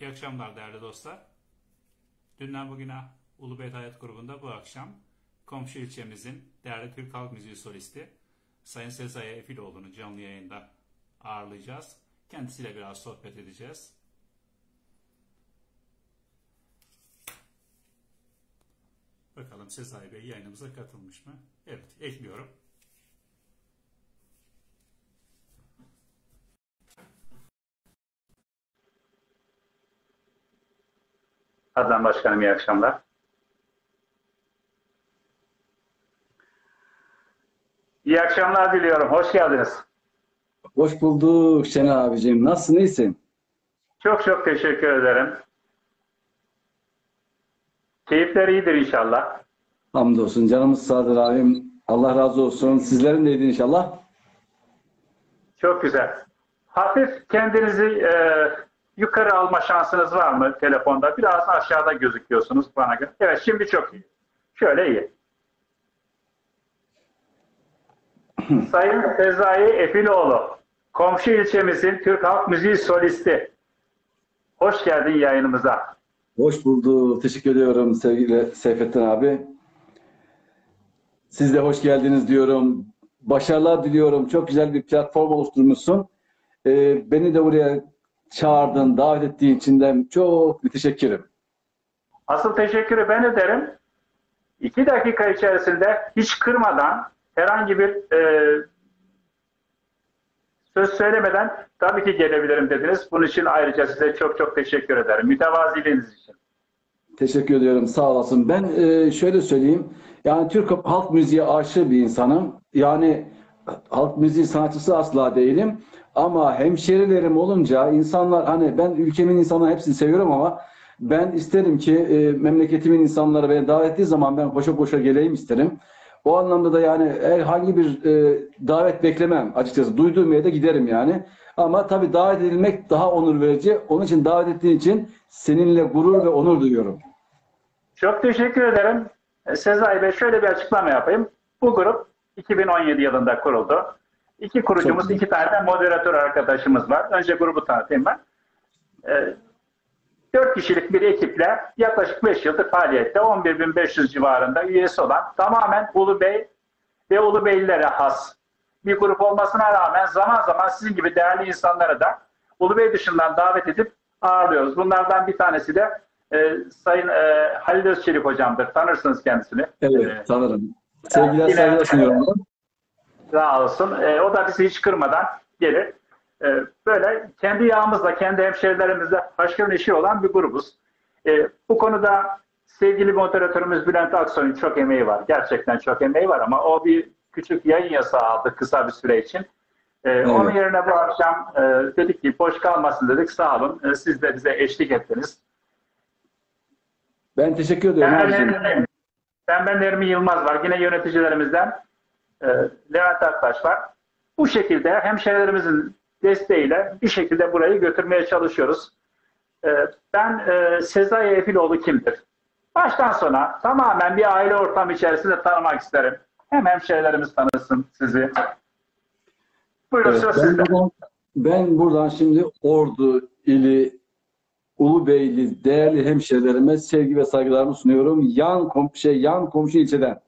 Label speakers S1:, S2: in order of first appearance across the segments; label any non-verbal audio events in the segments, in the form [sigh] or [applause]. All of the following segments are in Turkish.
S1: İyi akşamlar değerli dostlar. Dünden bugüne Ulubeyt Hayat grubunda bu akşam komşu ilçemizin değerli Türk Halk Müziği solisti Sayın Sezai Efiloğlu'nu canlı yayında ağırlayacağız. Kendisiyle biraz sohbet edeceğiz. Bakalım Sezai Bey yayınımıza katılmış mı? Evet, ekliyorum.
S2: Adnan Başkanım iyi akşamlar. İyi akşamlar diliyorum. Hoş geldiniz.
S3: Hoş bulduk Şener abicim. Nasılsın, iyisin?
S2: Çok çok teşekkür ederim. Keyifler iyidir inşallah.
S3: Hamdolsun. Canımız sağdır abim. Allah razı olsun. Sizlerin de iyidir inşallah.
S2: Çok güzel. Hafif kendinizi e, yukarı alma şansınız var mı telefonda? Biraz aşağıda gözüküyorsunuz bana göre. Evet şimdi çok iyi. Şöyle iyi. [clears throat] Sayın Sezai Efiloğlu, komşu ilçemizin Türk Halk Müziği solisti. Hoş geldin yayınımıza.
S3: Hoş bulduk. Teşekkür ediyorum sevgili Seyfettin abi. Siz de hoş geldiniz diyorum. Başarılar diliyorum. Çok güzel bir platform oluşturmuşsun. Ee, beni de buraya çağırdın, davet ettiğin için de çok müteşekkirim.
S2: Asıl teşekkürü ben ederim. İki dakika içerisinde hiç kırmadan herhangi bir e, söz söylemeden tabii ki gelebilirim dediniz. Bunun için ayrıca size çok çok teşekkür ederim. Mütevaziliğiniz için.
S3: Teşekkür ediyorum. Sağ olasın. Ben e, şöyle söyleyeyim. Yani Türk halk müziği aşığı bir insanım. Yani halk müziği sanatçısı asla değilim. Ama hemşerilerim olunca insanlar hani ben ülkemin insanları hepsini seviyorum ama ben isterim ki e, memleketimin insanları beni davet ettiği zaman ben koşa koşa geleyim isterim. O anlamda da yani herhangi bir e, davet beklemem açıkçası. Duyduğum yere giderim yani. Ama tabii davet edilmek daha onur verici. Onun için davet ettiğin için seninle gurur ve onur duyuyorum.
S2: Çok teşekkür ederim. Sezai Bey şöyle bir açıklama yapayım. Bu grup 2017 yılında kuruldu. İki kurucumuz,
S3: Çok
S2: iki tane de moderatör arkadaşımız var. Önce grubu tanıtayım ben. E, Dört kişilik bir ekiple yaklaşık 5 yıldır faaliyette 11.500 civarında üyesi olan tamamen Ulubey ve Ulubeylilere has bir grup olmasına rağmen zaman zaman sizin gibi değerli insanları da Ulubey dışından davet edip ağırlıyoruz. Bunlardan bir tanesi de e, Sayın e, Halil Özçelik hocamdır. Tanırsınız kendisini.
S3: Evet, tanırım. Sevgiler, saygılar sunuyorum.
S2: Sağ olsun. E, o da bizi hiç kırmadan gelir. E, böyle kendi yağımızla, kendi hemşerilerimizle haşkın işi olan bir grubuz. E, bu konuda sevgili moderatörümüz Bülent Aksoy'un çok emeği var. Gerçekten çok emeği var ama o bir küçük yayın yasağı aldı kısa bir süre için. E, Onun yerine bu akşam e, dedik ki boş kalmasın dedik. Sağ olun. E, siz de bize eşlik ettiniz.
S3: Ben teşekkür abicim.
S2: ben, ben, ben Nermin Yılmaz var. Yine yöneticilerimizden e, Levent Aktaş var. Bu şekilde hemşehrilerimizin desteğiyle bir şekilde burayı götürmeye çalışıyoruz. E, ben e, Sezai Efiloğlu kimdir? Baştan sona tamamen bir aile ortamı içerisinde tanımak isterim. Hem hemşehrilerimiz tanısın sizi. Buyurun
S3: Evet,
S2: söz
S3: ben,
S2: sizde.
S3: buradan, ben buradan şimdi Ordu ili Ulubeyli değerli hemşehrilerime sevgi ve saygılarımı sunuyorum. Yan komşu, şey, yan komşu ilçeden,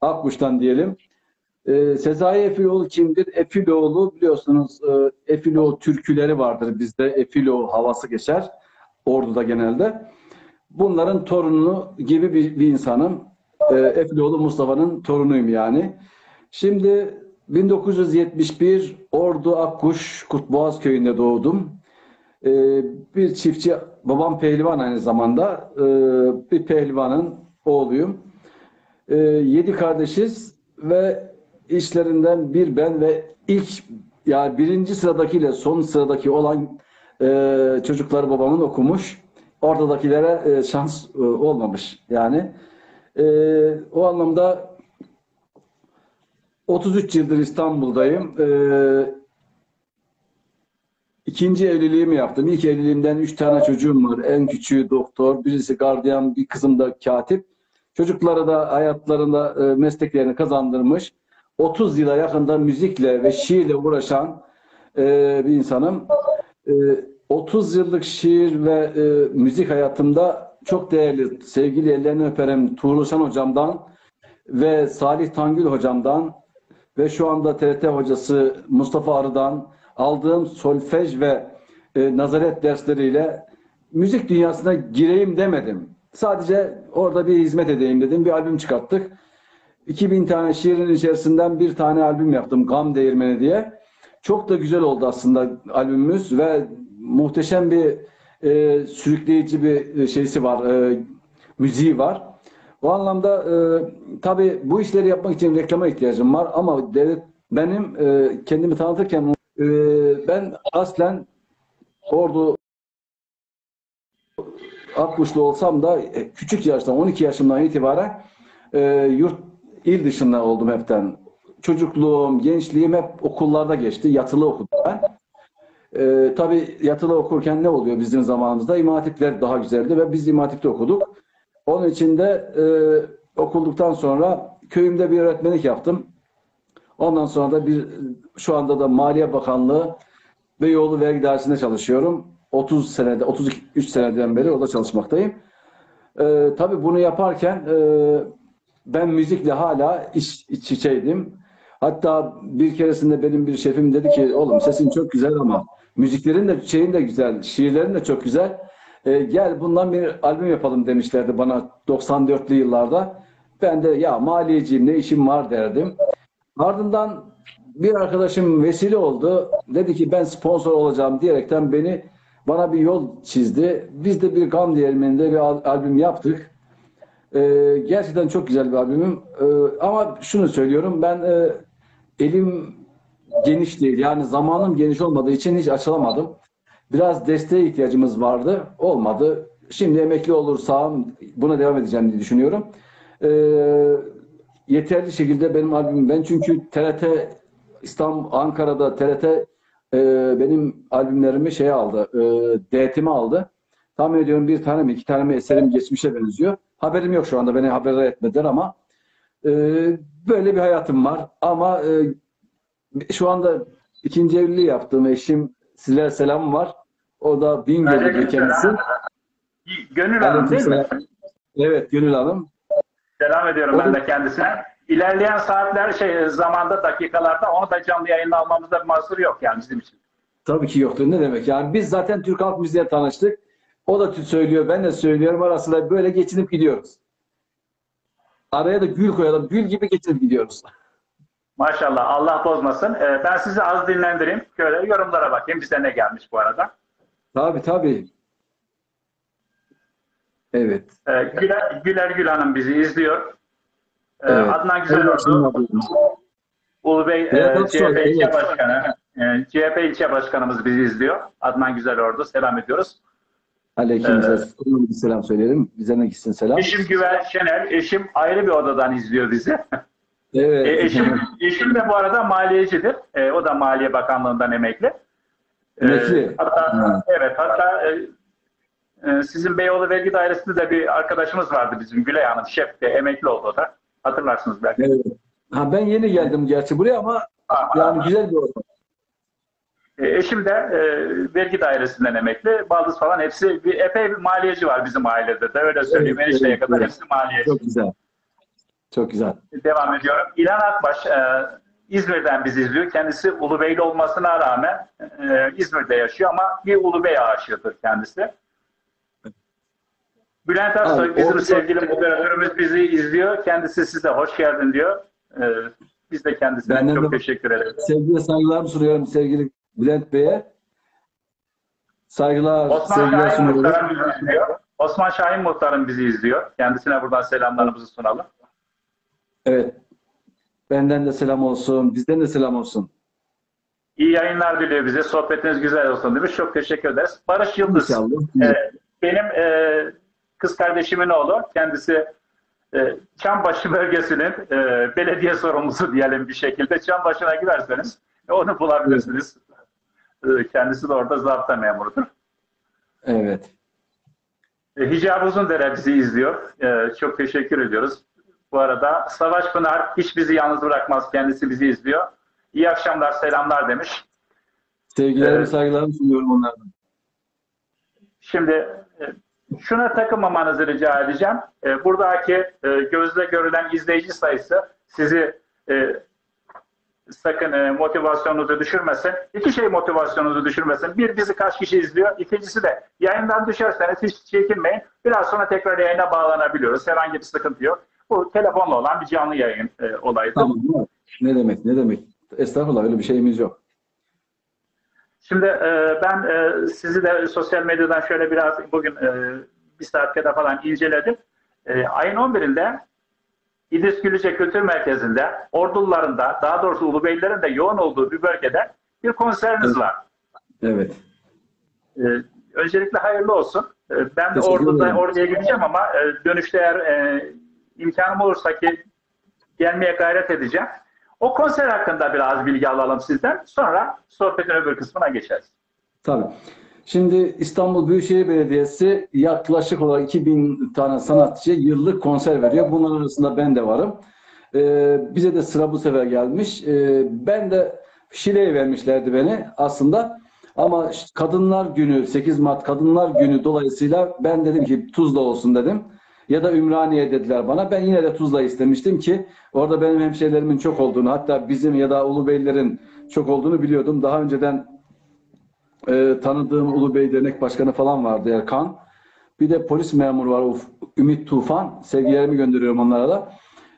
S3: Akkuş'tan diyelim. Ee, Sezai Efiloğlu kimdir? Efiloğlu biliyorsunuz e, Efiloğlu türküleri vardır bizde. Efiloğlu havası geçer. Ordu'da genelde. Bunların torunu gibi bir, bir insanım. Ee, Efiloğlu Mustafa'nın torunuyum yani. Şimdi 1971 Ordu Akkuş Kurtboğaz köyünde doğdum. Ee, bir çiftçi, babam pehlivan aynı zamanda. Ee, bir pehlivanın oğluyum. Ee, yedi kardeşiz ve işlerinden bir ben ve ilk yani birinci sıradakiyle son sıradaki olan e, çocukları babamın okumuş. Ortadakilere e, şans e, olmamış yani. E, o anlamda 33 yıldır İstanbul'dayım. Ee, ikinci evliliğimi yaptım. İlk evliliğimden üç tane çocuğum var. En küçüğü doktor, birisi gardiyan, bir kızım da katip. Çocuklara da hayatlarında e, mesleklerini kazandırmış. 30 yıla yakında müzikle ve şiirle uğraşan e, bir insanım. E, 30 yıllık şiir ve e, müzik hayatımda çok değerli, sevgili ellerini öperim Tuğrulşan hocamdan ve Salih Tangül hocamdan ve şu anda TRT hocası Mustafa Arı'dan aldığım solfej ve e, nazaret dersleriyle müzik dünyasına gireyim demedim. Sadece orada bir hizmet edeyim dedim. Bir albüm çıkarttık. 2000 tane şiirin içerisinden bir tane albüm yaptım. Gam Değirmeni diye. Çok da güzel oldu aslında albümümüz ve muhteşem bir e, sürükleyici bir şeysi var. E, müziği var. O anlamda e, tabii bu işleri yapmak için reklama ihtiyacım var ama devlet benim e, kendimi tanıtırken e, ben aslen Ordu Akkuşlu olsam da e, küçük yaştan 12 yaşımdan itibaren e, yurt il dışında oldum hepten. Çocukluğum, gençliğim hep okullarda geçti. Yatılı okudum ben. E, tabii yatılı okurken ne oluyor bizim zamanımızda? İmam Hatipler daha güzeldi ve biz İmam Hatip'te okuduk. Onun için de e, okulduktan sonra köyümde bir öğretmenlik yaptım. Ondan sonra da bir şu anda da Maliye Bakanlığı Beyoğlu Vergi Dairesi'nde çalışıyorum. 30 senede, 33 seneden beri orada çalışmaktayım. Ee, tabii bunu yaparken e, ben müzikle hala iç, iç içeydim. Hatta bir keresinde benim bir şefim dedi ki oğlum sesin çok güzel ama müziklerin de şeyin de güzel, şiirlerin de çok güzel. Ee, gel bundan bir albüm yapalım demişlerdi bana 94'lü yıllarda. Ben de ya maliyeciyim ne işim var derdim. Ardından bir arkadaşım vesile oldu. Dedi ki ben sponsor olacağım diyerekten beni bana bir yol çizdi. Biz de bir Gam Değirmeni'nde bir al- albüm yaptık. Ee, gerçekten çok güzel bir albümüm. Ee, ama şunu söylüyorum ben e, elim geniş değil. Yani zamanım geniş olmadığı için hiç açılamadım. Biraz desteğe ihtiyacımız vardı. Olmadı. Şimdi emekli olursam buna devam edeceğim diye düşünüyorum. Ee, yeterli şekilde benim albümüm ben çünkü TRT İstanbul Ankara'da TRT e, benim albümlerimi şey aldı e, denetim aldı. Tahmin ediyorum bir tane mi iki tane mi eserim geçmişe benziyor. Haberim yok şu anda beni haberdar etmediler ama e, böyle bir hayatım var. Ama e, şu anda ikinci evliliği yaptığım eşim sizlere selam var. O da Bingöl'lü kendisi.
S2: Gönül Hanım değil mi?
S3: Evet Gönül Hanım.
S2: Selam ediyorum
S3: O
S2: ben de kendisine. İlerleyen saatler şey zamanda dakikalarda onu da canlı yayında almamızda bir mahsur yok yani bizim için.
S3: Tabii ki yoktur. Ne demek? Yani biz zaten Türk halk müziğiyle tanıştık. O da söylüyor, ben de söylüyorum. Arasında böyle geçinip gidiyoruz. Araya da gül koyalım. Gül gibi geçinip gidiyoruz.
S2: Maşallah Allah bozmasın. Ee, ben sizi az dinlendireyim. Şöyle yorumlara bakayım. Bize ne gelmiş bu arada.
S3: Tabii tabii. Evet.
S2: Ee, Güler, Güler Gül Hanım bizi izliyor. Ee,
S3: Evet.
S2: Adnan Güzel
S3: Evet, şimdi
S2: oldu.
S3: yapıyoruz.
S2: Ulu Bey e,
S3: Evet,
S2: CHP ilçe
S3: evet.
S2: başkanı. E, CHP ilçe başkanımız bizi izliyor. Adnan Güzel Ordu. Selam ediyoruz.
S3: Aleykümselam. Bir selam söyleyelim. Bize ne gitsin selam.
S2: Eşim Güven Şener. Eşim ayrı bir odadan izliyor bizi. [laughs]
S3: Evet.
S2: E, eşim, eşim de bu arada maliyecidir. E, o da Maliye Bakanlığı'ndan emekli. E,
S3: Emekli.
S2: hatta,
S3: Ha.
S2: evet hatta e, e, sizin Beyoğlu Vergi Dairesi'nde de bir arkadaşımız vardı bizim Gülay Hanım. Şef de emekli oldu o da. Hatırlarsınız belki.
S3: Evet. Ha, ben yeni geldim gerçi buraya ama yani güzel bir ortam.
S2: E, eşim de e, vergi dairesinden emekli. Baldız falan hepsi bir epey bir maliyeci var bizim ailede de. Öyle söyleyeyim.
S3: Evet,
S2: Enişteye
S3: evet,
S2: kadar
S3: evet.
S2: hepsi maliyeci.
S3: Çok güzel. Çok güzel.
S2: Devam ediyorum. İlhan Akbaş e, İzmir'den bizi izliyor. Kendisi Ulubeyli olmasına rağmen e, İzmir'de yaşıyor ama bir Ulubey aşığıdır kendisi. Bülent Aksoy bizim
S3: orada-
S2: sevgili moderatörümüz bizi izliyor. Kendisi size hoş geldin diyor. E, biz de kendisine
S3: Benden
S2: çok
S3: de-
S2: teşekkür ederiz.
S3: Sevgiyle saygılarımı sunuyorum sevgili Bülent Bey'e. Saygılar,
S2: Osman
S3: sevgiler
S2: Şahin
S3: sunuyorum.
S2: Bizi izliyor. Osman Şahin Muhtarım bizi izliyor. Kendisine buradan selamlarımızı sunalım.
S3: Evet. Benden de selam olsun. Bizden de selam olsun.
S2: İyi yayınlar diliyor bize. Sohbetiniz güzel olsun demiş. Çok teşekkür ederiz. Barış Yıldız.
S3: İnşallah.
S2: e, benim e, kız kardeşimin oğlu. Kendisi e, Çambaşı bölgesinin e, belediye sorumlusu diyelim bir şekilde. Çambaşı'na giderseniz e, onu bulabilirsiniz. E, kendisi de orada zabıta memurudur.
S3: Evet.
S2: E, Hicab Uzundere bizi izliyor. E, çok teşekkür ediyoruz. Bu arada Savaş Pınar hiç bizi yalnız bırakmaz. Kendisi bizi izliyor. İyi akşamlar, selamlar demiş.
S3: Sevgilerimi,
S2: Evet.
S3: saygılarımı sunuyorum onlardan.
S2: Şimdi e, şuna takılmamanızı rica edeceğim. Buradaki e, gözle görülen izleyici sayısı sizi e, sakın e, motivasyonunuzu düşürmesin. İki şey motivasyonunuzu düşürmesin. Bir bizi kaç kişi izliyor. İkincisi de yayından düşerseniz hiç çekinmeyin. Biraz sonra tekrar yayına bağlanabiliyoruz. Herhangi bir sıkıntı yok. Bu telefonla olan bir canlı yayın e, olayıdır.
S3: Tamam. Ne demek ne demek. Estağfurullah öyle bir şeyimiz yok.
S2: Şimdi e, ben e, sizi de sosyal medyadan şöyle biraz bugün e, bir saat kadar falan inceledim. E, ayın 11'inde İdris Gülüce Kültür Merkezi'nde ordularında daha doğrusu Ulubeylerin de yoğun olduğu bir bölgede bir konseriniz
S3: Evet.
S2: var.
S3: Evet.
S2: E, öncelikle hayırlı olsun. E, ben de
S3: Teşekkür
S2: orduda
S3: ederim.
S2: oraya gideceğim ama e, dönüşte eğer e, imkanım olursa ki gelmeye gayret edeceğim. O konser hakkında biraz bilgi alalım sizden. Sonra sohbetin öbür kısmına geçeriz.
S3: Tabii. Şimdi İstanbul Büyükşehir Belediyesi yaklaşık olarak 2000 tane sanatçıya yıllık konser veriyor. Bunların arasında ben de varım. Ee, bize de sıra bu sefer gelmiş. Ee, ben de Şile'ye vermişlerdi beni aslında. Ama Kadınlar Günü, 8 Mart Kadınlar Günü dolayısıyla ben dedim ki Tuzla olsun dedim. Ya da Ümraniye dediler bana. Ben yine de Tuzla istemiştim ki orada benim hemşehrilerimin çok olduğunu hatta bizim ya da Ulubeylerin çok olduğunu biliyordum. Daha önceden e, tanıdığım Ulubey Dernek Başkanı falan vardı Erkan. Bir de polis memuru var Uf- Ümit Tufan. Sevgilerimi gönderiyorum onlara da.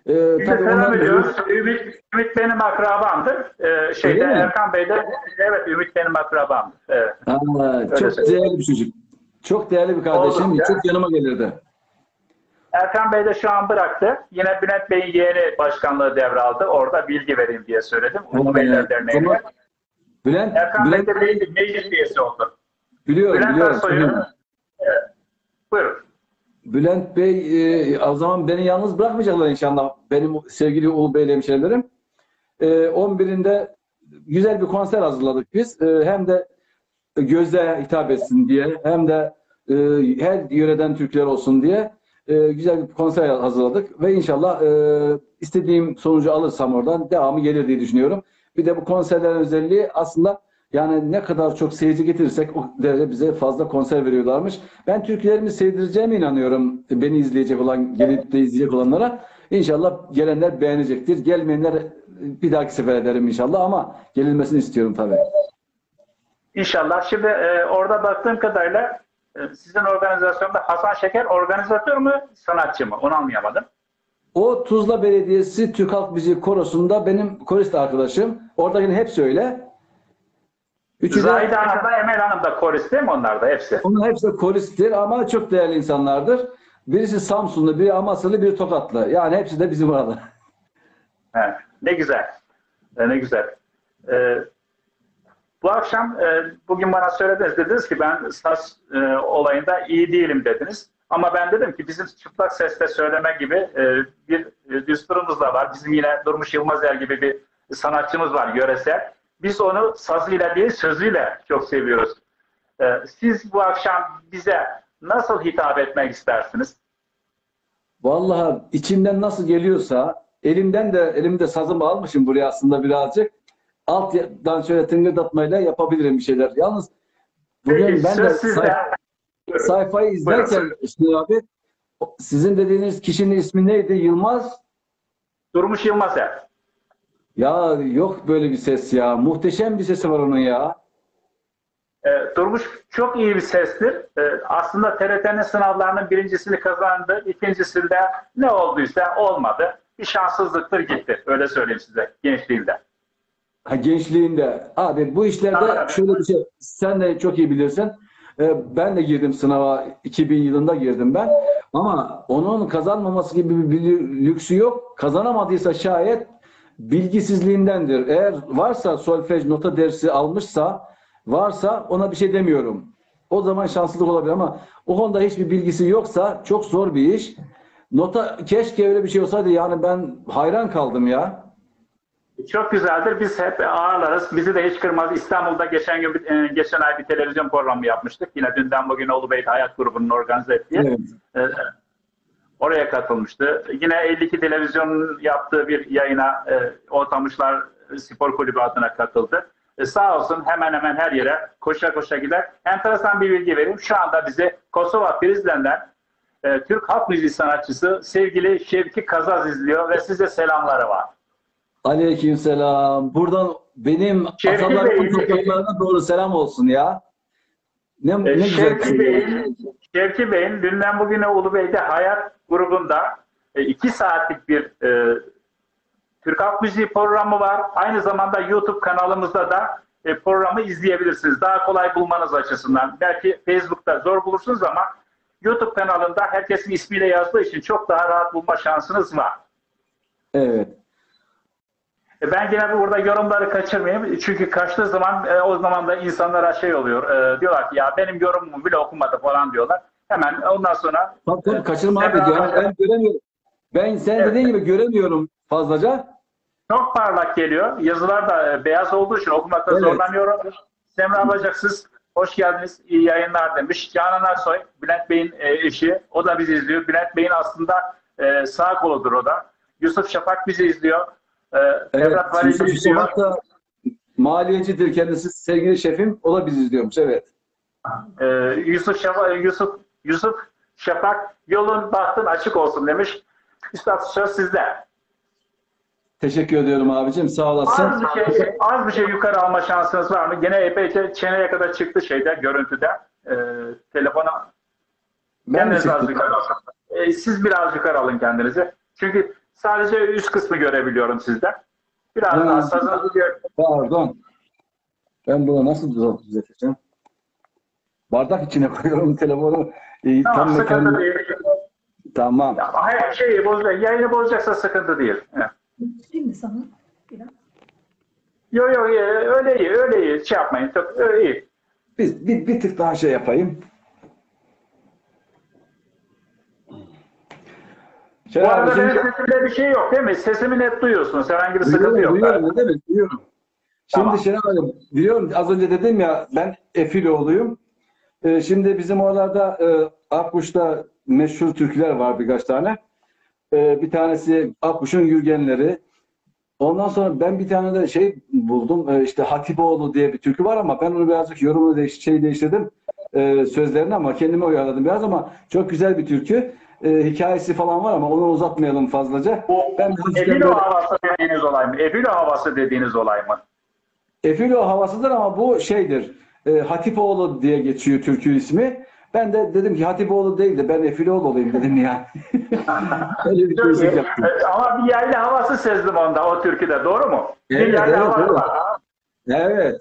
S3: E,
S2: Biz de
S3: tabii
S2: selam
S3: onlar
S2: ediyoruz. Ümit, Ümit benim akrabamdır. Ee, şeyde
S3: Öyle mi?
S2: Erkan Bey de evet Ümit benim akrabamdır. Evet.
S3: Aa, çok
S2: söyleyeyim.
S3: değerli bir çocuk. Çok değerli bir kardeşim.
S2: Oldukça.
S3: Çok yanıma gelirdi.
S2: Erkan Bey de şu an bıraktı. Yine Bülent Bey'in yeğeni başkanlığı devraldı. Orada bilgi vereyim diye söyledim. Ulu Beyler Derneği'ne.
S3: Bülent,
S2: Erkan
S3: Bülent
S2: de meclis, meclis üyesi oldu.
S3: biliyorum,
S2: Bülent
S3: biliyorum.
S2: Ersoy'un evet. Buyurun.
S3: Bülent Bey e, o zaman beni yalnız bırakmayacaklar inşallah. Benim sevgili Ulu Bey'le hemşehrilerim. E, 11'inde güzel bir konser hazırladık biz. E, hem de gözle hitap etsin diye hem de e, her yöreden Türkler olsun diye e, güzel bir konser hazırladık ve inşallah e, istediğim sonucu alırsam oradan devamı gelir diye düşünüyorum. Bir de bu konserlerin özelliği aslında yani ne kadar çok seyirci getirirsek o derece bize fazla konser veriyorlarmış. Ben Türklerimi sevdireceğime inanıyorum beni izleyecek olan, gelip de izleyecek olanlara. İnşallah gelenler beğenecektir. Gelmeyenler bir dahaki sefer ederim inşallah ama gelilmesini istiyorum tabii.
S2: İnşallah. Şimdi e, orada baktığım kadarıyla e, sizin organizasyonda Hasan Şeker organizatör mü, sanatçı mı? Onu anlayamadım.
S3: O Tuzla Belediyesi Türk Halk Müziği Korosu'nda benim korist arkadaşım. Oradakinin hepsi öyle. Üçü
S2: Zahide
S3: de,
S2: Hanım da Emel Hanım da korist değil mi onlar da hepsi?
S3: onun hepsi koristtir ama çok değerli insanlardır. Birisi Samsunlu, biri Amasyalı, biri Tokatlı. Yani hepsi de bizim orada.
S2: He, [laughs] ne güzel. E, ne güzel. E, bu akşam e, bugün bana söylediniz dediniz ki ben saz e, olayında iyi değilim dediniz. Ama ben dedim ki bizim çıplak sesle söyleme gibi e, bir e, düsturumuz da var. Bizim yine Durmuş Yılmazer gibi bir sanatçımız var yöresel. Biz onu sazıyla değil sözüyle çok seviyoruz. E, siz bu akşam bize nasıl hitap etmek istersiniz?
S3: Vallahi içimden nasıl geliyorsa elimden de elimde sazımı almışım buraya aslında birazcık. Alttan şöyle tıngırdatmayla yapabilirim bir şeyler. Yalnız bugün
S2: Peki
S3: ben de
S2: sizde.
S3: Say- sayfayı izlerken Hüsnü abi sizin dediğiniz kişinin ismi neydi? Yılmaz?
S2: Durmuş Yılmazer.
S3: Ya yok böyle bir ses ya. Muhteşem bir sesi var onun ya.
S2: E, Durmuş çok iyi bir sestir. E, aslında TRT'nin sınavlarının birincisini kazandı. İkincisinde ne olduysa olmadı. Bir şanssızlıktır gitti. Öyle söyleyeyim size gençliğinde.
S3: Ha, gençliğinde. Abi bu işlerde
S2: Tabii.
S3: şöyle bir şey. Sen de çok iyi bilirsin. Ee, Ben de girdim sınava. 2000 yılında girdim ben. Ama onun kazanmaması gibi bir lüksü yok. Kazanamadıysa şayet bilgisizliğindendir. Eğer varsa solfej nota dersi almışsa varsa ona bir şey demiyorum. O zaman şanslılık olabilir ama o konuda hiçbir bilgisi yoksa çok zor bir iş. Nota keşke öyle bir şey olsaydı yani ben hayran kaldım ya.
S2: Çok güzeldir. Biz hep ağırlarız. Bizi de hiç kırmaz. İstanbul'da geçen gün e, geçen ay bir televizyon programı yapmıştık. Yine dünden bugüne Ulubeyt Hayat Grubu'nun organize ettiği.
S3: Evet.
S2: E, oraya katılmıştı. Yine 52 televizyonun yaptığı bir yayına e, Ortamışlar Spor Kulübü adına katıldı. E, sağ olsun hemen hemen her yere koşa koşa gider. Enteresan bir bilgi vereyim. Şu anda bizi Kosova Prizren'den e, Türk halk müziği sanatçısı sevgili Şevki Kazaz izliyor ve size selamları var.
S3: Aleykümselam. Buradan benim
S2: Şevki
S3: atalarımın topraklarına doğru selam olsun ya. Ne, ne
S2: E,
S3: güzel bir
S2: Şevki. Bey'in Şevki Bey'in dünden bugüne Ulubey'de Hayat grubunda e, iki saatlik bir e, Türk Halk Müziği programı var. Aynı zamanda YouTube kanalımızda da e, programı izleyebilirsiniz. Daha kolay bulmanız açısından. Belki Facebook'ta zor bulursunuz ama YouTube kanalında herkesin ismiyle yazdığı için çok daha rahat bulma şansınız var.
S3: Evet.
S2: E, Ben yine burada yorumları kaçırmayayım. Çünkü kaçtığı zaman e, o zaman da insanlara şey oluyor. e, diyorlar ki ya benim yorumumu bile okumadı falan diyorlar. Hemen ondan sonra
S3: Tabii tabii kaçırma abi. Ya, ben göremiyorum. Ben sen
S2: Evet.
S3: dediğin gibi göremiyorum fazlaca.
S2: çok parlak geliyor. Yazılar da e, beyaz olduğu için okumakta
S3: Evet.
S2: zorlanıyorum. Semra Bacaksız hoş geldiniz. iyi yayınlar demiş. Canan Ersoy, Bülent Bey'in e, eşi. O da bizi izliyor. Bülent Bey'in aslında e, sağ koludur o da. Yusuf Şafak bizi izliyor. E,
S3: Evet. Yusuf
S2: izliyor.
S3: Da maliyecidir kendisi sevgili şefim. O da bizi izliyormuş. Evet.
S2: Ee, Yusuf Şafak, Yusuf Yusuf Şafak yolun bahtın açık olsun demiş. Üstad söz sizde.
S3: Teşekkür ediyorum abicim. Sağ olasın.
S2: Az bir şey, az bir şey yukarı alma şansınız var mı? Gene epeyce çeneye kadar çıktı şeyde, görüntüde. Ee, telefona
S3: Ben
S2: kendiniz az yukarı alın. Ee, siz biraz yukarı alın kendinizi. Çünkü sadece üst kısmı görebiliyorum sizde. Biraz
S3: Hmm.
S2: daha sazınızı gör.
S3: Pardon. Ben bunu nasıl düzelt- düzelteceğim? Bardak içine [laughs] koyuyorum telefonu. Ee,
S2: Tamam,
S3: tam
S2: sıkıntı
S3: mekanı-
S2: değil.
S3: Tamam.
S2: Ya, her şeyi bozacak, yayını bozacaksa sıkıntı değil. Evet.
S4: Değil mi sana? Biraz.
S2: Yok yok öyle iyi, öyle iyi. Şey yapmayın, çok öyle iyi.
S3: Biz bir, bir tık daha şey yapayım.
S2: Bu
S3: Şener
S2: arada benim sesimde bir şey yok değil mi? Sesimi net duyuyorsunuz. Herhangi bir sıkıntı
S3: duyuyorum,
S2: yok.
S3: duyuyorum, ne demek, duyuyorum. Şimdi
S2: Tamam.
S3: Şener abi, biliyorum az önce dedim ya ben Efiloğlu'yum. Ee, şimdi bizim oralarda e, Akkuş'ta meşhur türküler var birkaç tane. Ee, bir tanesi Akkuş'un Gürgenleri. Ondan sonra ben bir tane de şey buldum. Ee, işte Hatipoğlu diye bir türkü var ama ben onu birazcık yorumunu değiş, şey değiştirdim. Ee, sözlerini ama kendime uyarladım biraz ama çok güzel bir türkü. Ee, hikayesi falan var ama onu uzatmayalım fazlaca.
S2: Bu
S3: Ben böyle-
S2: havası dediğiniz olay mı? Ebilo havası dediğiniz olay mı?
S3: Efilo havasıdır ama bu şeydir. E, Hatipoğlu diye geçiyor türkü ismi. Ben de dedim ki Hatipoğlu değil de ben Efiloğlu olayım dedim ya. [laughs] Öyle bir değişik yaptım.
S2: Ee, Ama bir yaylı havası sezdim onda o türküde. Doğru mu?
S3: Evet,
S2: bir yaylı
S3: evet,
S2: havası
S3: evet.
S2: var.
S3: Evet.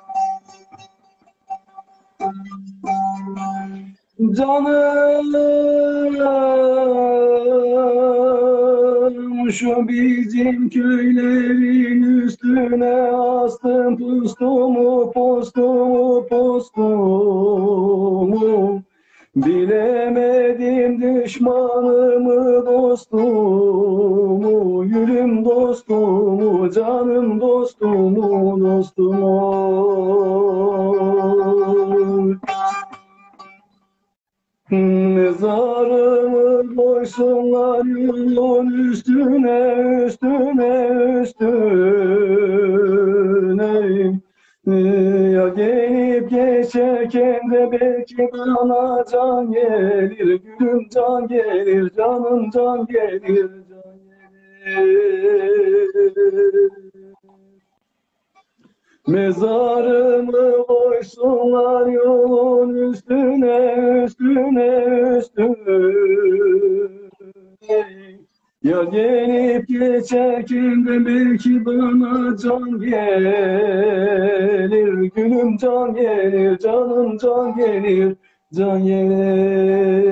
S3: Canım şu bizim köylerin üstüne astım pustumu postumu postumu Bilemedim düşmanımı dostumu Yürüm dostumu canım dostumu dostumu Mezarımı koysunlar yolun üstüne, üstüne, üstüne. Ya gelip geçerken de belki bana can gelir, gülüm can gelir, canım can gelir, can gelir. Mezarımı koysunlar yolun üstüne üstüne üstüne. Ya gelip geçer kimden belki bana can gelir. Gülüm can gelir canım can gelir can gelir.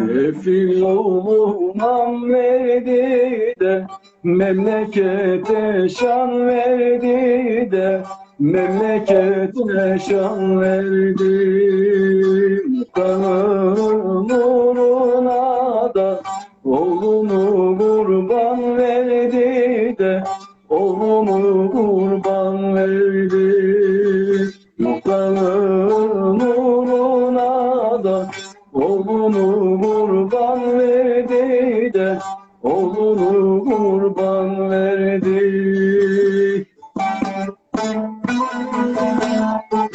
S3: Nefil oğlum verdi de Memlekete şan verdi de memlekete şan verdi kanın uğruna da oğlunu kurban verdi de oğlunu kurban verdi. Muhtarın uğruna da Oğlunu kurban verdi de Oğlunu kurban verdi Efil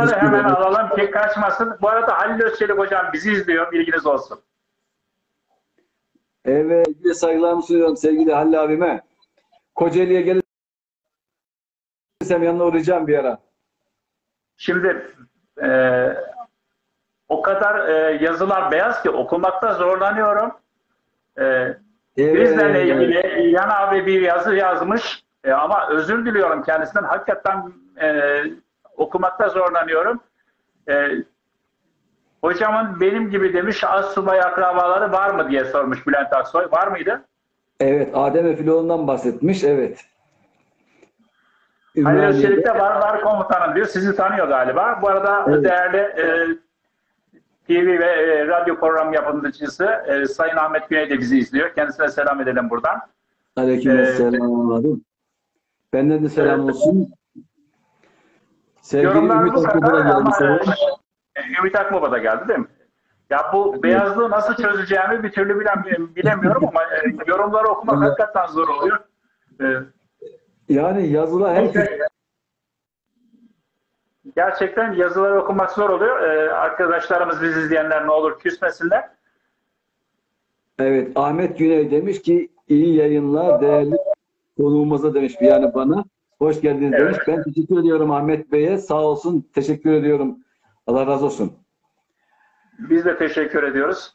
S2: teşekkür hemen alalım ki kaçmasın. Bu arada Halil Özçelik hocam bizi izliyor. Bilginiz olsun.
S3: Evet, bir saygılarımı sunuyorum sevgili Halil abime. Kocaeli'ye gelirsem yanına uğrayacağım bir ara.
S2: Şimdi e, o kadar e, yazılar beyaz ki okumakta zorlanıyorum. E, Bizlerle
S3: Evet.
S2: ilgili İlhan abi bir yazı yazmış E, ama özür diliyorum kendisinden. Hakikaten e, okumakta zorlanıyorum. E, hocamın benim gibi demiş az subay akrabaları var mı diye sormuş Bülent Aksoy. Var mıydı?
S3: Evet, Adem Efiloğlu'ndan bahsetmiş, evet.
S2: Halil
S3: Ümraniye'de-
S2: Özçelik de var var komutanım diyor. Sizi tanıyor galiba. Bu arada
S3: Evet.
S2: değerli e, TV ve e, radyo program yapımcısı e, Sayın Ahmet Güney de bizi izliyor. Kendisine selam edelim buradan.
S3: Aleykümselam abi. Benden de selam
S2: Evet.
S3: olsun. Sevgili
S2: Yorumlar
S3: Ümit Akbaba geldi
S2: e, Ümit Akbaba da geldi değil mi? Ya bu beyazlığı nasıl çözeceğimi bir türlü bilemiyorum ama e, yorumları okumak [laughs]
S3: Evet.
S2: hakikaten zor oluyor.
S3: Yani yazılar hem
S2: Gerçekten yazıları okumak zor oluyor. E, arkadaşlarımız, biz izleyenler ne olur küsmesinler.
S3: Evet, Ahmet Güney demiş ki iyi yayınlar değerli konuğumuza demiş bir yani bana. Hoş geldiniz
S2: Evet.
S3: demiş. Ben teşekkür ediyorum Ahmet Bey'e. Sağ olsun. Teşekkür ediyorum. Allah razı olsun.
S2: Biz de teşekkür ediyoruz.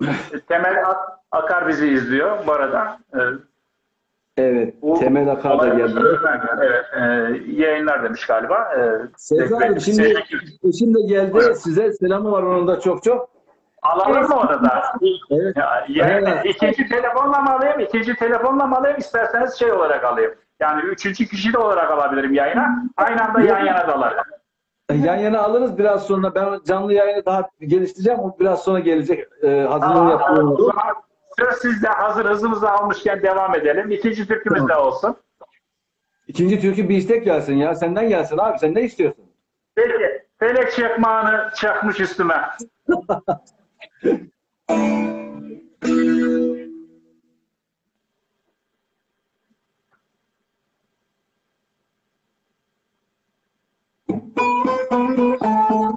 S2: [laughs] Temel Ak- Akar bizi izliyor bu arada. E,
S3: Evet.
S2: bu-
S3: Temel Akar da geldi.
S2: Evet, e, yayınlar demiş galiba. E,
S3: Sezai abi, şimdi eşim de geldi. Size selamı var onun da çok çok.
S2: Alalım mı onu da?
S3: Evet.
S2: Ya, yani
S3: Evet.
S2: ikinci telefonla mı alayım? İkinci telefonla mı alayım? İsterseniz şey olarak alayım. Yani üçüncü kişi de olarak alabilirim yayına. Aynı anda yan yana dalarım.
S3: Yan yana alırız biraz sonra. Ben canlı yayını daha geliştireceğim. O biraz sonra gelecek. Ee,
S2: o
S3: yapıyorum.
S2: Söz sizde hazır hızımızı almışken devam edelim. İkinci türkümüz de olsun.
S3: İkinci türkü bir istek gelsin ya. Senden gelsin abi. Sen ne istiyorsun?
S2: Peki. Felek çakmağını çakmış üstüme. [laughs] Telefon numaranı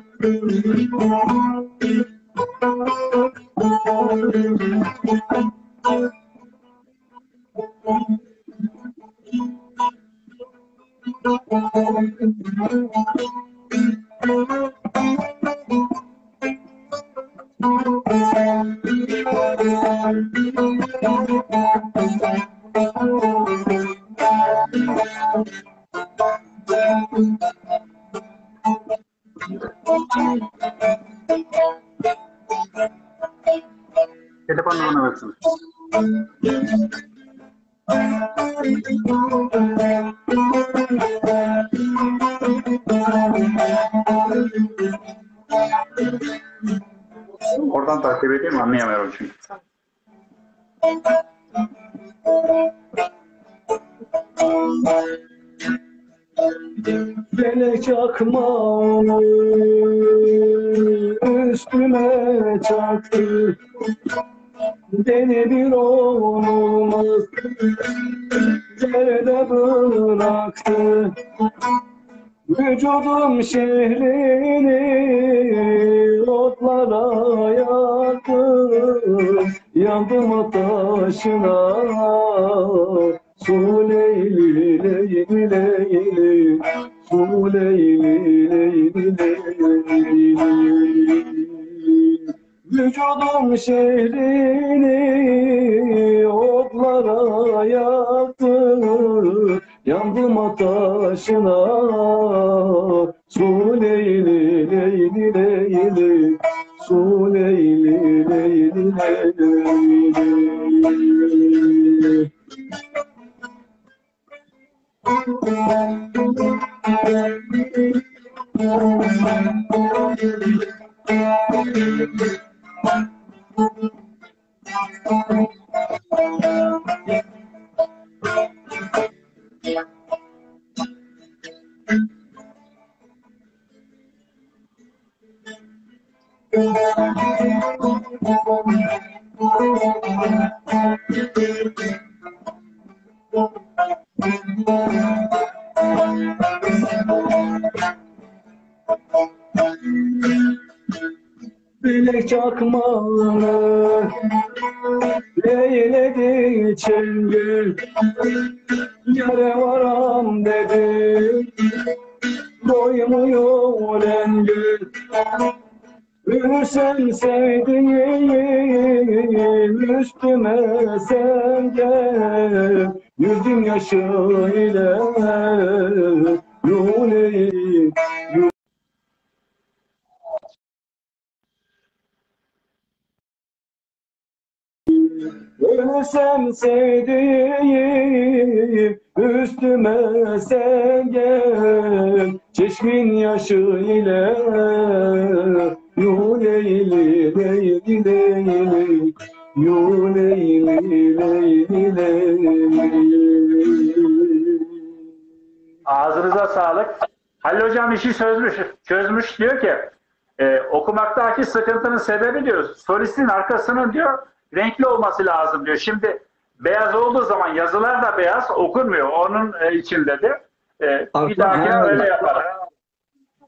S3: Vücudum şehrini Ölsem sevdiğim üstüme sen gel Çeşmin yaşı ile Yuleyli leyli leyli Yuleyli leyli leyli
S2: Ağzınıza sağlık. Halil Hocam işi çözmüş, çözmüş diyor ki e, okumaktaki sıkıntının sebebi diyor solistin arkasının diyor renkli olması lazım diyor. Şimdi beyaz olduğu zaman yazılar da beyaz okunmuyor. Onun e, için dedi. E, bir dahaki
S3: Ha.
S2: öyle yapalım.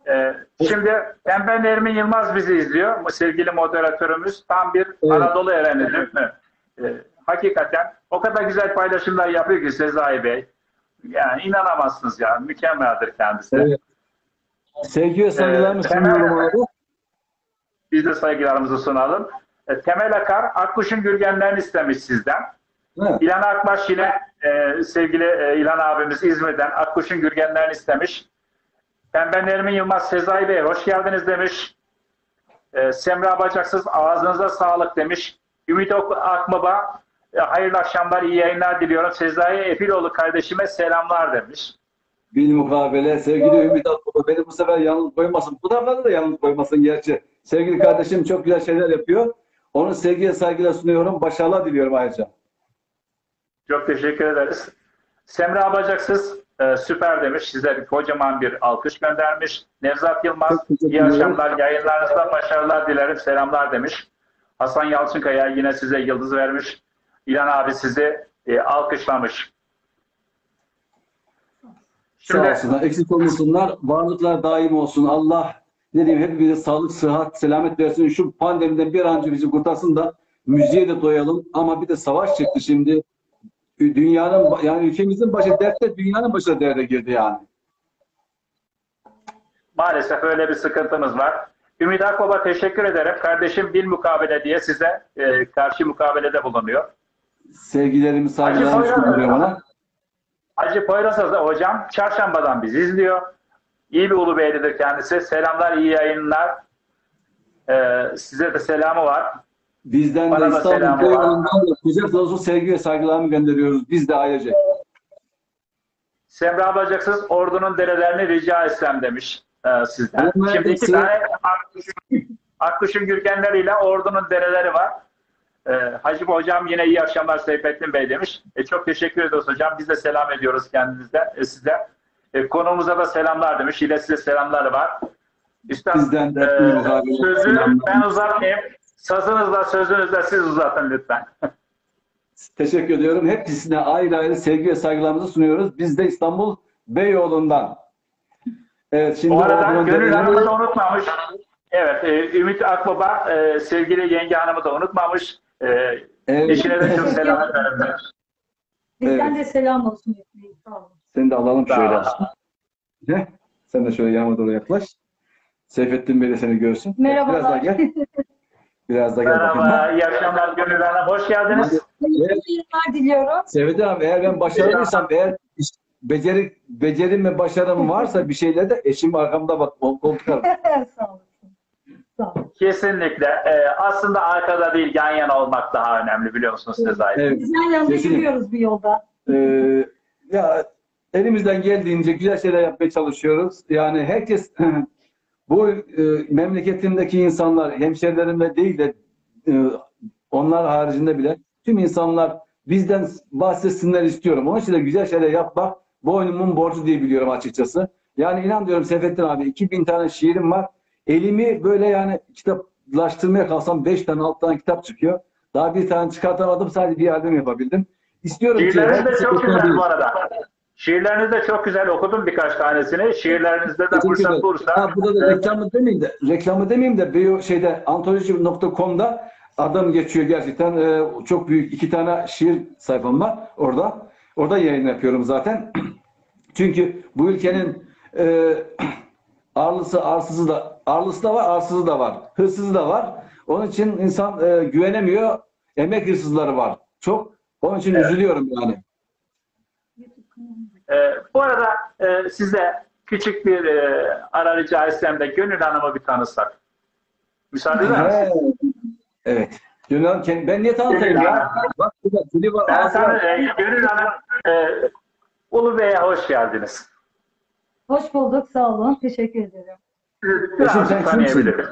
S2: E, şimdi Pembe Nermin Yılmaz bizi izliyor. Sevgili moderatörümüz tam bir
S3: Evet.
S2: Anadolu ereni değil mi? E, hakikaten o kadar güzel paylaşımlar yapıyor ki Sezai Bey. Yani inanamazsınız ya. Mükemmeldir kendisi.
S3: Evet. Sevgi ve saygılarımı
S2: Ee,
S3: sunuyorum.
S2: Biz de saygılarımızı sunalım. E, Temel Akar, Akkuş'un gürgenlerini istemiş sizden.
S3: Evet.
S2: İlhan Akbaş yine e, sevgili e, İlhan abimiz İzmir'den Akkuş'un gürgenlerini istemiş. Pembe Nermin Yılmaz Sezai Bey hoş geldiniz demiş. E, Semra Bacaksız ağzınıza sağlık demiş. Ümit Akbaba e, hayırlı akşamlar, iyi yayınlar diliyorum. Sezai Efiloğlu kardeşime selamlar demiş.
S3: Bil mukabele sevgili Ümit Akbaba beni bu sefer yalnız koymasın. Bu defa da yalnız koymasın gerçi. Sevgili kardeşim çok güzel şeyler yapıyor. Onun sevgiye saygıyla sunuyorum. Başarılar diliyorum ayrıca.
S2: Çok teşekkür ederiz. Semra Bacaksız e, süper demiş. Size bir kocaman bir alkış göndermiş. Nevzat Yılmaz iyi akşamlar. Yayınlarınızda başarılar dilerim. Selamlar demiş. Hasan Yalçınkaya yine size yıldız vermiş. İlhan abi sizi e, alkışlamış.
S3: Sağ
S2: Şimdi
S3: olsunlar. Eksik olmasınlar. Varlıklar daim olsun. Allah ne diyeyim hepimize sağlık, sıhhat, selamet versin. Şu pandemiden bir an önce bizi kurtarsın da müziğe de doyalım. Ama bir de savaş çıktı şimdi. Dünyanın yani ülkemizin başı dertte, dünyanın başı derde girdi yani.
S2: maalesef öyle bir sıkıntımız var. Ümit Akbaba teşekkür ederim. Kardeşim bil mukabele diye size e, karşı mukabelede bulunuyor.
S3: Sevgilerimi, saygılarımı sunuyorum ona.
S2: Hacı Poyraz'a hocam çarşambadan bizi izliyor. İyi bir Ulubeylidir kendisi. Selamlar, iyi yayınlar. Ee, size de selamı var.
S3: Bizden
S2: Bana
S3: de İstanbul
S2: var.
S3: da kucak dolusu sevgi ve saygılarımı gönderiyoruz. Biz de ailece.
S2: Semra Bacaksız ordunun derelerini rica etsem demiş e, sizden.
S3: Bunlar
S2: Şimdi iki tane Akkuş'un, gürgenleriyle ordunun dereleri var. E, Hacı Hocam yine iyi akşamlar Seyfettin Bey demiş. E, çok teşekkür ediyoruz hocam. Biz de selam ediyoruz kendinize, e, size. E, konuğumuza da selamlar demiş. Yine size selamları var. Üstad,
S3: Bizden de
S2: e, sözü ben uzatmayayım. Sazınızla sözünüzle siz uzatın lütfen. [laughs]
S3: Teşekkür ediyorum. Hepsine ayrı ayrı sevgi ve saygılarımızı sunuyoruz. Biz de İstanbul Beyoğlu'ndan. Evet şimdi
S2: Bu arada Gönül Hanım'ı da unutmamış. Evet, e, Ümit Akbaba e, sevgili yenge hanımı da unutmamış. E,
S3: Evet.
S2: eşine de çok [laughs] selam ederim.
S4: Bizden
S3: Evet.
S4: de selam olsun. Efendim. Sağ olun.
S3: Seni de alalım şöyle. [laughs] Heh, Sen de şöyle yanıma doğru yaklaş. Seyfettin Bey de seni görsün.
S4: Merhabalar.
S3: Biraz daha gel. Biraz daha gel bakayım.
S2: Merhaba, iyi akşamlar Gönül Hanım. Hoş geldiniz.
S4: Hayırlı yayınlar diliyorum.
S3: Seyfettin abi eğer ben başarılıysam eğer iş- beceri, becerim ve başarım varsa bir şeyler de eşim arkamda bak kol- koltuk. [laughs]
S4: Sağ olasın. Sağ olun.
S2: Kesinlikle. E, aslında arkada değil, yan yana olmak daha önemli biliyor musunuz Sezai?
S3: Evet.
S4: Bizden yanında
S3: Kesinlikle.
S4: yürüyoruz bir yolda.
S3: Ee, ya elimizden geldiğince güzel şeyler yapmaya çalışıyoruz. Yani herkes [laughs] bu e, memleketimdeki insanlar hemşerilerimle değil de e, onlar haricinde bile tüm insanlar bizden bahsetsinler istiyorum. Onun için de güzel şeyler yapmak boynumun borcu diye biliyorum açıkçası. Yani inan diyorum Seyfettin abi 2000 tane şiirim var. Elimi böyle yani kitaplaştırmaya kalsam 5 tane 6 tane kitap çıkıyor. Daha bir tane çıkartamadım sadece bir albüm yapabildim. İstiyorum ki
S2: Şiirleriniz de çok güzel bu arada. Şiirleriniz de çok güzel. Okudum birkaç tanesini. Şiirlerinizde de
S3: Teşekkür
S2: fırsat bulursa.
S3: Ha, burada da reklamı demeyeyim de reklamı demeyeyim de Beyo şeyde antoloji.com'da adam geçiyor gerçekten. Ee, çok büyük iki tane şiir sayfam var orada. Orada yayın yapıyorum zaten. [clears throat] Çünkü bu ülkenin e, [clears throat] ağırlısı arsızı da ağırlısı da var, arsızı da var. Hırsızı da var. Onun için insan e, güvenemiyor. Emek hırsızları var. Çok. Onun için üzülüyorum yani.
S2: E, bu arada e, size küçük bir e, ara rica etsem de Gönül Hanım'ı bir tanısak. Müsaade eder misiniz?
S3: Evet. Gönül Hanım, kendi- ben niye tanıtayım ya? Bak burada dili var,
S2: Ben
S3: ağzı
S2: sana
S3: var.
S2: e, Gönül Hanım e, Ulu Bey'e hoş geldiniz.
S4: Hoş bulduk. Sağ olun. Teşekkür ederim.
S2: Sizi
S3: Eşim, sen
S2: Biraz tanıyabilirim.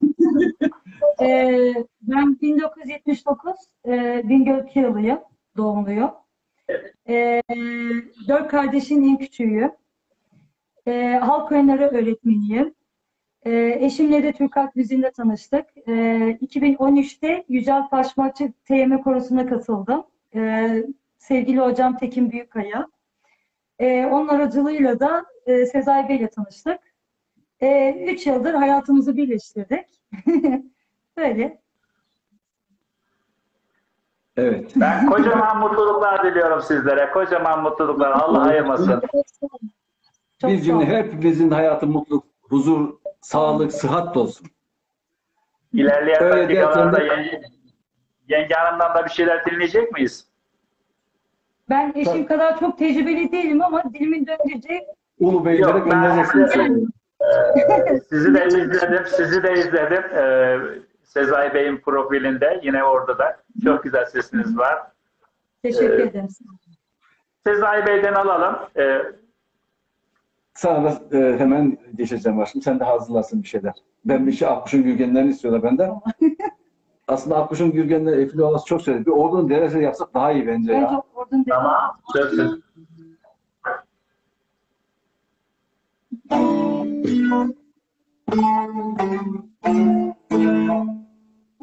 S2: [laughs]
S4: Ee, ben 1979 e, Bingöl Kiyalıyım. Doğumluyum. Ee, dört kardeşin en küçüğüyüm. Ee, halk oyunları öğretmeniyim. Ee, eşimle de Türk Halk Müziği'nde tanıştık. Ee, 2013'te Yücel Paşmakçı TM Korosu'na katıldım. Ee, sevgili hocam Tekin Büyükkaya. Ee, onun aracılığıyla da e, Sezai Bey'le tanıştık. Ee, üç yıldır hayatımızı birleştirdik. [laughs] Böyle.
S3: Evet.
S2: Ben kocaman mutluluklar diliyorum sizlere. Kocaman mutluluklar. Allah ayırmasın.
S4: Sağ
S3: cümle hepimizin hayatı mutluluk, huzur, sağlık, sıhhat olsun.
S2: İlerleyen
S3: Öyle
S2: dakikalarda yenge, yenge Hanım'dan da bir şeyler dinleyecek miyiz?
S4: Ben eşim kadar çok tecrübeli değilim ama dilimin döndüğünce
S3: Ulu Beylere
S2: Yok, ben-
S3: göndereceksiniz.
S2: Sizi de izledim, sizi de izledim. Ee, Sezai Bey'in profilinde yine orada da çok güzel sesiniz var.
S4: Teşekkür
S2: ee,
S4: ederim.
S2: Sezai Bey'den alalım. Ee,
S3: Sağ olasın. E, hemen geçeceğim başım. Sen de hazırlasın bir şeyler. Ben bir şey Akkuş'un gürgenlerini istiyorlar benden. [laughs] Aslında Akkuş'un gürgenleri Efil Oğaz çok söyledi. Bir ordunun derecesi yapsak daha iyi bence ya.
S4: Çok ordunun
S2: Tamam.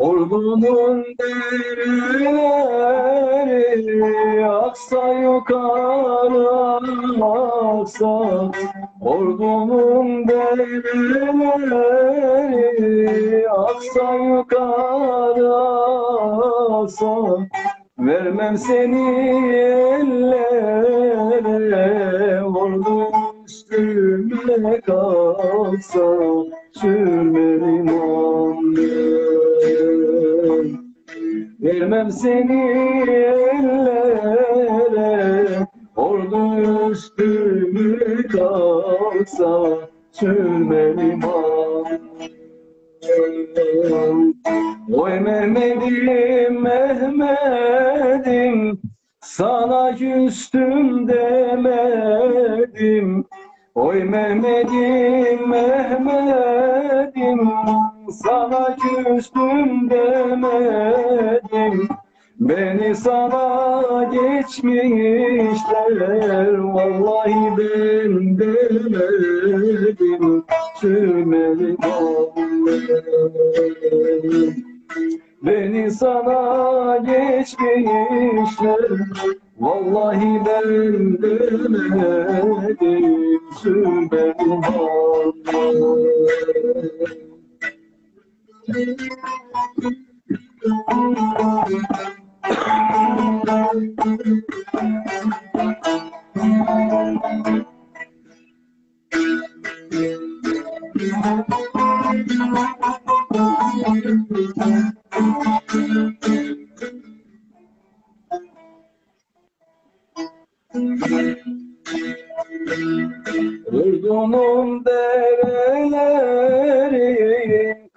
S3: Ordunun dereleri aksa yukarı aksa. Ordunun dereleri aksa yukarı aksa. Vermem seni ellere Ordu üstüme kalsa. Sürmerim annem Vermem seni ellere. Ordu üstüme kalsa Sürmerim annem Oy Mehmet'im Mehmet'im sana küstüm demedim. Oy Mehmet'im Mehmet'im sana küstüm demedim. Beni sana geçmişler Vallahi ben demedim. Sürmeli Beni sana geçmişler Vallahi ben demedim. Sürmeli Ordunun dereleri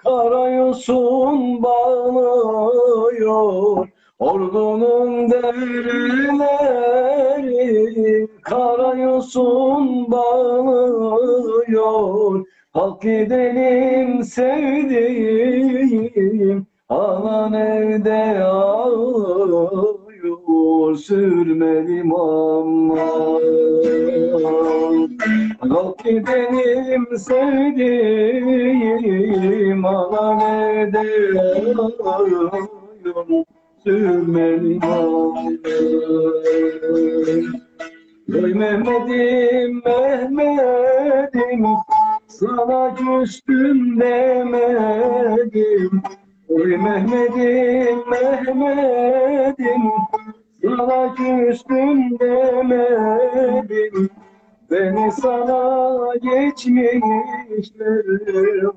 S3: karayosun bağlıyor. Ordunun dereleri karayosun bağlıyor. Kalk gidelim sevdiğim anan evde ağlıyor sürmelim aman. Kalk gidelim sevdiğim alan sürmelim aman. Oy Mehmet'im Mehmet'im sana küstüm demedim. Oy Mehmet'im Mehmet'im sana küstüm demedim. Beni sana geçmişler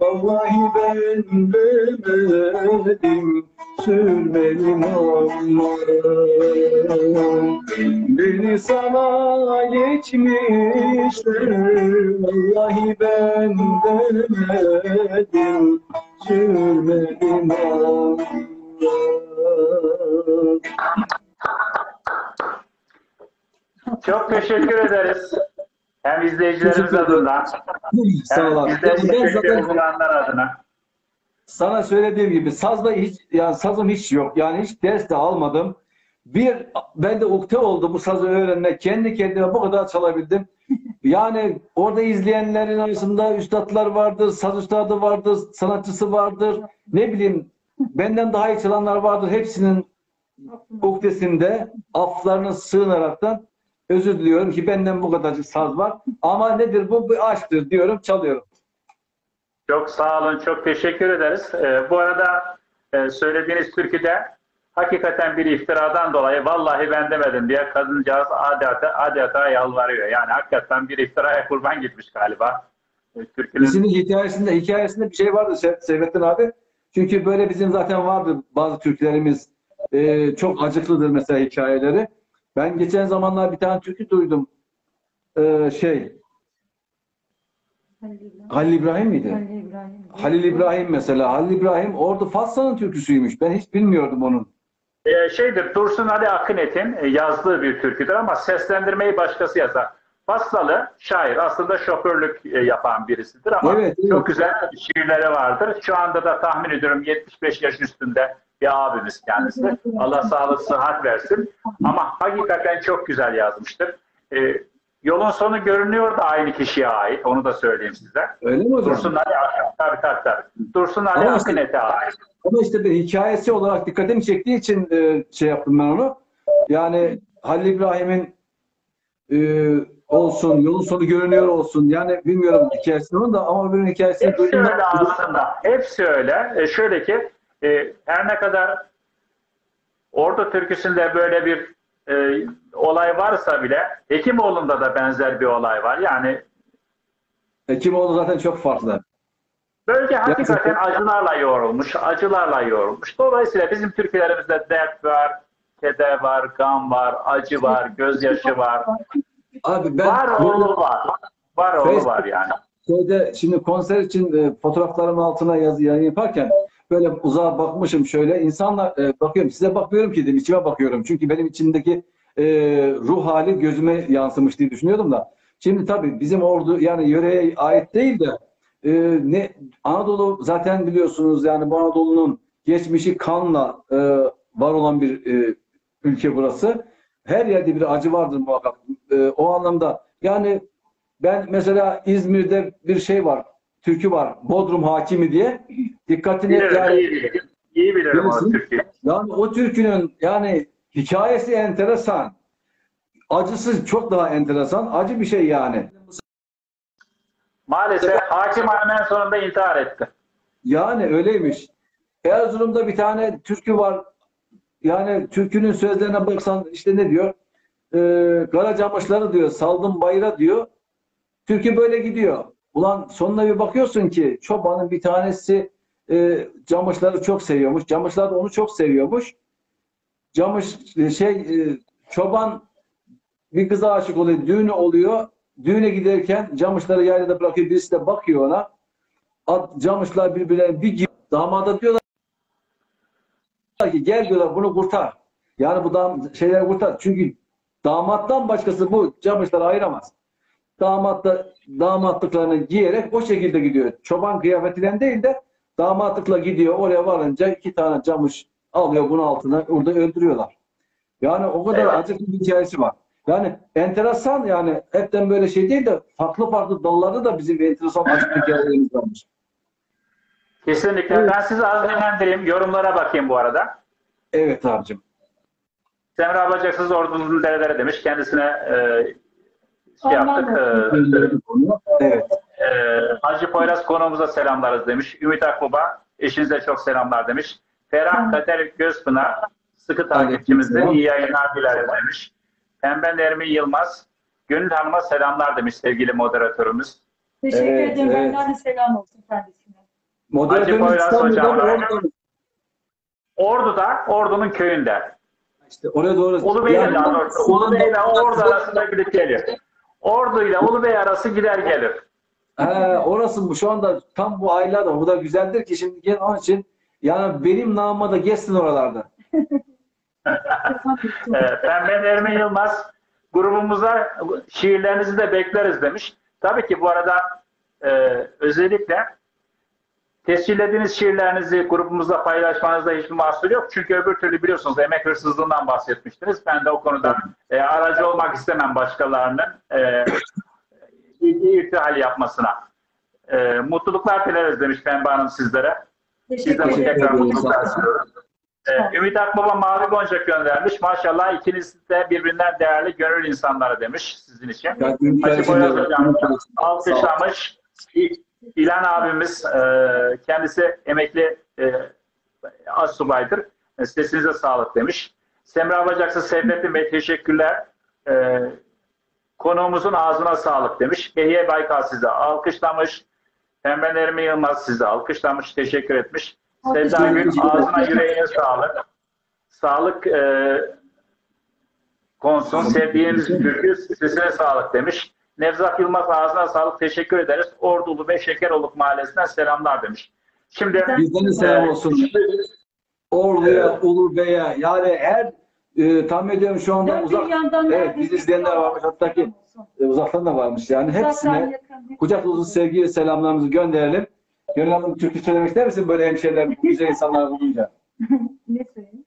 S3: Vallahi ben demedim Sürmedim aman Beni sana geçmişler. Vallahi ben demedim Sürmedim aman
S2: Çok teşekkür ederiz. Hem izleyicilerimiz adına [laughs]
S3: Sağ ol
S2: hem
S3: abi. zaten
S2: edilenler adına.
S3: sana söylediğim gibi sazda hiç yani sazım hiç yok. Yani hiç ders de almadım. Bir ben de ukde oldu bu sazı öğrenmek. Kendi kendime bu kadar çalabildim. [laughs] Yani orada izleyenlerin arasında üstadlar vardır, saz üstadı vardır, sanatçısı vardır. Ne bileyim benden daha iyi çalanlar vardır. Hepsinin ukdesinde aflarına sığınaraktan özür diliyorum ki benden bu kadarcık saz var. Ama nedir bu? Bir aşktır diyorum, çalıyorum.
S2: Çok sağ olun, çok teşekkür ederiz. Ee, bu arada e, söylediğiniz türküde hakikaten bir iftiradan dolayı vallahi ben demedim diye kadıncağız adeta, adeta yalvarıyor. Yani hakikaten bir iftiraya kurban gitmiş galiba. Ee, Türkünün
S3: Dizinin hikayesinde hikayesinde bir şey vardı Se- Seyfettin abi. Çünkü böyle bizim zaten vardı bazı türkülerimiz e, çok acıklıdır mesela hikayeleri. Ben geçen zamanlar bir tane türkü duydum. E, şey
S4: Halil İbrahim.
S3: Miydi?
S4: Halil İbrahim.
S3: Halil İbrahim mesela. Halil İbrahim Ordu Fassa'nın türküsüymüş. Ben hiç bilmiyordum onun.
S2: e, şeydir, Dursun Ali Akınet'in e, yazdığı bir türküdür ama seslendirmeyi başkası yazar. Fassalı şair, aslında şoförlük e, yapan birisidir ama
S3: Evet, evet.
S2: çok güzel şiirleri vardır. Şu anda da tahmin ediyorum 75 yaş üstünde bir abimiz kendisi. Allah sağlık, sıhhat versin. Ama hakikaten çok güzel yazmıştır. E, Yolun sonu görünüyor da aynı kişiye ait. Onu da söyleyeyim size.
S3: Öyle mi hocam?
S2: Dursun Ali tabii tabii tabii. Dursun Ali
S3: Ama işte-
S2: ait.
S3: Ama işte bir hikayesi olarak dikkatimi çektiği için e, şey yaptım ben onu. Yani Halil İbrahim'in e, olsun, yolun sonu görünüyor olsun. Yani bilmiyorum hikayesini onun da ama öbürünün hikayesini
S2: Hepsi öyle aslında. Hepsi öyle. E, şöyle ki e, her ne kadar Ordu türküsünde böyle bir e, olay varsa bile Hekimoğlu'nda da benzer bir olay var. Yani
S3: Hekimoğlu zaten çok farklı.
S2: bölge hakikaten acılarla yoğrulmuş, acılarla yoğrulmuş. Dolayısıyla bizim türkülerimizde dert var, keder var, gam var, acı var, gözyaşı var.
S3: Abi ben
S2: Var oğlu var. Var oğlu var yani.
S3: şeyde şimdi konser için e, fotoğraflarımın altına yazı yayın yaparken böyle uzağa bakmışım şöyle. İnsanlar e, bakıyorum. Size bakmıyorum ki dedim içime bakıyorum. Çünkü benim içimdeki e, ruh hali gözüme yansımış diye düşünüyordum da. Şimdi tabii bizim ordu yani yöreye ait değil de e, ne Anadolu zaten biliyorsunuz yani bu Anadolu'nun geçmişi kanla e, var olan bir e, ülke burası. Her yerde bir acı vardır muhakkak. E, o anlamda yani ben mesela İzmir'de bir şey var, türkü var, Bodrum Hakimi diye. Dikkatini
S2: Bilirim,
S3: yani,
S2: iyi bilirim. İyi bilirim
S3: Bilirsin.
S2: onu Türkiye.
S3: yani o türkünün yani hikayesi enteresan. Acısı çok daha enteresan. Acı bir şey yani.
S2: Maalesef hakim hemen sonunda intihar etti.
S3: Yani öyleymiş. Erzurum'da bir tane türkü var. Yani türkünün sözlerine baksan işte ne diyor? Ee, Karacamışları diyor, saldım bayra diyor. Türkü böyle gidiyor. Ulan sonuna bir bakıyorsun ki çobanın bir tanesi e, camışları çok seviyormuş. Camışlar da onu çok seviyormuş. Camış e, şey e, çoban bir kıza aşık oluyor, düğünü oluyor. Düğüne giderken camışları yaylada bırakıyor, birisi de bakıyor ona. At, camışlar birbirlerine bir gibi. Damada diyorlar ki gel diyorlar bunu kurtar. Yani bu dam şeyleri kurtar. Çünkü damattan başkası bu camışları ayıramaz. Damat da damatlıklarını giyerek o şekilde gidiyor. Çoban kıyafetiyle değil de damatlıkla gidiyor. Oraya varınca iki tane camış alıyor bunun altına orada öldürüyorlar. Yani o kadar
S2: Evet.
S3: acı bir hikayesi var. Yani enteresan yani hepten böyle şey değil de farklı farklı dallarda da bizim enteresan acı hikayelerimiz varmış.
S2: Kesinlikle.
S3: Evet.
S2: Ben sizi az dinlendireyim. Yorumlara bakayım bu arada.
S3: Evet abicim.
S2: Semra Bacaksız Ordunun derelere demiş. Kendisine e, şey yaptık. E,
S3: Evet.
S2: e, Hacı Poyraz konuğumuza selamlarız demiş. Ümit Akbaba eşinize çok selamlar demiş. Ferah Kader Gözpınar sıkı takipçimizde iyi yayınlar dileriz demiş. Pembe Nermin Yılmaz Gönül Hanım'a selamlar demiş sevgili moderatörümüz.
S4: Teşekkür
S3: Evet,
S4: ederim.
S3: evet.
S4: Benden de selam olsun kendisine.
S3: Moderatörümüz
S2: Poyraz
S3: İstanbul'da
S2: hocam. Ordu'da, Ordu'nun köyünde.
S3: İşte oraya doğru.
S2: Ulubey ile
S3: Yani
S2: daha doğrusu. ile
S3: anda-
S2: Ordu arasında gidip geliyor. Ordu ile Ulubey arası gider gelir.
S3: He, orası bu şu anda tam bu aylarda o kadar güzeldir ki şimdi gel onun için yani benim namıma da geçsin oralarda. [laughs]
S2: Ee, Pembe Nermin Yılmaz grubumuza şiirlerinizi de bekleriz demiş. Tabii ki bu arada e, özellikle tescillediğiniz şiirlerinizi grubumuzda paylaşmanızda hiçbir mahsur yok. Çünkü öbür türlü biliyorsunuz emek hırsızlığından bahsetmiştiniz. Ben de o konuda e, aracı olmak istemem başkalarının e, [coughs] irtihal yapmasına. E, mutluluklar dileriz demiş Pembe Hanım sizlere. Biz de tekrar mutluluklar diliyoruz. Ee, Ümit Akbaba Mavi Gonca göndermiş. Maşallah ikiniz de birbirinden değerli gönül insanları demiş sizin için. Hacı Boyraz hocam alkışlamış. İlhan abimiz e, kendisi emekli e, astsubaydır. E, Sesinize sağlık demiş. Semra Bacaksı Seyfettin Bey teşekkürler. E, konuğumuzun ağzına sağlık demiş. Behiye Baykal size alkışlamış. Pembe Nermin Yılmaz size alkışlamış, teşekkür etmiş. Sevda Gül ağzına yüreğine sağlık. Sağlık e, konsun, sevdiğiniz türkü sesine sağlık demiş. Nevzat Yılmaz ağzına sağlık, teşekkür ederiz. Ordulu ve Şekeroluk Mahallesi'nden selamlar demiş. Şimdi
S3: Bizden de selam
S2: e,
S3: olsun. Ordu'ya, Ulubey'e yani her e, tahmin ediyorum şu anda
S4: Dört
S3: uzak evet, bizi izleyenler varmış hatta ki e, uzaktan da varmış yani
S4: Uzaktan
S3: hepsine
S4: yakın.
S3: kucak dolusu sevgi ve selamlarımızı gönderelim. Gönül Hanım türkü söylemek ister misin böyle hemşehriler, bu güzel insanlar bulunca? [laughs]
S4: Ne söyleyeyim?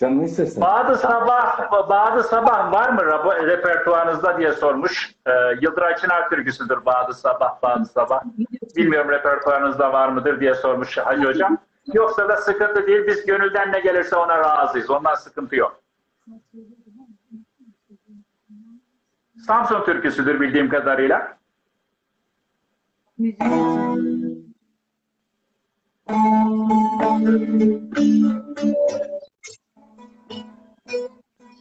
S3: Canın istersen.
S2: Bağdı Sabah, Bağdı Sabah var mı repertuarınızda diye sormuş. Ee, Yıldıray Çınar türküsüdür Bağdı Sabah, Bağdı Sabah. Bilmiyorum repertuarınızda var mıdır diye sormuş Hacı Hocam. Yoksa da sıkıntı değil. Biz gönülden ne gelirse ona razıyız. Ondan sıkıntı yok. Samsun türküsüdür bildiğim kadarıyla.
S4: Müzik.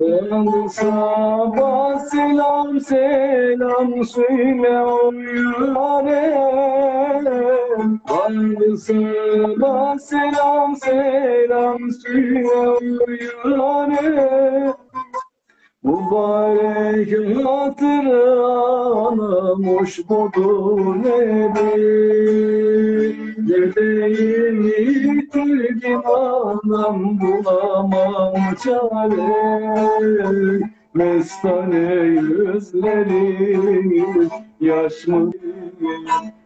S3: Ben sabah selam selam söyle o yâre. Ben sabah selam selam söyle o yâre Mübarek hatırana hoş budur nebi. Neredeyim yitirdim anam bulamam çare. Mestane yüzlerim yaş mı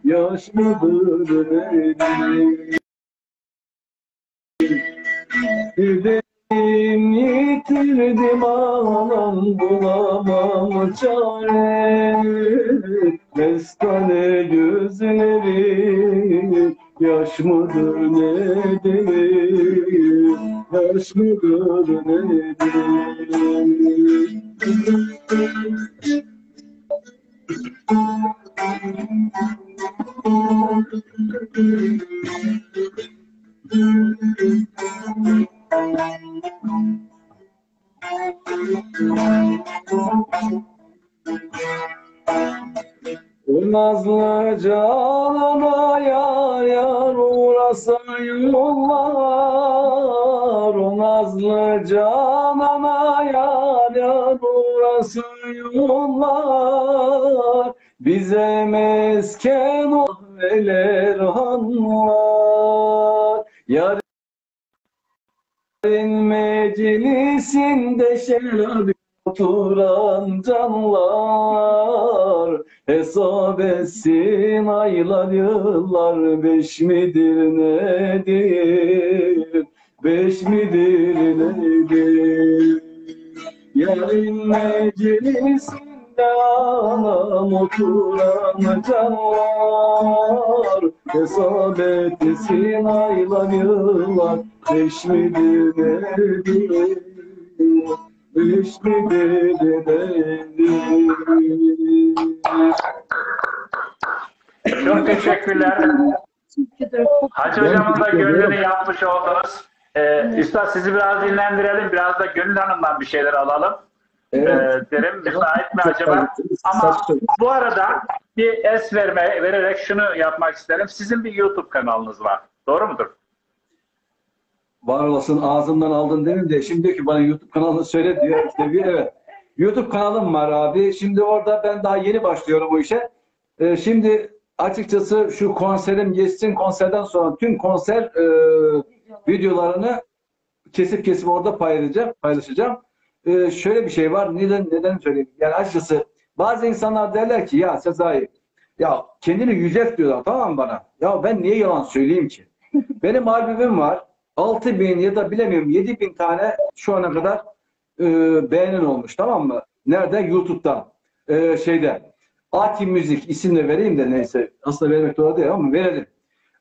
S3: yaş mıdır nebi? Yüreğim yitirdim anam bulamam çare. Mestane gözleri yaş mıdır nedir? Yaş mıdır nedir? O nazlı canana yar yar uğrasa yollar. O nazlı canana yar yar uğrasa yollar. Bize mesken o veler hanlar Yarın meclisinde şerab oturan canlar. Hesap etsin aylar yıllar beş midir nedir? Beş midir nedir? Yarın meclisinde anam oturan canlar Hesap etsin aylar yıllar nedir Beş midir nedir
S2: Çok teşekkürler. Hacı Hocam'ın da gönlünü yapmış oldunuz. Ee, Üstad sizi biraz dinlendirelim. Biraz da Gönül Hanım'dan bir şeyler alalım. Ee, derim. Müsait mi acaba? Ama bu arada bir es verme, vererek şunu yapmak isterim. Sizin bir YouTube kanalınız var. Doğru mudur?
S3: Var olasın ağzımdan aldın demin de şimdi diyor ki bana YouTube kanalını söyle diyor. İşte bir evet. YouTube kanalım var abi. Şimdi orada ben daha yeni başlıyorum bu işe. Ee, şimdi açıkçası şu konserim geçsin konserden sonra tüm konser e, videolarını kesip kesip orada paylaşacağım. paylaşacağım. Ee, şöyle bir şey var. Neden neden söyleyeyim? Yani açıkçası bazı insanlar derler ki ya Sezai ya kendini yücelt diyorlar tamam bana? Ya ben niye yalan söyleyeyim ki? [laughs] Benim albümüm var. 6 bin ya da bilemiyorum 7 bin tane şu ana kadar e, beğenin olmuş tamam mı? Nerede? YouTube'da. E, şeyde. Ati Müzik isimle vereyim de neyse. Aslında vermek doğru değil ama verelim.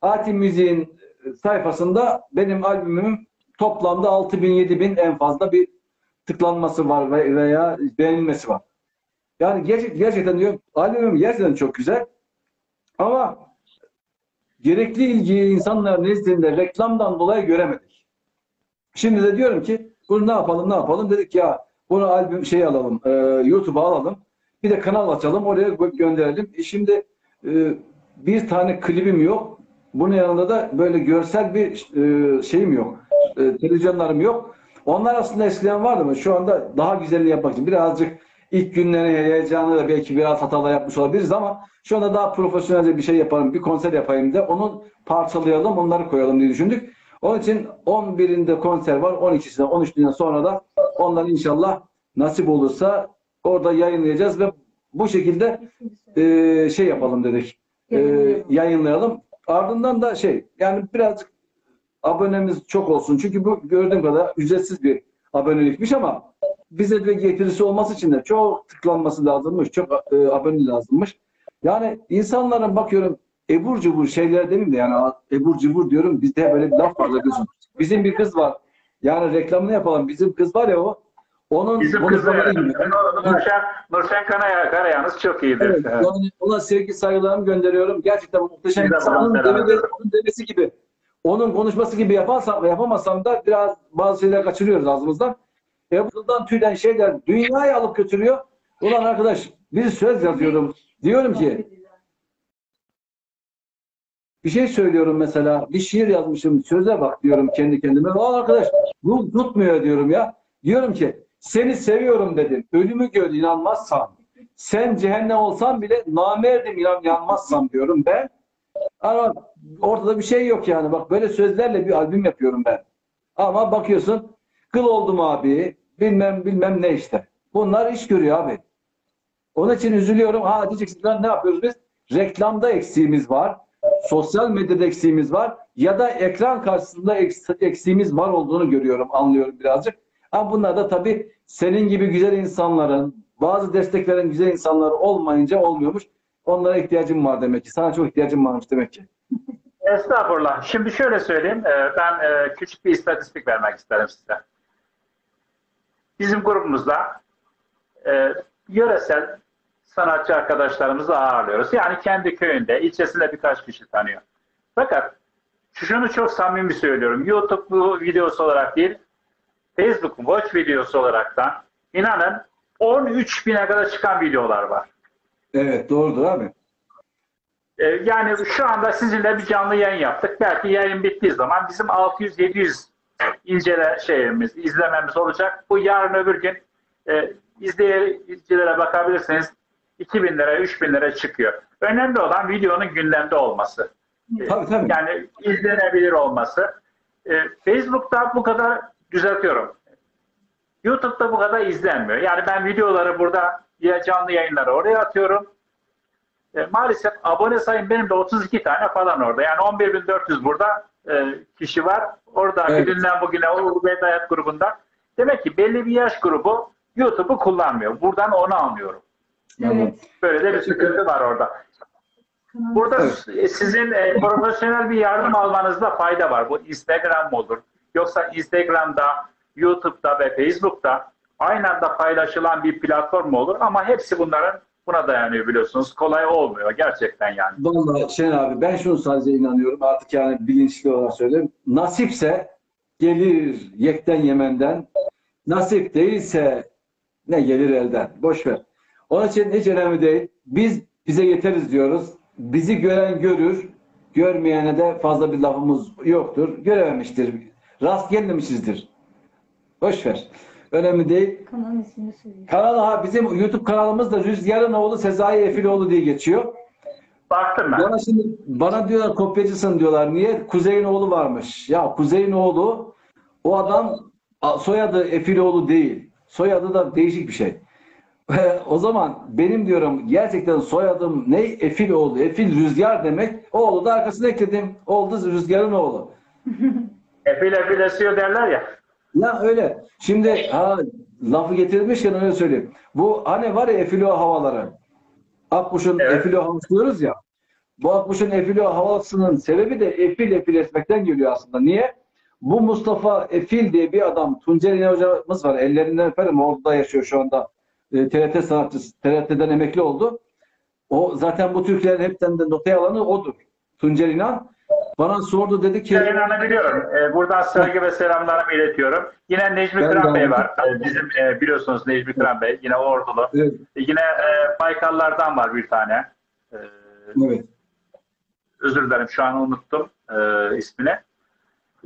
S3: Ati Müzik'in sayfasında benim albümüm toplamda 6000 7000 en fazla bir tıklanması var ve- veya beğenilmesi var. Yani gerçek, gerçekten diyorum albümüm gerçekten çok güzel. Ama gerekli ilgiyi insanlar nezdinde reklamdan dolayı göremedik. Şimdi de diyorum ki bunu ne yapalım ne yapalım dedik ya bunu albüm şey alalım e, YouTube'a alalım bir de kanal açalım oraya gö- gönderelim. E şimdi e, bir tane klibim yok. Bunun yanında da böyle görsel bir e, şeyim yok. E, televizyonlarım yok. Onlar aslında eskiden vardı ama şu anda daha güzelini yapmak için birazcık ilk günlerin heyecanı belki biraz hatalar yapmış olabiliriz ama şu anda daha profesyonelce bir şey yapalım, bir konser yapayım da onun parçalayalım, onları koyalım diye düşündük. Onun için 11'inde konser var, 12'sinde, 13'ünden sonra da onları inşallah nasip olursa orada yayınlayacağız ve bu şekilde e, şey yapalım dedik. E, yayınlayalım. Ardından da şey yani birazcık abonemiz çok olsun. Çünkü bu gördüğüm kadar ücretsiz bir abonelikmiş ama bize de getirisi olması için de çok tıklanması lazımmış. Çok e, abone lazımmış. Yani insanların bakıyorum ebur cubur şeyler demeyeyim de yani ebur cubur diyorum bizde böyle bir laf var da gözüm. Bizim bir kız var. Yani reklamını yapalım. Bizim kız var ya o. Onun
S2: Bizim
S3: konuşmaları gibi.
S2: Nurşen, Nurşen Kanaya, Karayanız çok iyidir.
S3: Evet, yani ona sevgi saygılarımı gönderiyorum. Gerçekten muhteşem onun demesi gibi. Onun konuşması gibi yaparsam, yapamazsam da biraz bazı şeyler kaçırıyoruz ağzımızdan. E buradan tüyden şeyler dünyayı alıp götürüyor. Ulan arkadaş bir söz yazıyorum. Diyorum ki bir şey söylüyorum mesela. Bir şiir yazmışım. Söze bak diyorum kendi kendime. Aa arkadaş bu tutmuyor diyorum ya. Diyorum ki seni seviyorum dedim. Ölümü gör inanmazsan. Sen cehennem olsan bile namerdim inan yanmazsam diyorum ben. Ama ortada bir şey yok yani. Bak böyle sözlerle bir albüm yapıyorum ben. Ama bakıyorsun kıl oldum abi. Bilmem bilmem ne işte. Bunlar iş görüyor abi. Onun için üzülüyorum. Ha diyeceksin lan ne yapıyoruz biz? Reklamda eksiğimiz var. Sosyal medyada eksiğimiz var. Ya da ekran karşısında eks- eksiğimiz var olduğunu görüyorum, anlıyorum birazcık. Ama bunlar da tabii senin gibi güzel insanların, bazı destek veren güzel insanlar olmayınca olmuyormuş. Onlara ihtiyacım var demek ki. Sana çok ihtiyacım varmış demek ki. [laughs]
S2: Estağfurullah. Şimdi şöyle söyleyeyim. e, Ben e, küçük bir istatistik vermek isterim size. Bizim grubumuzda e, yöresel sanatçı arkadaşlarımızı ağırlıyoruz. Yani kendi köyünde, ilçesinde birkaç kişi tanıyor. Fakat şunu çok samimi söylüyorum. YouTube videosu olarak değil, Facebook Watch videosu olaraktan inanın 13 bine kadar çıkan videolar var.
S3: Evet doğrudur abi.
S2: Ee, Yani şu anda sizinle bir canlı yayın yaptık. Belki yayın bittiği zaman bizim 600-700 incele şeyimiz, izlememiz olacak. Bu yarın öbür gün e, izleyicilere bakabilirsiniz. 2000 lira, 3000 lira çıkıyor. Önemli olan videonun gündemde olması. Ee,
S3: Tabii tabii.
S2: Yani izlenebilir olması. Ee, Facebook'ta bu kadar düzeltiyorum. YouTube'da bu kadar izlenmiyor. Yani ben videoları burada ya canlı yayınları oraya atıyorum. E, maalesef abone sayım benim de 32 tane falan orada. Yani 11.400 burada e, kişi var. Orada
S3: Evet.
S2: bugünden bugüne Uğur Bey Hayat grubunda. Demek ki belli bir yaş grubu YouTube'u kullanmıyor. Buradan onu anlıyorum.
S3: Anladım.
S2: Böyle de bir sıkıntı var orada. Burada
S3: Evet.
S2: sizin e, profesyonel bir yardım almanızda fayda var. Bu Instagram mı olur? Yoksa Instagram'da, YouTube'da ve Facebook'ta aynı anda paylaşılan bir platform olur? Ama hepsi bunların buna dayanıyor biliyorsunuz. Kolay olmuyor gerçekten yani.
S3: Vallahi Şen abi ben şunu sadece inanıyorum artık yani bilinçli olarak söyleyeyim. Nasipse gelir yekten Yemen'den. Nasip değilse ne gelir elden. Boş ver. Onun için hiç önemli değil. Biz bize yeteriz diyoruz. Bizi gören görür. Görmeyene de fazla bir lafımız yoktur. Görememiştir. Rast gelmemişizdir. Boş ver. Önemli değil.
S4: Kanalın ismini söyleyeyim.
S3: Kanal ha bizim YouTube kanalımız da Rüzgar'ın oğlu Sezai Efiloğlu diye geçiyor.
S2: Baktım ben.
S3: Bana şimdi bana diyorlar kopyacısın diyorlar. Niye? Kuzey'in oğlu varmış. Ya Kuzey'in oğlu o adam soyadı Efiloğlu değil. Soyadı da değişik bir şey. [laughs] o zaman benim diyorum gerçekten soyadım ne? Efiloğlu. Efil Rüzgar demek. Oğlu da arkasına ekledim. Oldu Rüzgar'ın oğlu.
S2: Efil efil esiyor derler ya.
S3: Ya öyle. Şimdi ha, lafı getirmişken öyle söyleyeyim. Bu hani var ya efilo havaları. Akkuş'un
S2: Evet.
S3: efilo havası diyoruz ya. Bu Akkuş'un efilo havasının sebebi de efil efil esmekten geliyor aslında. Niye? Bu Mustafa Efil diye bir adam, Tunceli hocamız var. Ellerinden öperim. Orada yaşıyor şu anda. E, TRT sanatçısı. TRT'den emekli oldu. O zaten bu Türklerin hepten de notaya alanı odur. Tuncel İnan. Bana sordu dedi ki
S2: Yayınlarını biliyorum. Ee, buradan sevgi ve selamlarımı iletiyorum. Yine Necmi
S3: Ben
S2: Kıran Bey var. Ee, bizim e, biliyorsunuz Necmi Kıran Bey. Yine Ordulu.
S3: evet,
S2: E, Yine e, Baykallardan var bir tane. Ee,
S3: evet.
S2: özür dilerim şu an unuttum e, ismini.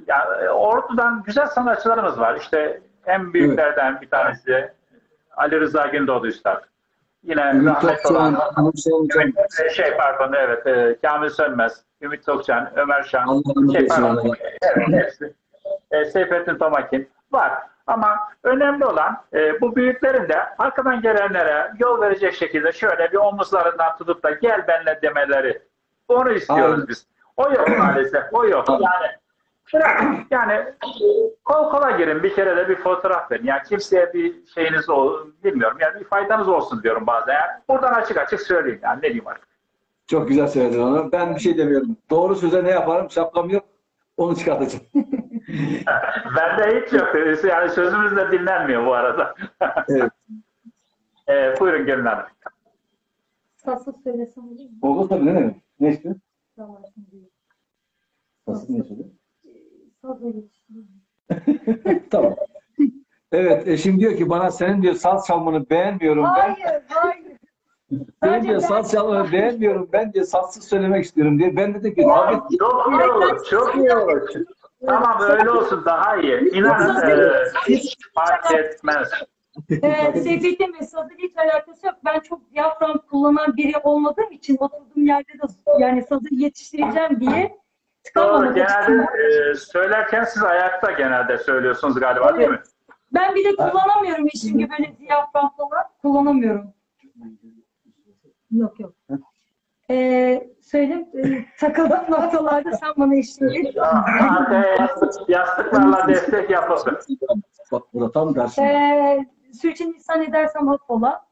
S2: Ya, e, Ordu'dan güzel sanatçılarımız var. İşte en büyüklerden bir tanesi Ali Rıza Gündoğdu Üstad. Yine
S3: Ümit Tokçuhan,
S2: olan. Ümit, e, şey pardon evet e, Kamil Sönmez, Ümit Tokçan, Ömer Şan,
S3: Allah rahmet
S2: şey, pardon, evet, hepsi. E, Seyfettin Tomakin var. Ama önemli olan e, bu büyüklerin de arkadan gelenlere yol verecek şekilde şöyle bir omuzlarından tutup da gel benimle demeleri. Onu istiyoruz
S3: Aynen.
S2: biz. O yok maalesef. O yok. Yani yani kol kola girin bir kere de bir fotoğraf verin. Yani kimseye bir şeyiniz ol, bilmiyorum. Yani bir faydanız olsun diyorum bazen. Yani buradan açık açık söyleyeyim. Yani ne diyeyim artık.
S3: Çok güzel söyledin onu. Ben bir şey demiyorum. Doğru söze ne yaparım? Şapkam yok. Onu çıkartacağım. [laughs]
S2: Bende hiç yok. Yani sözümüz de dinlenmiyor bu arada. [laughs]
S3: Evet.
S2: e, buyurun Gönül Hanım.
S4: Tatsız söylesem olur mu?
S3: Oldu tabii ne demek? Ne istiyorsun?
S4: Tamam, şimdi.
S3: Nasıl ne istiyorsun? [laughs] Tamam. Evet eşim diyor ki bana senin diyor saz çalmanı beğenmiyorum. Ben,
S4: Hayır, hayır. [laughs] Sadece
S3: diyor
S4: ben-
S3: saz çalmanı beğenmiyorum. Ben diyor sazsız söylemek istiyorum diye. Ben dedim ki tabii
S2: Çok iyi olur. Çok iyi olur. Tamam öyle olsun daha iyi. İnanın e, hiç fark etmez. [laughs]
S4: Ee, Bey sazla hiç alakası yok. Ben çok diyafram kullanan biri olmadığım için oturduğum yerde de yani sazı yetiştireceğim diye
S2: Doğru. Genelde e, söylerken siz ayakta genelde söylüyorsunuz galiba değil mi?
S4: Ben bir de kullanamıyorum eşim gibi böyle diyafram falan kullanamıyorum. Yok yok. Ee, söyle e, takıldığım [laughs] noktalarda sen bana eşlik
S2: yastıklarla destek yapıldı.
S3: bak burada tam karşında.
S4: Ee, sürçülisan edersem affola.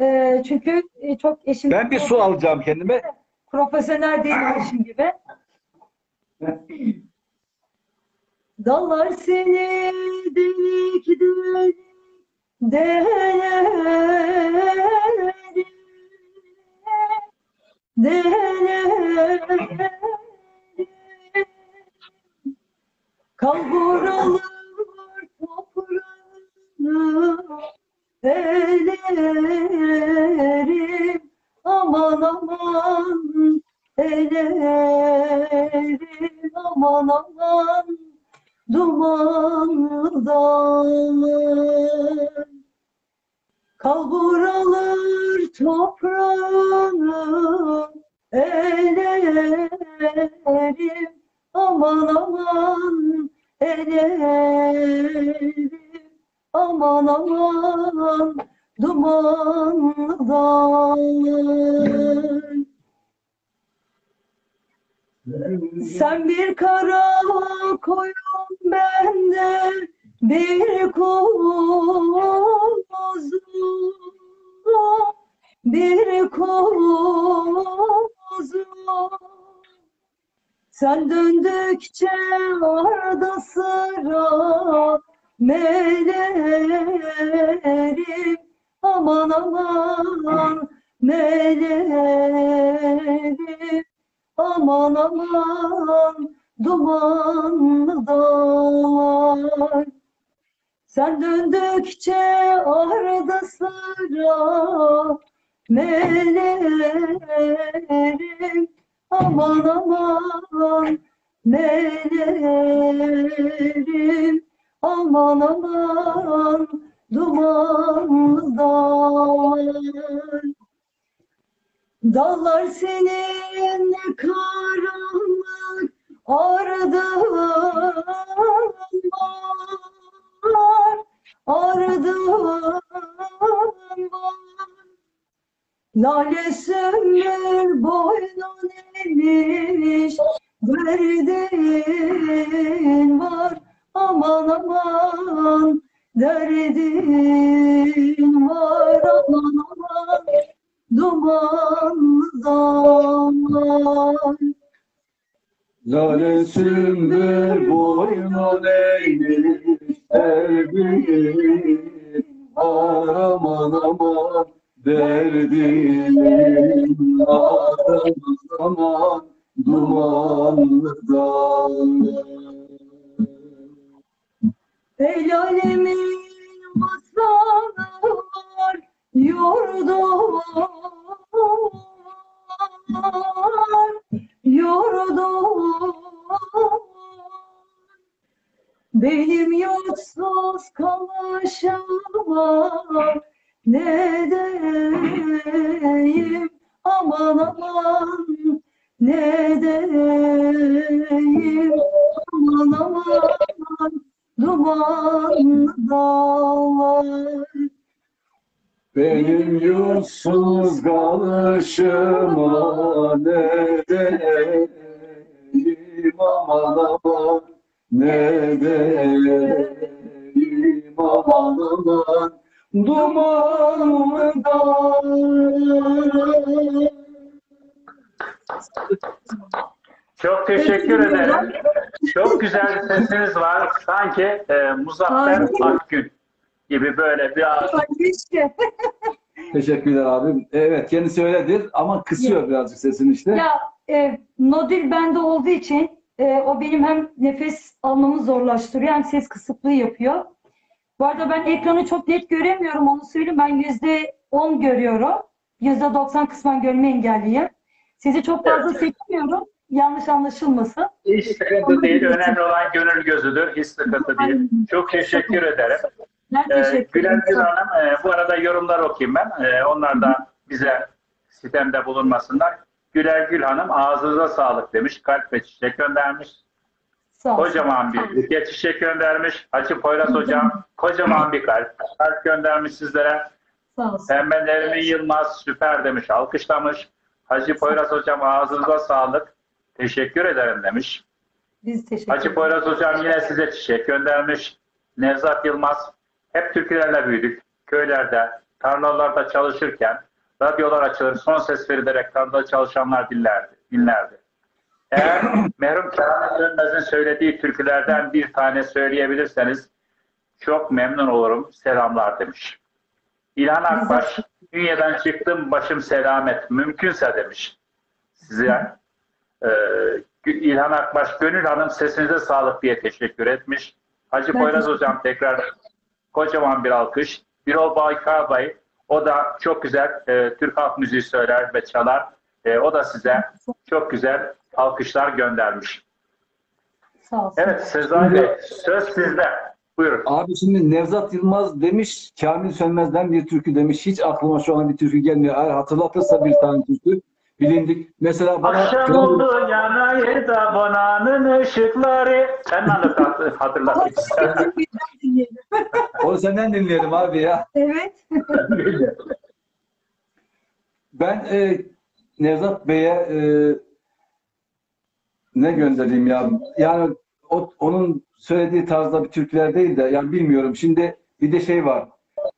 S4: Ee, çünkü e, çok eşim
S3: Ben bir su alacağım kendime.
S4: profesyonel değil eşim gibi. [laughs] Dallar seni delik delik delik delik Kavuralım toprağını elerim. Aman aman elerim aman aman dumanlı dağlar Kalburalır toprağını elerim aman aman elerim aman aman dumanlı sen bir kara koyun bende bir kuzu bir kuzu sen döndükçe arda sıra melerim aman aman melerim aman aman dumanlı dağlar. Sen döndükçe arda sıra melerim aman aman melerim aman aman dumanlı dağlar Dallar senin karanlık ardın var, ardın var. Lale sümbül boynun eğmiş, derdin var, aman aman, derdin var, aman aman, dumanlı dağlar.
S3: Lale sümbül boynun eğmiş derdim Aman aman derdim Aman aman dumanlı dağlar
S4: El alemin masalı var, yurdu var, yurdu var. Benim yurtsuz kalışıma ne diyeyim? Aman aman. Ne diyeyim? Aman aman. Duman dağlar.
S3: Benim yurtsuz kalışıma ne deyim aman aman ne deyim aman aman dumanlı dağlar.
S2: Çok teşekkür ederim. Çok güzel bir sesiniz var. Sanki e, Muzaffer. Akgün gibi böyle
S4: keşke. [laughs]
S3: Teşekkürler abim. Evet kendisi öyledir ama kısıyor birazcık sesini işte.
S4: Ya e, nodül bende olduğu için e, o benim hem nefes almamı zorlaştırıyor hem ses kısıklığı yapıyor. Bu arada ben ekranı çok net göremiyorum onu söyleyeyim. Ben yüzde on görüyorum. Yüzde doksan kısmen görme engelliyim. Sizi çok fazla seçmiyorum. Yanlış anlaşılmasın.
S2: hiç sıkıntı değil. Önemli olan gönül gözüdür. Hiç sıkıntı değil. Çok teşekkür ederim.
S4: Ben
S2: Ee,
S4: teşekkür ederim.
S2: Hanım, e, bu arada yorumlar okuyayım ben. E, onlar da bize sitemde bulunmasınlar. Güler Gül Hanım ağzınıza sağlık demiş. Kalp ve çiçek göndermiş.
S4: Sağ.
S2: Kocaman bir buket çiçek göndermiş. Hacı Poyraz Hocam kocaman bir kalp. Kalp göndermiş sizlere.
S4: Sağ olsun.
S2: Pembe Nermin Yılmaz süper demiş. Alkışlamış. Hacı Poyraz Hocam ağzınıza sağlık. Teşekkür ederim demiş.
S4: Biz teşekkür
S2: Hacı. Poyraz Hocam yine size çiçek göndermiş. Nevzat Yılmaz, hep türkülerle büyüdük. Köylerde, tarlalarda çalışırken radyolar açılır, son ses verilerek tarlada çalışanlar dinlerdi. dinlerdi. Eğer [clears throat] merhum Kamil Dönmez'in söylediği türkülerden bir tane söyleyebilirseniz çok memnun olurum. Selamlar demiş. İlhan Akbaş, Dünyadan çıktım başım selamet, mümkünse demiş. Size ee, İlhan Akbaş, Gönül Hanım sesinize sağlık diye teşekkür etmiş. Hacı Poyraz Hocam tekrar kocaman bir alkış. Birol Baykar Bey, o da çok güzel e, Türk halk müziği söyler ve çalar. E, o da size çok güzel alkışlar göndermiş.
S4: Sağ olsun.
S2: Evet Sezai Bey, söz sizde. Buyurun.
S3: Abi şimdi Nevzat Yılmaz demiş, Kamil Sönmez'den bir türkü demiş. Hiç aklıma şu an bir türkü gelmiyor. Eğer hatırlatırsa bir tane türkü bilindik. Mesela bana
S2: Akşam oldu yanayır da bonanın ışıkları. Sen anlat [laughs] hatırlat.
S3: Onu senden dinleyelim abi ya.
S4: Evet. [laughs]
S3: Ben e, Nevzat Bey'e e, ne göndereyim ya? Yani o, onun söylediği tarzda bir türküler değil de yani bilmiyorum. Şimdi bir de şey var.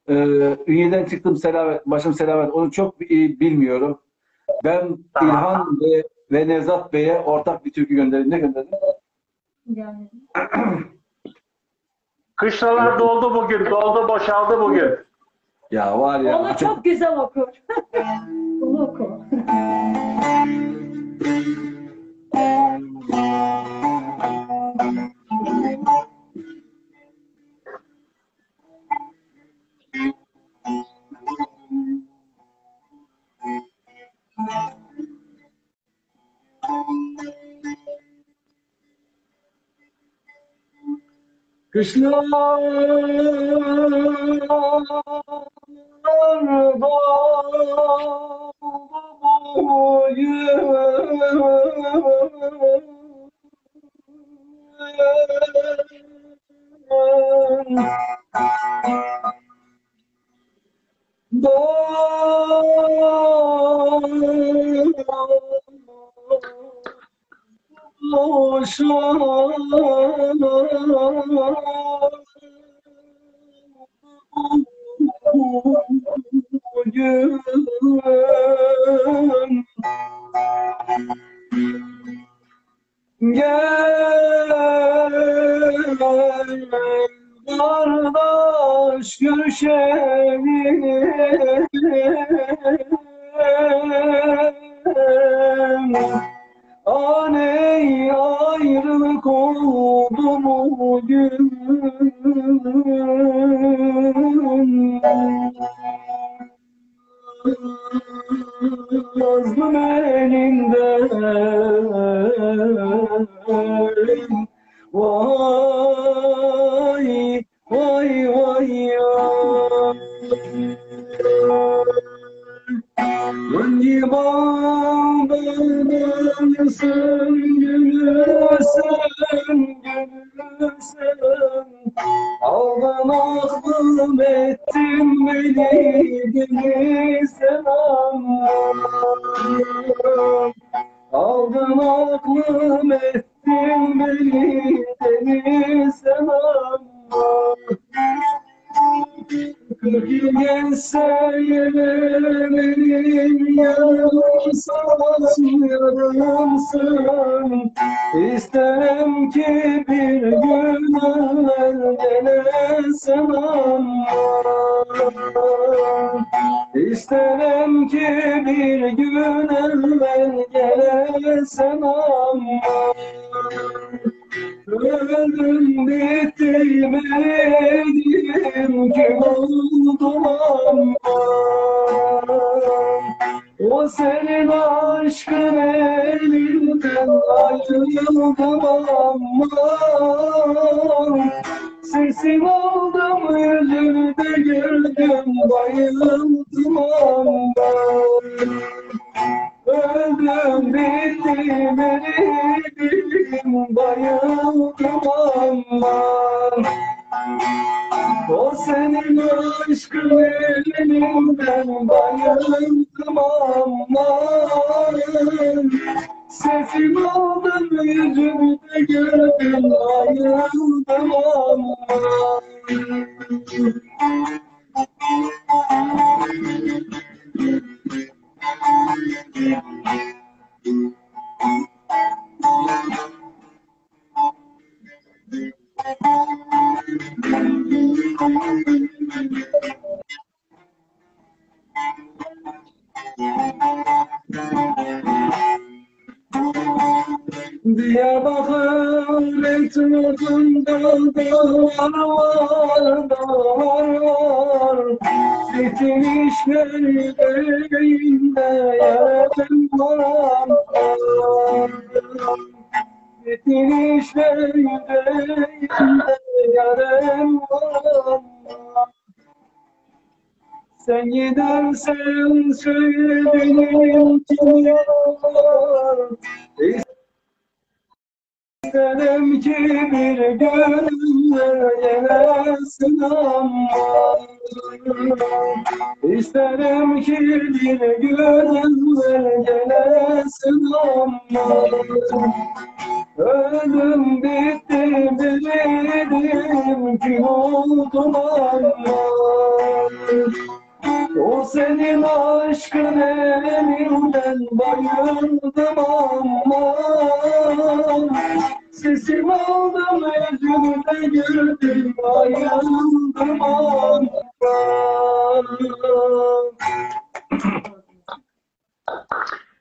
S3: E, Ünye'den çıktım selamet, başım selamet. Onu çok iyi bilmiyorum. Ben
S2: Tamam.
S3: İlhan ve, ve Nevzat Bey'e ortak bir türkü göndereyim. Ne göndereyim? [clears throat]
S4: Yani
S2: Kışlalar doldu bugün, doldu boşaldı bugün.
S3: Ya var ya.
S4: onu
S3: çok-
S4: güzel okur. [laughs] Onu oku. [laughs]
S3: Kışlar boyu Gel kardeş görüşelim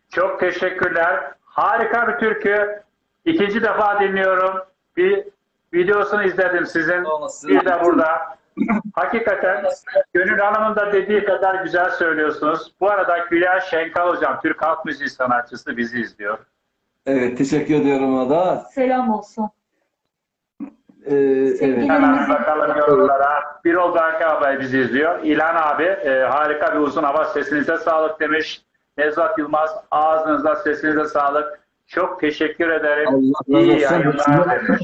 S2: Çok teşekkürler. Harika bir türkü. İkinci defa dinliyorum. Bir videosunu izledim sizin. Bir de burada. Hakikaten Gönül Hanım'ın da dediği kadar güzel söylüyorsunuz. Bu arada Hülya Şenkal Hocam, Türk Halk Müziği sanatçısı bizi izliyor.
S3: Evet teşekkür ediyorum ona da.
S4: Selam olsun.
S3: Ee, evet.
S2: Hemen bakalım yorumlara. Birol Berke abla bizi izliyor. İlhan abi e, harika bir uzun hava sesinize sağlık demiş. Nezat Yılmaz ağzınıza sesinize sağlık. Çok teşekkür ederim.
S3: Allah
S2: İyi yayınlar demiş.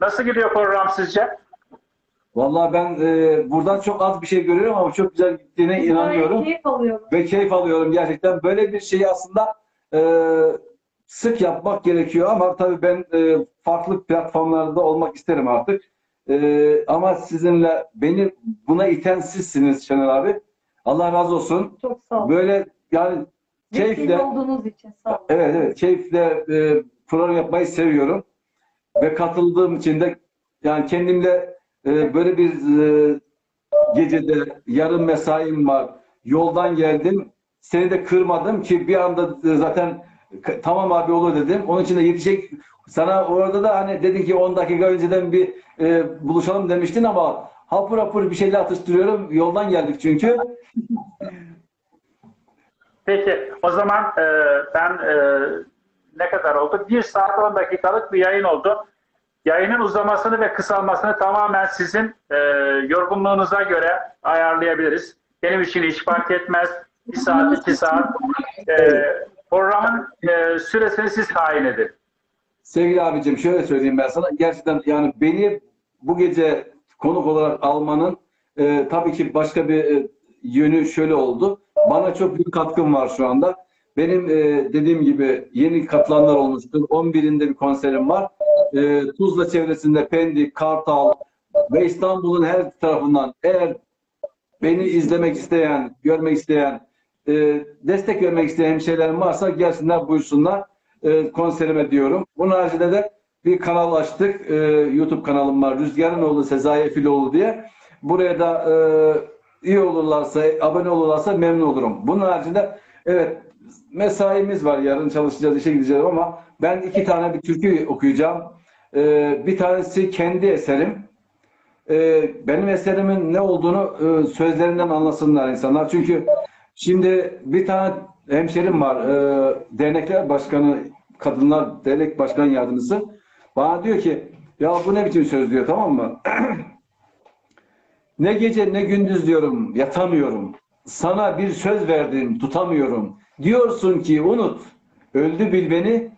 S2: Nasıl gidiyor program sizce?
S3: Vallahi ben e, buradan çok az bir şey görüyorum ama çok güzel gittiğine inanıyorum.
S4: Keyif alıyorum.
S3: ve keyif alıyorum gerçekten. Böyle bir şeyi aslında e, sık yapmak gerekiyor ama tabii ben e, farklı platformlarda olmak isterim artık. E, ama sizinle beni buna iten sizsiniz Şener abi. Allah razı olsun.
S4: Çok sağ ol.
S3: Böyle yani Keyifle.
S4: Olduğunuz için sağ olun.
S3: Evet evet keyifle e, program yapmayı seviyorum ve katıldığım için de yani kendimle e, böyle bir e, gecede yarım mesaim var. Yoldan geldim. Seni de kırmadım ki bir anda e, zaten tamam abi olur dedim. Onun için de yetişecek sana orada da hani dedin ki 10 dakika önceden bir e, buluşalım demiştin ama hapur hapur bir şeyler atıştırıyorum. Yoldan geldik çünkü.
S2: Peki o zaman e, ben e, ne kadar oldu? 1 saat 10 dakikalık bir yayın oldu. Yayının uzamasını ve kısalmasını tamamen sizin e, yorgunluğunuza göre ayarlayabiliriz. Benim için hiç fark etmez. 1 saat, 2 saat. E, programın e, süresini siz tayin edin.
S3: Sevgili abicim şöyle söyleyeyim ben sana. Gerçekten yani beni bu gece konuk olarak almanın e, tabii ki başka bir e, yönü şöyle oldu. Bana çok büyük katkım var şu anda. Benim e, dediğim gibi yeni katılanlar olmuştur. 11'inde bir konserim var. E, Tuzla çevresinde Pendik, Kartal ve İstanbul'un her tarafından eğer beni izlemek isteyen, görmek isteyen, e, destek vermek isteyen hemşehrilerim varsa gelsinler buyursunlar e, konserime diyorum. Bunun haricinde de bir kanal açtık. E, YouTube kanalım var. Rüzgar'ın oğlu Sezai Efiloğlu diye. Buraya da e, iyi olurlarsa, abone olurlarsa memnun olurum. Bunun haricinde evet mesaimiz var. Yarın çalışacağız, işe gideceğiz ama ben iki tane bir türkü okuyacağım. E, bir tanesi kendi eserim. E, benim eserimin ne olduğunu e, sözlerinden anlasınlar insanlar. Çünkü şimdi bir tane hemşerim var. E, dernekler başkanı, kadınlar dernek başkan yardımcısı. Bana diyor ki ya bu ne biçim söz diyor tamam mı? [clears throat] ne gece ne gündüz diyorum yatamıyorum. Sana bir söz verdim tutamıyorum. Diyorsun ki unut. Öldü bil beni.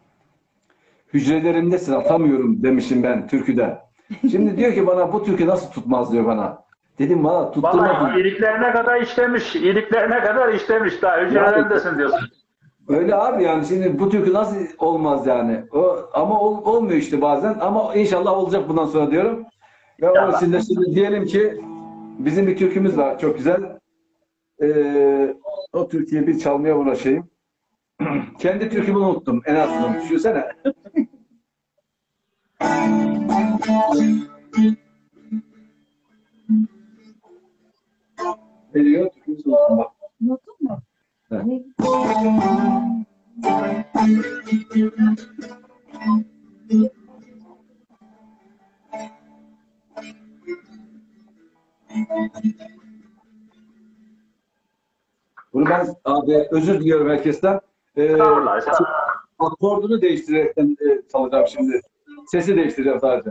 S3: Hücrelerimdesin atamıyorum demişim ben türküde. Şimdi diyor ki bana bu türkü nasıl tutmaz diyor bana. Dedim bana tutturma.
S2: Vallahi iliklerine kadar işlemiş. iliklerine kadar işlemiş. Daha hücrelerindesin diyorsun.
S3: Öyle abi yani şimdi bu türkü nasıl olmaz yani. O, ama ol- olmuyor işte bazen ama inşallah olacak bundan sonra diyorum. Ve onun
S2: İnşallah.
S3: için de şimdi diyelim ki bizim bir türkümüz var çok güzel. Ee, o türküyü bir çalmaya uğraşayım. [clears throat] Kendi türkümü unuttum en azından. Düşünsene. [laughs] Ne diyor? Türkümüzü unuttum bak.
S4: Unuttun mu?
S3: Evet. Bunu ben abi özür diliyorum herkesten. Ee, akordunu değiştirerekten e, çalacağım şimdi. Sesi değiştireceğim sadece.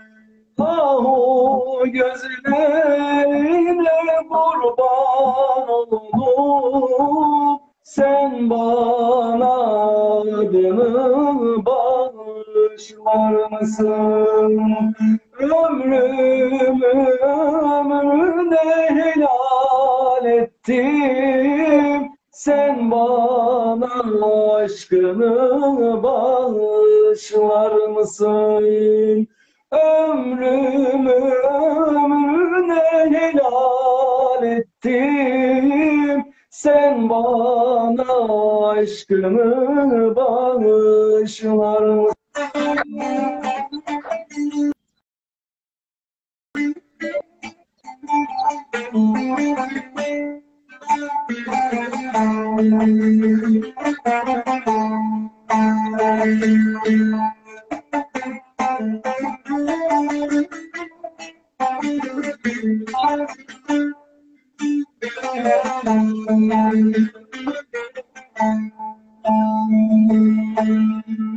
S3: Ahu gözlerine kurban olurum Sen bana adını bağışlar mısın? Ömrümü ömrüne helal ettim Sen bana aşkını bağışlar mısın? Ömrümü ömrüne helal ettim. Sen bana aşkını bağışlar mısın?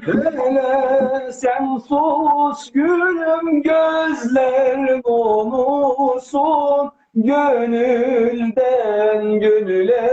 S3: Hele sen sus gülüm gözler konusun Gönülden gönüle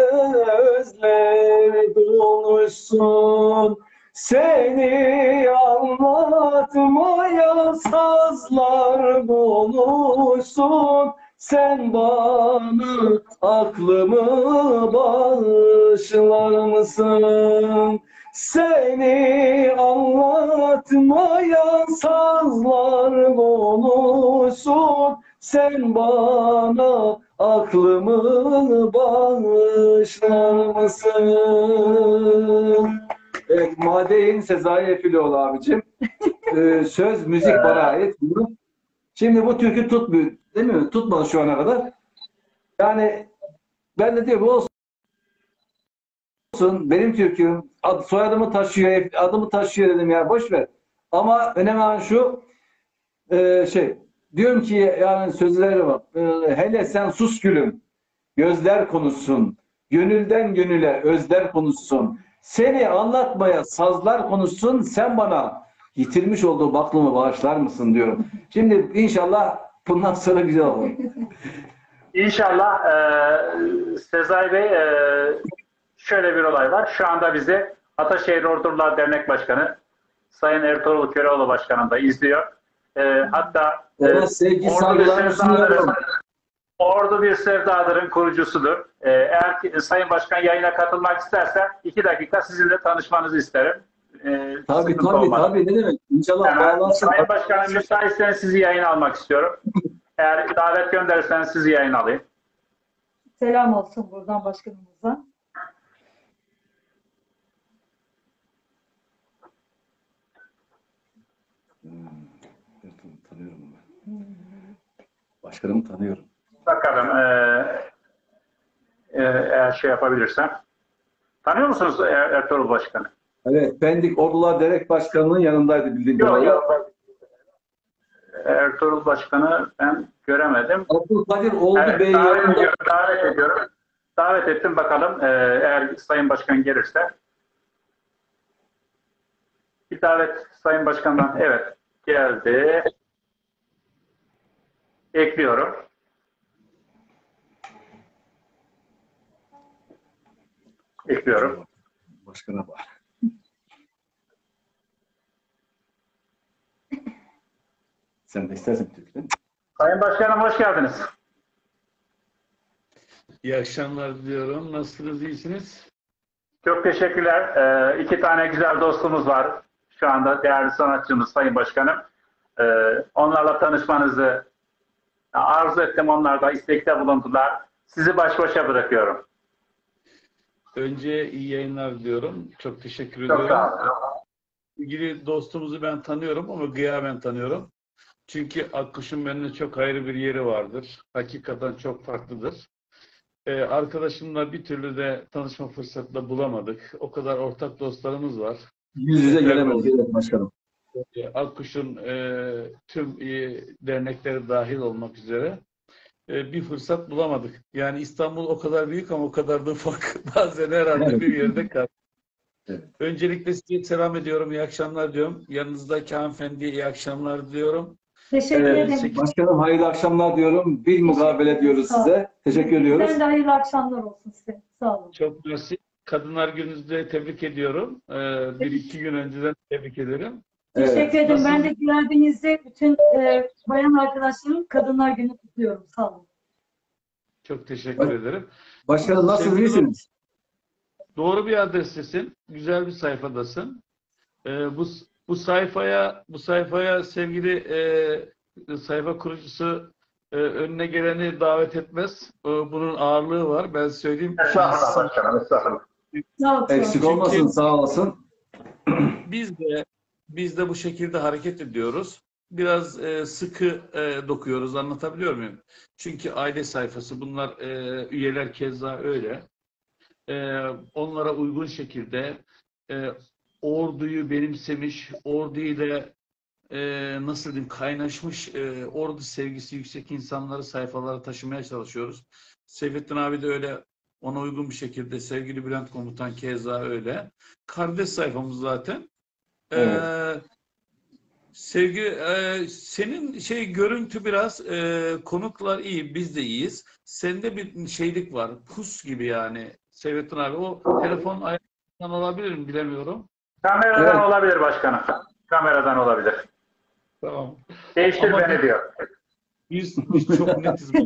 S3: özler dolu olmuşsun. Seni anlatmaya sazlar bulmuşsun. Sen bana aklımı bağışlar mısın? Seni anlatmaya sazlar bulmuşsun. Sen bana aklımı bağışlar mısın? Evet, Madeyin Sezai Efiloğlu abicim. [laughs] Ee, söz, müzik bana ait. Şimdi bu türkü tutmuyor, değil mi? Tutmadı şu ana kadar. Yani ben de diyorum olsun. olsun, Benim türküm ad, soyadımı taşıyor, adımı taşıyor dedim ya boş ver. Ama önemli olan şu e, şey diyorum ki yani sözleri var. E, hele sen sus gülüm. Gözler konuşsun. Gönülden gönüle özler konuşsun. Seni anlatmaya sazlar konuşsun. Sen bana yitirmiş olduğu aklımı bağışlar mısın diyorum. Şimdi inşallah bundan sonra güzel olur.
S2: İnşallah e, Sezai Bey e, şöyle bir olay var. Şu anda bizi Ataşehir Ordular Dernek Başkanı Sayın Ertuğrul Köroğlu Başkanım da izliyor. E, hatta e,
S3: Evet, sevgi saygılarımı sunuyorum.
S2: Ordu bir sevdadırın kurucusudur. E, eğer ki Sayın Başkan yayına katılmak isterse iki dakika sizinle tanışmanızı isterim. E,
S3: Tabii tabii
S2: olmaz.
S3: tabii ne demek. İnşallah
S2: Yani,
S3: bağlansın.
S2: Sayın Başkanım müsaitseniz sizi yayına almak istiyorum. Eğer davet gönderirseniz sizi yayına alayım.
S4: Selam olsun buradan başkanımıza.
S3: Tanıyorum ben. Başkanımı tanıyorum.
S2: Bakalım eee, eee, eğer şey yapabilirsem. Tanıyor musunuz Er- Ertuğrul Başkanı?
S3: Evet, Pendik Ordular Derek Başkanı'nın yanındaydı bildiğim
S2: Yok
S3: kadarıyla.
S2: yok. Ertuğrul Başkanı ben göremedim.
S3: Abdülkadir Oldu
S2: Evet,
S3: Bey
S2: davet,
S3: yanında.
S2: ediyorum, davet ediyorum. Davet ettim bakalım eğer Sayın Başkan gelirse. Bir davet Sayın Başkan'dan evet geldi. Ekliyorum. Ekliyorum.
S3: Başkana bak. Sen de istersen Türk değil mi?
S2: Sayın Başkanım hoş geldiniz.
S5: İyi akşamlar diliyorum. Nasılsınız? iyisiniz?
S2: Çok teşekkürler. Ee, iki tane güzel dostumuz var. Şu anda değerli sanatçımız Sayın Başkanım. Ee, onlarla tanışmanızı arzu ettim. Onlar da istekte bulundular. Sizi baş başa bırakıyorum.
S5: Önce iyi yayınlar diliyorum. Çok teşekkür
S2: Çok
S5: ediyorum. İlgili dostumuzu ben tanıyorum ama gıyaben tanıyorum. Çünkü Akkuş'un benimle çok ayrı bir yeri vardır. Hakikaten çok farklıdır. Ee, arkadaşımla bir türlü de tanışma fırsatı da bulamadık. O kadar ortak dostlarımız var.
S3: Yüz yüze gelemedik evet başkanım.
S5: Ee, Akkuş'un e, tüm e, dernekleri dahil olmak üzere bir fırsat bulamadık. Yani İstanbul o kadar büyük ama o kadar da ufak. [laughs] Bazen herhalde bir yerde kal.
S3: Evet.
S5: Öncelikle size selam ediyorum. İyi akşamlar diyorum. Yanınızdaki hanımefendiye iyi akşamlar diliyorum.
S4: Teşekkür
S3: Evet,
S4: ederim.
S3: Başkanım hayırlı akşamlar diyorum. Bir mukabele diyoruz
S4: Sağ olun.
S3: size. Teşekkür ediyoruz.
S4: Ben de hayırlı akşamlar olsun size. Sağ olun.
S5: Çok mersi. Kadınlar Günü'nüzde tebrik ediyorum. Ee, bir iki gün önceden tebrik ederim.
S3: Evet.
S4: Teşekkür ederim.
S5: Nasıl-
S4: Ben de geldiğinizde bütün e, bayan arkadaşlarım Kadınlar Günü kutluyorum. Sağ olun.
S5: Çok teşekkür
S3: Bak-
S5: ederim.
S3: Başkanım nasılsınız?
S5: Sevgili-
S3: iyisiniz?
S5: Doğru bir adrestesin. Güzel bir sayfadasın. Ee, bu bu sayfaya bu sayfaya sevgili e, sayfa kurucusu e, önüne geleni davet etmez. E, bunun ağırlığı var. Ben söyleyeyim.
S2: Estağfurullah başkanım. Estağfurullah.
S4: Sağ olun.
S3: Eksik olmasın sağ olasın.
S5: Biz de biz de bu şekilde hareket ediyoruz. Biraz e, sıkı e, dokuyoruz. Anlatabiliyor muyum? Çünkü aile sayfası bunlar e, üyeler keza öyle. E, onlara uygun şekilde e, orduyu benimsemiş, ordu ile e, nasıl diyeyim kaynaşmış e, ordu sevgisi yüksek insanları sayfalara taşımaya çalışıyoruz. Seyfettin abi de öyle ona uygun bir şekilde sevgili Bülent Komutan keza öyle. Kardeş sayfamız zaten.
S3: Evet.
S5: Ee, sevgi e, senin şey görüntü biraz e, konuklar iyi biz de iyiyiz. Sende bir şeylik var. Pus gibi yani. Seyfettin abi o telefon ay- olabilir mi bilemiyorum.
S2: Kameradan
S3: Evet.
S2: olabilir başkanım. Kameradan olabilir.
S5: Tamam.
S2: Değiştir
S5: Ama
S2: beni diyor.
S5: Biz, biz çok netiz. [laughs]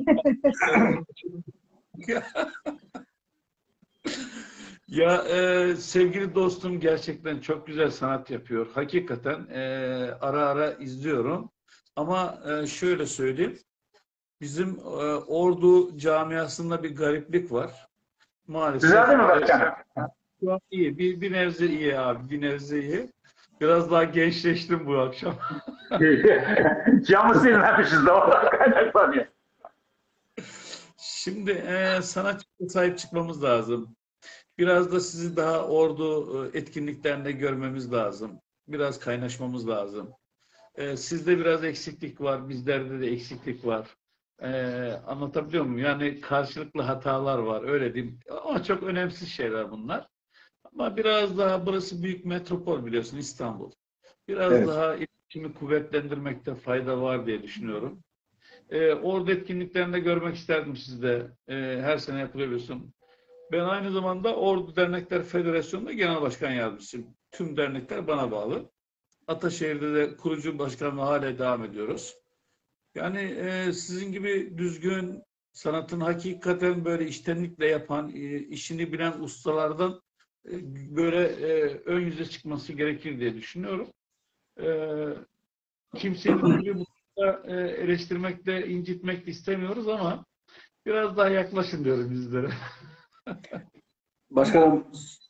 S5: ya e, sevgili dostum gerçekten çok güzel sanat yapıyor. Hakikaten e, ara ara izliyorum. Ama e, şöyle söyleyeyim. Bizim e, Ordu camiasında bir gariplik var. Maalesef.
S2: Güzel değil mi başkanım?
S5: Şu an iyi. Bir, bir nebze iyi abi. Bir nebze iyi. Biraz daha gençleştim bu akşam. [laughs]
S2: Camı silmemişiz de oradan kaynaklanıyor.
S5: Şimdi e, sanatçıya sahip çıkmamız lazım. Biraz da sizi daha ordu e, etkinliklerinde görmemiz lazım. Biraz kaynaşmamız lazım. E, sizde biraz eksiklik var, bizlerde de eksiklik var. E, anlatabiliyor muyum? Yani karşılıklı hatalar var, öyle diyeyim. Ama çok önemsiz şeyler bunlar. Ama biraz daha burası büyük metropol biliyorsun İstanbul. Biraz
S3: Evet.
S5: daha iletişimi kuvvetlendirmekte fayda var diye düşünüyorum. E, orada etkinliklerinde görmek isterdim sizde. E, her sene yapılıyor biliyorsun. Ben aynı zamanda Ordu Dernekler Federasyonu'nda genel başkan yardımcısıyım. Tüm dernekler bana bağlı. Ataşehir'de de kurucu başkanlığa hala devam ediyoruz. Yani e, sizin gibi düzgün, sanatın hakikaten böyle iştenlikle yapan, e, işini bilen ustalardan e, böyle e, ön yüze çıkması gerekir diye düşünüyorum. E, kimseyi tabii bu e, eleştirmek de incitmek istemiyoruz ama biraz daha yaklaşın diyorum bizlere. [laughs] [laughs]
S3: Başkanım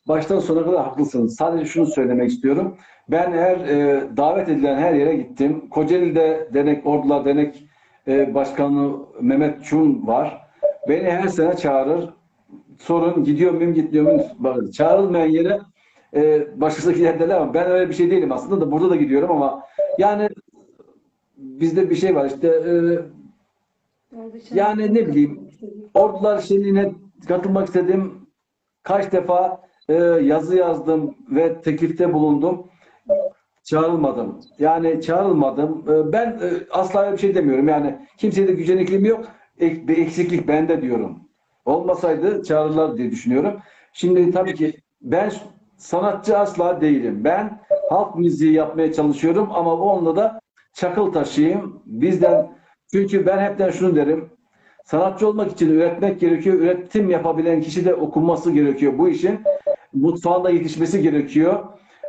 S3: baştan sona kadar haklısınız. Sadece şunu söylemek istiyorum. Ben her e, davet edilen her yere gittim. Kocaeli'de Dernek Ordular Dernek e, Başkanı Mehmet Çun var. Beni her sene çağırır. Sorun gidiyor muyum gitmiyor muyum? Çağrılmayan yere e, başkası yerdeler ama ben öyle bir şey değilim aslında da burada da gidiyorum ama yani bizde bir şey var işte e, yani ne bileyim Ordular Şenliği'ne katılmak istedim. Kaç defa e, yazı yazdım ve teklifte bulundum. Çağrılmadım. Yani çağrılmadım. E, ben e, asla bir şey demiyorum. Yani kimseye de gücenikliğim yok. Ek- bir eksiklik bende diyorum. Olmasaydı çağrılar diye düşünüyorum. Şimdi tabii ki ben sanatçı asla değilim. Ben halk müziği yapmaya çalışıyorum ama onunla da çakıl taşıyayım. Bizden çünkü ben hepten şunu derim. Sanatçı olmak için üretmek gerekiyor. Üretim yapabilen kişi de okunması gerekiyor. Bu işin mutfağında yetişmesi gerekiyor.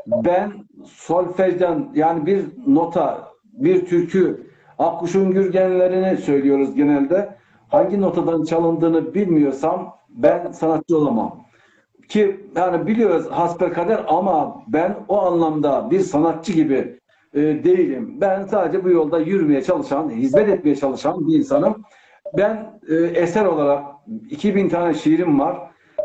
S3: Ben solfejden yani bir nota, bir türkü, Akkuş'un gürgenlerini söylüyoruz genelde. Hangi notadan çalındığını bilmiyorsam ben sanatçı olamam. Ki yani biliyoruz hasbelkader ama ben o anlamda bir sanatçı gibi e, değilim. Ben sadece bu yolda yürümeye çalışan, hizmet etmeye çalışan bir insanım. Ben e, eser olarak 2000 tane şiirim var.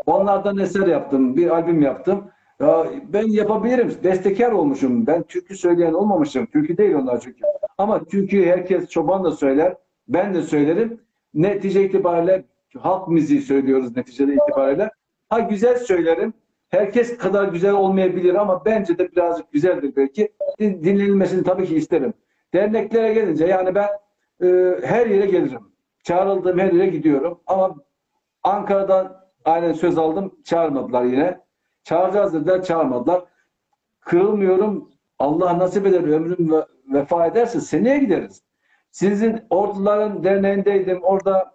S3: Onlardan eser yaptım, bir albüm yaptım. Ya ben yapabilirim, bestekar olmuşum. Ben türkü söyleyen olmamışım. Türkü değil onlar çünkü. Ama türküyü herkes çoban da söyler, ben de söylerim. Netice itibariyle halk müziği söylüyoruz neticede itibariyle. Ha güzel söylerim. Herkes kadar güzel olmayabilir ama bence de birazcık güzeldir belki. Din- Dinlenilmesini tabii ki isterim. Derneklere gelince yani ben e, her yere gelirim. Çağrıldığım her yere gidiyorum. Ama Ankara'dan aynen söz aldım. Çağırmadılar yine. Çağıracağız dediler. Çağırmadılar. Kırılmıyorum. Allah nasip eder ömrüm ve- vefa ederse seneye gideriz. Sizin orduların derneğindeydim. Orada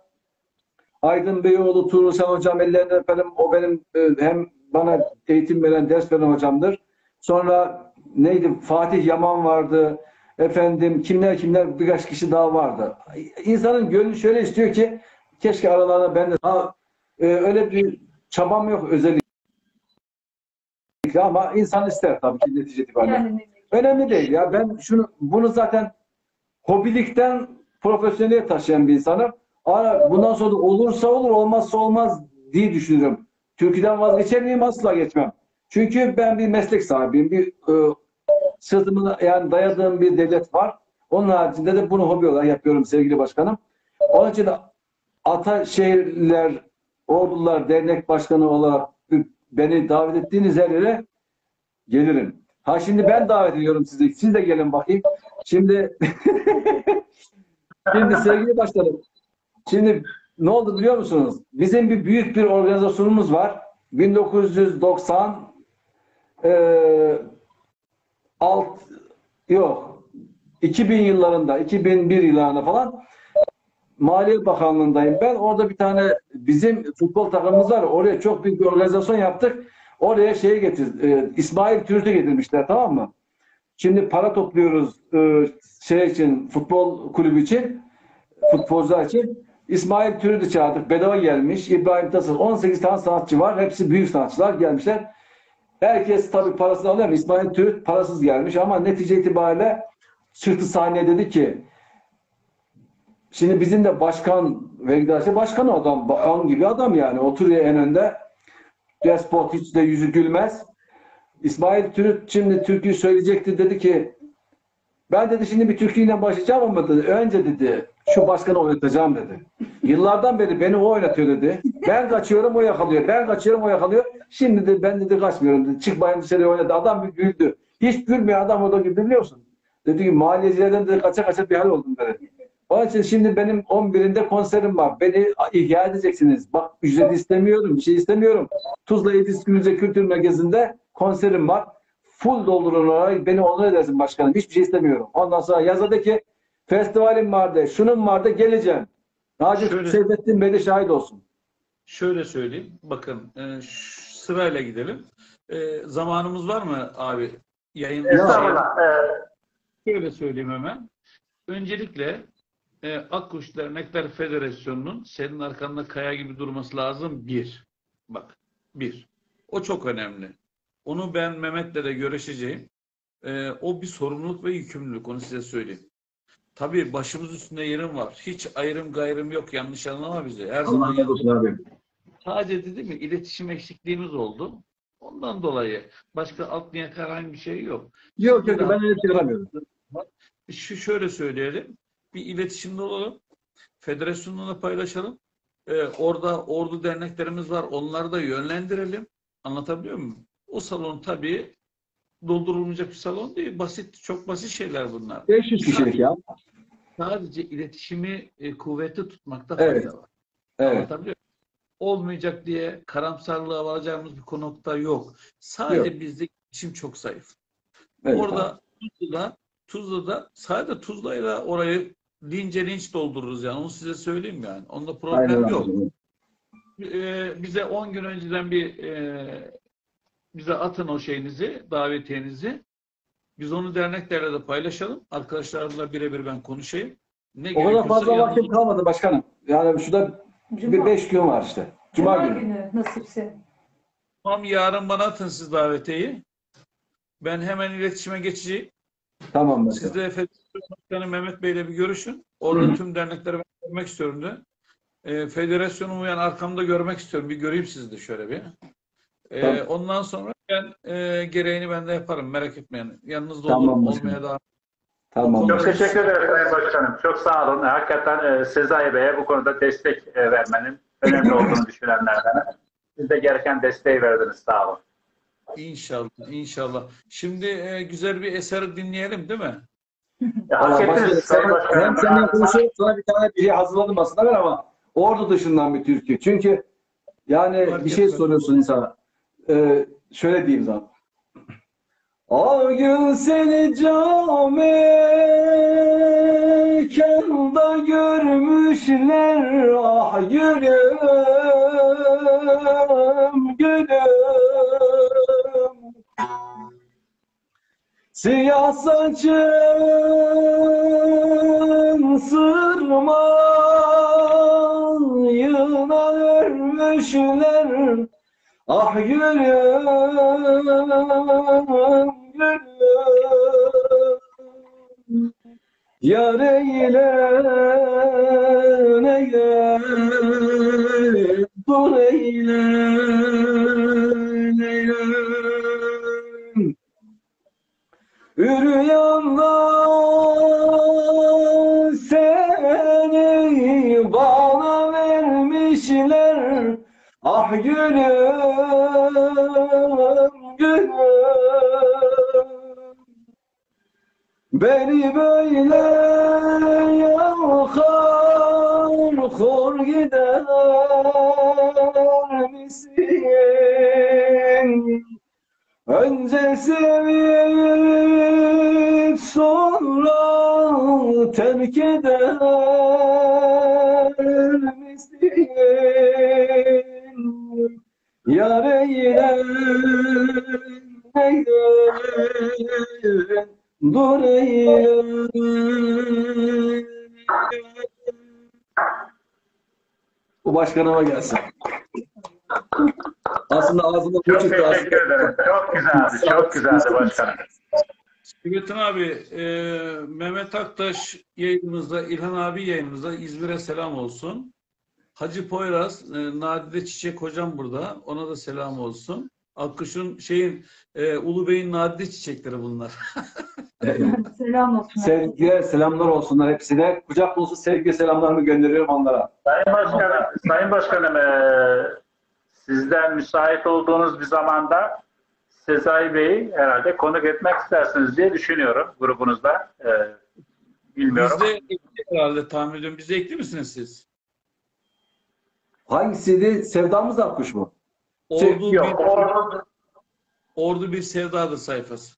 S3: Aydın Beyoğlu, Tuğrul Sen hocam ellerinden öperim. O benim e, hem bana eğitim veren, ders veren hocamdır. Sonra neydi? Fatih Yaman vardı. Efendim kimler kimler birkaç kişi daha vardı. İnsanın gönlü şöyle istiyor ki keşke aralarına ben de ha, e, öyle bir çabam yok özellikle ama insan ister tabii ki netice itibariyle.
S4: Yani
S3: Önemli değil ya. Ben şunu bunu zaten hobilikten profesyonel taşıyan bir insanım. Ama bundan sonra da olursa olur, olmazsa olmaz diye düşünüyorum. Türküden vazgeçer miyim? Asla geçmem. Çünkü ben bir meslek sahibiyim. Bir e, sırtımı yani dayadığım bir devlet var. Onun haricinde de bunu hobi olarak yapıyorum sevgili başkanım. Onun için Ataşehirler Ordular Dernek Başkanı olarak beni davet ettiğiniz her yere gelirim. Ha şimdi ben davet ediyorum sizi. Siz de gelin bakayım. Şimdi [laughs] şimdi sevgili başkanım şimdi ne oldu biliyor musunuz? Bizim bir büyük bir organizasyonumuz var. 1990 e, alt yok 2000 yıllarında 2001 yıllarında falan Maliye Bakanlığındayım ben. Orada bir tane bizim futbol takımımız var. Oraya çok büyük bir organizasyon yaptık. Oraya şeyi getir, e, İsmail Türk'ü getirmişler tamam mı? Şimdi para topluyoruz e, şey için, futbol kulübü için, futbolcular için. İsmail Türk'ü çağırdık. Bedava gelmiş. İbrahim Tasır. 18 tane sanatçı var. Hepsi büyük sanatçılar gelmişler. Herkes tabii parasını alıyor İsmail Türk parasız gelmiş ama netice itibariyle çıktı sahneye dedi ki Şimdi bizim de başkan Vegdaş'ı başkan adam, bakan gibi adam yani. Oturuyor en önde. Despot hiç de yüzü gülmez. İsmail Türk şimdi türküyü söyleyecekti dedi ki ben dedi şimdi bir türküyle başlayacağım ama dedi önce dedi şu başkanı oynatacağım dedi. Yıllardan beri beni o oynatıyor dedi. Ben kaçıyorum o yakalıyor. Ben kaçıyorum o yakalıyor. Şimdi de ben dedi kaçmıyorum dedi. Çıkmayın dışarıya oynadı. Adam bir güldü. Hiç gülmeyen adam o da güldü biliyor musun? Dedi ki mahallecilerden dedi kaça kaça bir hal oldum dedi. Onun için şimdi benim 11'inde konserim var. Beni ihya edeceksiniz. Bak ücret istemiyorum, bir şey istemiyorum. Tuzla Edis Müze Kültür Merkezi'nde konserim var. Full doldurun orayı. Beni onur edersin başkanım. Hiçbir şey istemiyorum. Ondan sonra yazada ki festivalim vardı, şunun vardı, geleceğim. Naci
S5: Şöyle-
S3: Seyfettin Bey de şahit olsun.
S5: Şöyle söyleyeyim. Bakın e, ş- sırayla gidelim. E, zamanımız var mı abi? Yayın
S2: Estağfurullah. Ee,
S5: Şöyle söyleyeyim hemen. Öncelikle e, Akkuş Dernekler Federasyonu'nun senin arkanda kaya gibi durması lazım. Bir. Bak. Bir. O çok önemli. Onu ben Mehmet'le de görüşeceğim. E, o bir sorumluluk ve yükümlülük. Onu size söyleyeyim. Tabii başımız üstünde yerim var. Hiç ayrım gayrım yok. Yanlış anlama bizi. Her zaman
S3: Allah olsun abi.
S5: Sadece dedim mi iletişim eksikliğimiz oldu. Ondan dolayı başka alt niyet herhangi bir şey yok.
S3: Yok yok ben öyle şey aramıyorum.
S5: Şu şöyle söyleyelim. Bir iletişimde olalım. Federasyonla paylaşalım. Ee, orada ordu derneklerimiz var. Onları da yönlendirelim. Anlatabiliyor muyum? O salon tabii doldurulmayacak bir salon değil. Basit, çok basit şeyler bunlar.
S3: 500 kişilik ya.
S5: Sadece iletişimi e, kuvvetli tutmakta
S3: Evet.
S5: fayda var.
S3: Evet.
S5: Olmayacak diye karamsarlığa varacağımız bir konukta yok. Sadece bizde iletişim çok zayıf.
S3: evet.
S5: Orada Tuzla'da, Tuzla'da sadece Tuzla'yla orayı lince linç doldururuz yani. Onu size söyleyeyim yani. Onda problem
S3: Aynen
S5: yok.
S3: abi.
S5: Ee, bize 10 gün önceden bir e, bize atın o şeyinizi, davetiyenizi. Biz onu derneklerle de paylaşalım. Arkadaşlarımla birebir ben konuşayım. Ne
S3: O kadar fazla
S5: yanımda-
S3: vakit kalmadı başkanım. Yani şurada bir
S4: Cuma,
S3: beş gün var işte. Cuma, günü.
S4: günü nasipse.
S5: Tamam yarın bana atın siz davetiyeyi. Ben hemen iletişime geçeceğim.
S3: Tamam başkanım.
S5: Siz de Federasyon Başkanı Mehmet Bey'le bir görüşün. Orada tüm dernekleri ben görmek istiyorum de. E, federasyonu uyan arkamda görmek istiyorum. Bir göreyim sizi de şöyle bir. E,
S3: Tamam.
S5: Ondan sonra ben e, gereğini ben de yaparım. Merak etmeyin. Yanınızda
S3: Tamam
S5: olurum.
S3: başkanım.
S5: Olmaya devam.
S3: Tamam.
S2: Çok teşekkür ederim Sayın Başkanım. Çok sağ olun. Hakikaten e, Sezai Bey'e bu konuda destek e, vermenin önemli olduğunu [laughs] düşünenlerden. Siz de gereken desteği verdiniz. Sağ olun.
S5: İnşallah. İnşallah. Şimdi e, güzel bir eser dinleyelim değil mi?
S2: Ya, hak ettiniz Sayın Başkanım.
S3: hem seninle konuşuyorum sana bir tane bir şey hazırladım aslında ben ama ordu dışından bir türkü. Çünkü yani
S5: Fark
S3: bir şey
S5: etmez.
S3: soruyorsun insana. Ee, şöyle diyeyim sana. O gün seni camekanda görmüşler. Ah gülüm gülüm. Siyah saçın sırmayına örmüşler Ah gülüm gülüm. Yar eyle neyle? Dur eyle neyle? Seni bana vermişler Ah gülüm gülüm Beni böyle yakar hor gider misin? Önce sevip sonra terk eder misin? Yar eyle, eyle, dur eyle. Bu başkanıma gelsin. Aslında ağzımda bu
S2: Çok
S3: çıktı
S2: teşekkür ederim. Çok güzeldi. Çok güzeldi başkanım.
S5: Metin abi, e, Mehmet Aktaş yayınımızda, İlhan abi yayınımızda İzmir'e selam olsun. Hacı Poyraz, e, Nadide Çiçek hocam burada. Ona da selam olsun. Akkuş'un şeyin, e, Ulu Bey'in nadide çiçekleri bunlar.
S4: Selam olsun.
S3: Sevgiler, selamlar olsunlar hepsine. Kucak dolusu sevgi selamlarımı gönderiyorum onlara.
S2: Sayın Başkanım, Sayın Başkanım eee, sizden müsait olduğunuz bir zamanda Sezai Bey'i herhalde konuk etmek istersiniz diye düşünüyorum grubunuzda. Eee, bilmiyorum.
S5: Bizde ekli herhalde tahmin ediyorum. Bizde ekli misiniz siz?
S3: Hangisiydi? Sevdamız Akkuş mu? Şey,
S5: Ordu,
S2: Yok,
S5: bir,
S2: orada
S5: Ordu bir sevdadır sayfası.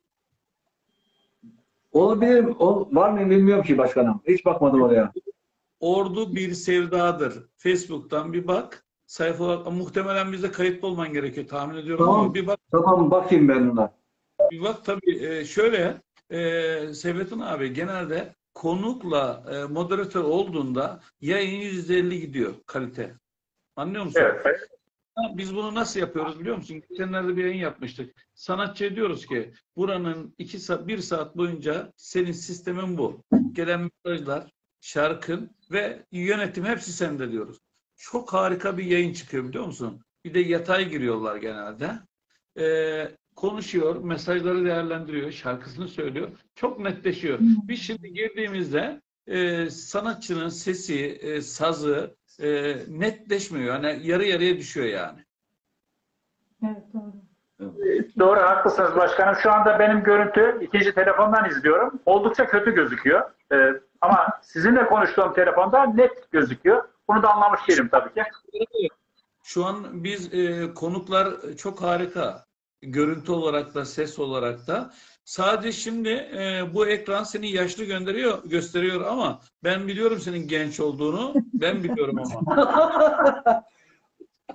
S3: Olabilir. O, var mı bilmiyorum ki başkanım. Hiç bakmadım oraya.
S5: Ordu bir sevdadır. Facebook'tan bir bak. Sayfa olarak muhtemelen bizde kayıtlı olman gerekiyor tahmin ediyorum
S3: Tamam.
S5: ama bir bak
S3: Tamam bakayım ben ona.
S5: bir bak tabii e, şöyle e, abi genelde konukla e, moderatör olduğunda yayın %50 gidiyor kalite. Anlıyor musun?
S2: evet.
S5: Biz bunu nasıl yapıyoruz biliyor musun? Geçenlerde bir yayın yapmıştık. Sanatçıya diyoruz ki buranın iki saat, bir saat boyunca senin sistemin bu. Gelen mesajlar, şarkın ve yönetim hepsi sende diyoruz. Çok harika bir yayın çıkıyor biliyor musun? Bir de yatay giriyorlar genelde. Ee, konuşuyor, mesajları değerlendiriyor, şarkısını söylüyor. Çok netleşiyor. Biz şimdi girdiğimizde e, sanatçının sesi, e, sazı e, netleşmiyor. Yani yarı yarıya düşüyor yani.
S4: Evet doğru.
S2: Doğru haklısınız başkanım. Şu anda benim görüntü ikinci telefondan izliyorum. Oldukça kötü gözüküyor. Eee, ama sizinle konuştuğum telefonda net gözüküyor. Bunu da anlamış değilim tabii ki.
S5: Şu an biz e, konuklar çok harika. Görüntü olarak da ses olarak da. Sadece şimdi e, bu ekran seni yaşlı gönderiyor, gösteriyor ama ben biliyorum senin genç olduğunu. Ben biliyorum ama. [laughs]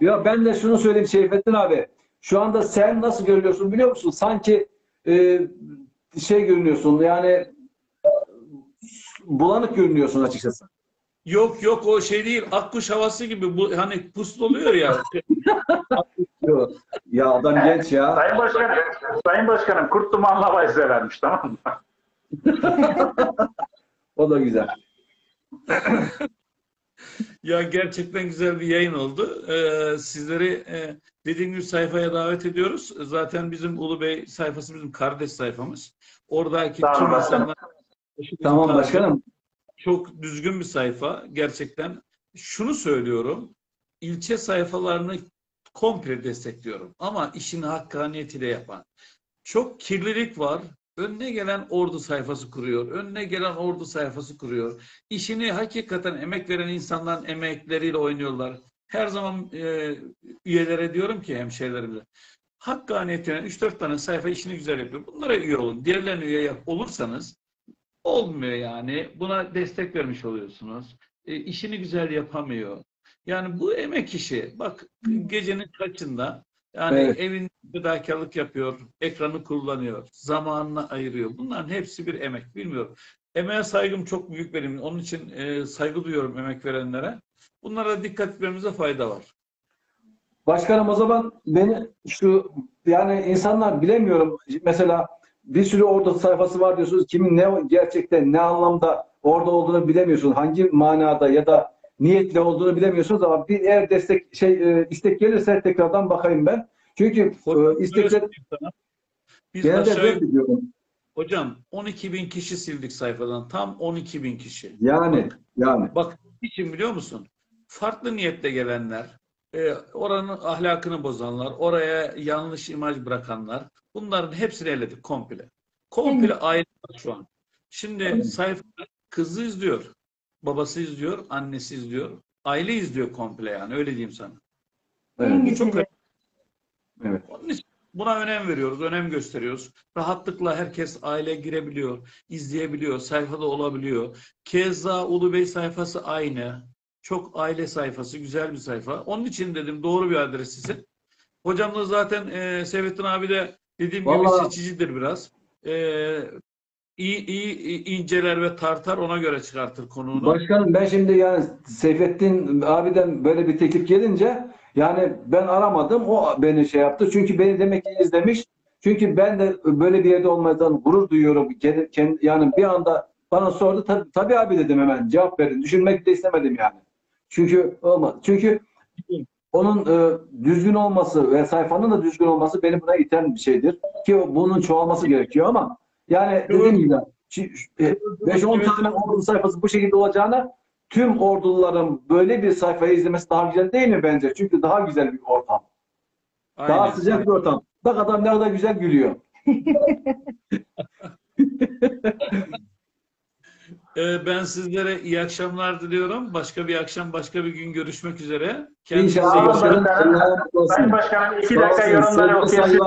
S3: Ya ben de şunu söyleyeyim Seyfettin abi. Şu anda sen nasıl görünüyorsun biliyor musun? Sanki e, şey görünüyorsun yani bulanık görünüyorsun açıkçası.
S5: Yok yok o şey değil. Akkuş havası gibi bu hani puslu oluyor ya. [laughs]
S3: Ya adam genç ya.
S2: Sayın Başkanım, Sayın Başkanım kurt dumanlı havayı size vermiş tamam mı? [laughs]
S3: O da güzel.
S5: Ya gerçekten güzel bir yayın oldu. Ee, sizleri e, dediğim gibi sayfaya davet ediyoruz. Zaten bizim Ulu Bey sayfası bizim kardeş sayfamız. Oradaki
S2: olun
S5: tüm insanlar
S3: Tamam başkanım.
S5: çok düzgün bir sayfa. Gerçekten şunu söylüyorum. İlçe sayfalarını komple destekliyorum. Ama işini hakkaniyetiyle yapan. Çok kirlilik var. Önüne gelen ordu sayfası kuruyor. Önüne gelen ordu sayfası kuruyor. İşini hakikaten emek veren insanların emekleriyle oynuyorlar. Her zaman e, üyelere diyorum ki hemşehrilerimize. Hakkaniyetine 3-4 tane sayfa işini güzel yapıyor. Bunlara üye olun. Diğerlerine üye yap- olursanız olmuyor yani. Buna destek vermiş oluyorsunuz. E, işini güzel yapamıyor. Yani bu emek işi. Bak gecenin kaçında yani
S3: Evet.
S5: evin fedakarlık yapıyor, ekranı kullanıyor, zamanını ayırıyor. Bunların hepsi bir emek. Bilmiyorum. Emeğe saygım çok büyük benim. Onun için e, saygı duyuyorum emek verenlere. Bunlara dikkat etmemize fayda var.
S3: Başkanım o zaman beni şu yani insanlar bilemiyorum mesela bir sürü orada sayfası var diyorsunuz. Kimin ne gerçekten ne anlamda orada olduğunu bilemiyorsunuz. Hangi manada ya da niyetle olduğunu bilemiyorsunuz ama bir eğer destek şey e, istek gelirse tekrardan bakayım ben. Çünkü e, istekler.
S5: Biz
S3: genelde
S5: aşağı
S3: reddediyorum.
S5: hocam 12 bin kişi sildik sayfadan. Tam 12 bin kişi.
S3: Yani yani
S5: Bak için biliyor musun? Farklı niyetle gelenler, e, oranın ahlakını bozanlar, oraya yanlış imaj bırakanlar, bunların hepsini eledik komple. Komple var şu an. Şimdi
S3: Evet.
S5: sayfada kızı izliyor, babası izliyor, annesi izliyor, aile izliyor komple yani öyle diyeyim sana.
S3: evet,
S5: Bu çok
S4: güzeli.
S3: evet.
S5: Onun için Buna önem veriyoruz, önem gösteriyoruz. Rahatlıkla herkes aile girebiliyor, izleyebiliyor, sayfada olabiliyor. Keza Ulubey sayfası aynı. Çok aile sayfası, güzel bir sayfa. Onun için dedim doğru bir adres sizin. Hocam da zaten e, Seyfettin abi de dediğim gibi
S3: Vallahi-
S5: seçicidir biraz. E, iyi, iyi, inceler ve tartar ona göre çıkartır konuğunu.
S3: Başkanım ben şimdi yani Seyfettin abiden böyle bir teklif gelince yani ben aramadım o beni şey yaptı. Çünkü beni demek ki izlemiş. Çünkü ben de böyle bir yerde olmaktan gurur duyuyorum. Yani bir anda bana sordu. Tabii, tabii abi dedim hemen cevap verin. Düşünmek de istemedim yani. Çünkü olmaz. Çünkü onun e, düzgün olması ve sayfanın da düzgün olması beni buna iten bir şeydir. Ki bunun çoğalması gerekiyor ama yani dediğim gibi e, 5-10 tane ordu sayfası bu şekilde olacağına tüm orduların böyle bir sayfayı izlemesi daha güzel değil mi bence? Çünkü daha güzel bir ortam. Daha
S5: Aynen.
S3: sıcak bir ortam. Bak adam ne kadar güzel gülüyor. [laughs] [laughs]
S5: Ee, ben sizlere iyi akşamlar diliyorum. Başka bir akşam, başka bir gün görüşmek üzere. Kendinize iyi
S3: İnşallah
S5: bakın.
S3: olsun.
S2: Sayın Başkanım iki dakika yorumları
S3: Sevgili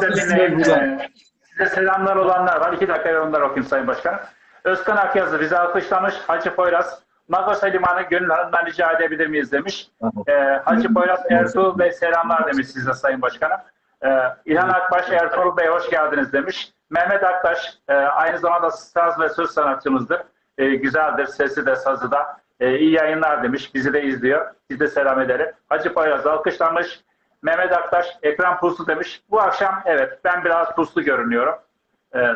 S2: Size selamlar olanlar var. İki dakika yorumlar okuyayım Sayın Başkanım. Özkan Akyazı bizi alkışlamış. Hacı Poyraz, Magosa Limanı Gönül Hanım'dan rica edebilir miyiz demiş. Ee, Hacı Poyraz Ertuğrul Bey selamlar demiş size Sayın Başkanım. Ee, İlhan Akbaş Ertuğrul Bey hoş geldiniz demiş. Mehmet Aktaş e, aynı zamanda saz ve söz sanatçımızdır. E, güzeldir sesi de sazı da. E, iyi yayınlar demiş. Bizi de izliyor. Biz de selam ederim. Hacı Poyraz alkışlamış. Mehmet Aktaş ekran puslu demiş. Bu akşam evet ben biraz puslu görünüyorum. Ee,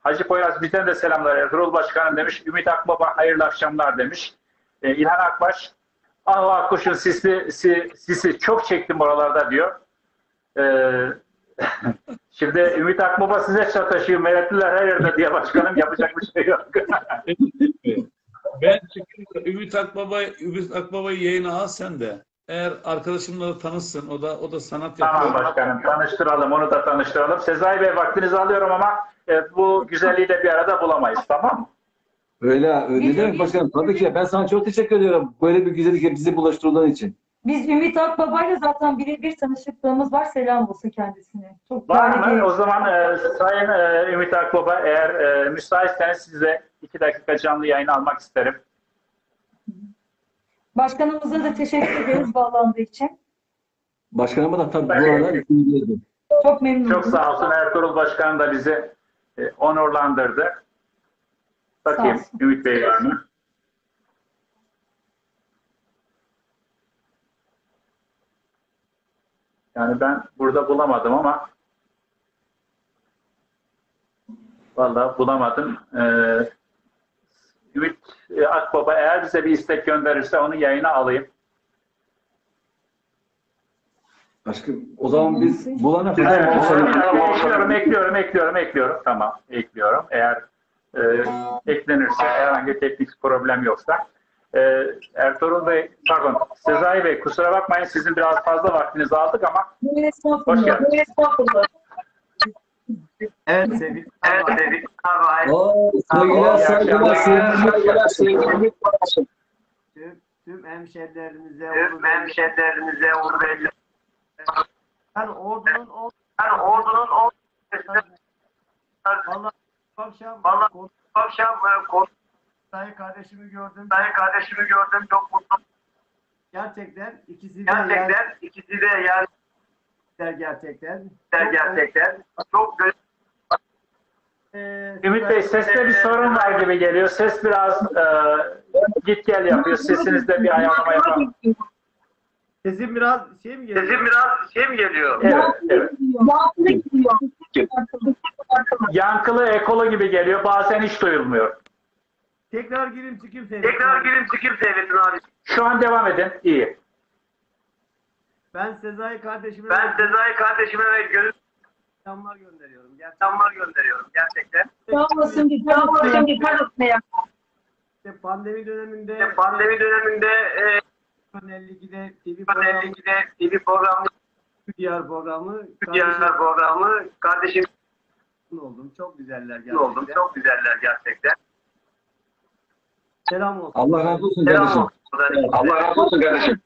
S2: Hacı Poyraz bizden de selamlar. Ertuğrul Başkanım demiş. Ümit Akbaba hayırlı akşamlar demiş. Ee, İlhan Akbaş Ah Akkuş'un sisi, si- sisi çok çektim oralarda diyor. Ee, [laughs] şimdi Ümit Akbaba size çataşıyor. Meyletliler her yerde diye başkanım yapacak bir şey yok. [laughs]
S5: Ben Ümit Akbaba, Ümit Akbaba'yı yayına al sen de. Eğer arkadaşımla da tanışsın, o da o da sanat yapıyor.
S2: tamam başkanım tanıştıralım onu da tanıştıralım. Sezai Bey vaktinizi alıyorum ama e, bu güzelliği de bir arada bulamayız tamam mı?
S3: Öyle, öyle değil mi başkanım? Tabii ki. Ben sana çok teşekkür ediyorum. Böyle bir güzellik bizi buluşturduğun için.
S4: Biz Ümit Akbaba'yla zaten birebir tanışıklığımız var. Selam olsun kendisine. Çok
S2: Var
S4: değerli bir-
S2: mı? O zaman e, Sayın e, Ümit Akbaba eğer e, müsaitseniz size iki dakika canlı yayın almak isterim.
S4: Başkanımıza da teşekkür ederiz bağlandığı için.
S3: Başkanıma da tabii bu arada
S4: Çok memnun
S2: Çok sağ olsun Ertuğrul Başkan da bizi e, onurlandırdı. Bakayım. Ümit Bey var mı? Yani ben burada bulamadım ama vallahi bulamadım. Ee, Ümit e, Akbaba eğer bize bir istek gönderirse onu yayına alayım.
S3: Başkanım, o zaman biz bulana
S2: Evet,
S3: kadar
S2: ekliyorum, ekliyorum, ekliyorum, ekliyorum. Tamam, ekliyorum. Eğer e, eklenirse, herhangi teknik problem yoksa. E, Ertuğrul Bey, pardon, Sezai Bey, kusura bakmayın sizin biraz fazla vaktinizi aldık ama hoş geldiniz.
S6: Evet sevgili Evet sevgili abi.
S3: Oo, sevgiler, saygılar,
S6: Tüm, tüm hemşerilerimize,
S2: Tüm hemşehrilerimize, Uğur Bey'le
S6: ben ordunun ol
S2: ben ordunun o
S6: Vallahi bu akşam
S2: Vallahi-
S6: konu-
S2: akşam e,
S6: Sayın kardeşimi gördüm.
S2: Sayın kardeşimi gördüm, çok mutluyum.
S6: Gerçekten ikisi de
S2: Gerçekten, ikisi de yani
S6: yerler gerçekten.
S2: gerçekten çok güzel.
S6: Ee,
S2: Ümit Bey seste bir sorun var gibi geliyor. Ses biraz e, git gel yapıyor. Sesinizde bir ayarlama yapalım.
S6: Sesim biraz şey mi geliyor?
S2: Sesim biraz şey mi geliyor? Evet, evet.
S4: Yankılı
S2: ekolo gibi geliyor. Bazen hiç duyulmuyor.
S6: Tekrar gireyim çıkayım sevgili.
S2: Tekrar girin çıkayım Seyfettin abi. Şu an devam edin. İyi.
S6: Ben Sezai kardeşime
S2: Ben Sezai kardeşime ve gönül
S6: selamlar gönderiyorum. Gerçekten
S2: selamlar gönderiyorum gerçekten.
S4: Sağ olasın, dikkat olasın, dikkat etmeye.
S6: işte pandemi döneminde
S2: Pandemi döneminde e,
S6: 52'de TV programı,
S2: 52'de TV programı,
S6: Diyar programı
S2: diğer programı kardeşim
S6: oldum. Çok güzeller gerçekten.
S2: oldum. Çok güzeller gerçekten.
S6: Selam olsun.
S3: Allah razı olsun
S2: Selam
S3: kardeşim.
S2: olsun.
S3: Allah razı olsun kardeşim.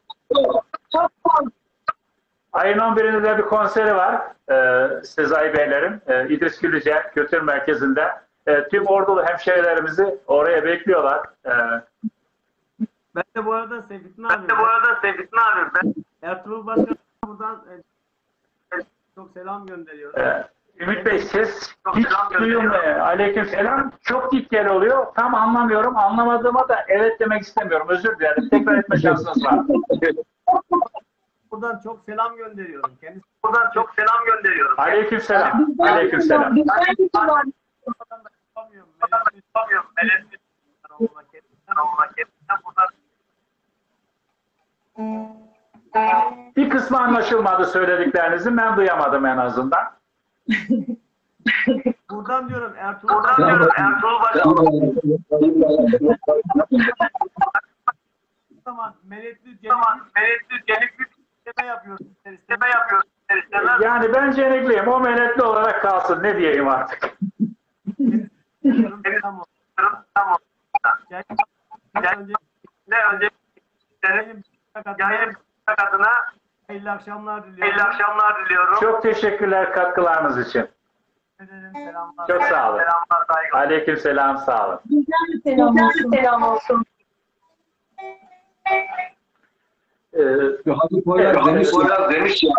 S4: Çok
S2: Ayın 11'inde de bir konseri var. Ee, Sezai Beylerin. Ee, İdris Gülüce Kültür Merkezi'nde. Ee, tüm ordulu hemşehrilerimizi oraya bekliyorlar. Ee,
S6: Ben de bu arada Seyfettin abi.
S2: ben de bu arada Seyfettin abi ben
S6: Ertuğrul Başkan'a buradan e, çok selam gönderiyorum.
S2: Ee, Ümit Bey ses hiç duyulmuyor. Aleyküm selam. Çok gel oluyor. Tam anlamıyorum. Anlamadığıma da evet demek istemiyorum. Özür dilerim. Tekrar etme şansınız var. [laughs]
S6: Buradan çok selam gönderiyorum. Kendisi
S2: Buradan çok selam gönderiyorum. Aleyküm selam. Aleyküm selam.
S6: yapamıyorum. Melek-
S2: Bir kısmı anlaşılmadı söylediklerinizin. Ben duyamadım en azından.
S6: Buradan diyorum Ertuğrul
S2: Buradan
S6: Başkan-
S2: diyorum Ertuğrul Başkan.
S6: zaman Melekli
S2: cenikli
S6: isteme istemez.
S2: isteme yapıyoruz. ister istemez. Yani ben cenekliyim. O melekli olarak kalsın. Ne diyeyim artık.
S6: Diyorum, Tamam.
S2: Tamam.
S6: Yani,
S2: Ne önce
S6: yayın
S2: adına
S6: hayırlı akşamlar diliyorum.
S2: hayırlı akşamlar diliyorum. Çok teşekkürler katkılarınız için.
S6: ederim. Selamlar.
S2: Çok sağ olun. Selamlar, saygılar. Aleyküm selam, sağ olun.
S4: Güzel bir selam olsun.
S2: Selam olsun. Ee,
S3: Hadi Poyraz demiş
S2: ya.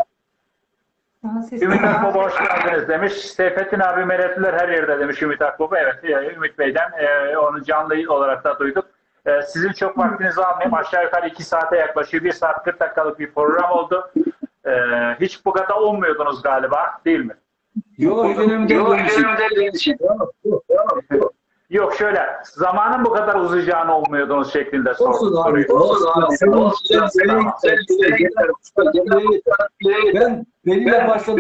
S2: Ümit Akbaba hoş geldiniz demiş. Seyfettin abi meretliler her yerde demiş Ümit Akbaba. Evet e, Ümit Bey'den e, onu canlı olarak da duyduk. E, sizin çok vaktinizi almayayım. Aşağı yukarı iki saate yaklaşıyor. Bir saat 40 dakikalık bir program oldu. E, hiç bu kadar olmuyordunuz galiba değil mi?
S3: Yok önemli değil.
S2: Yok şöyle zamanın bu kadar uzayacağını olmuyordunuz şeklinde sordum.
S3: Olsun abi.
S2: soruyu.
S3: Olsun abi. Sen- sen- sen- sen- sen- Ben benimle başladım.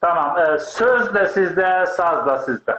S2: Tamam. E, söz de sizde, saz da sizde.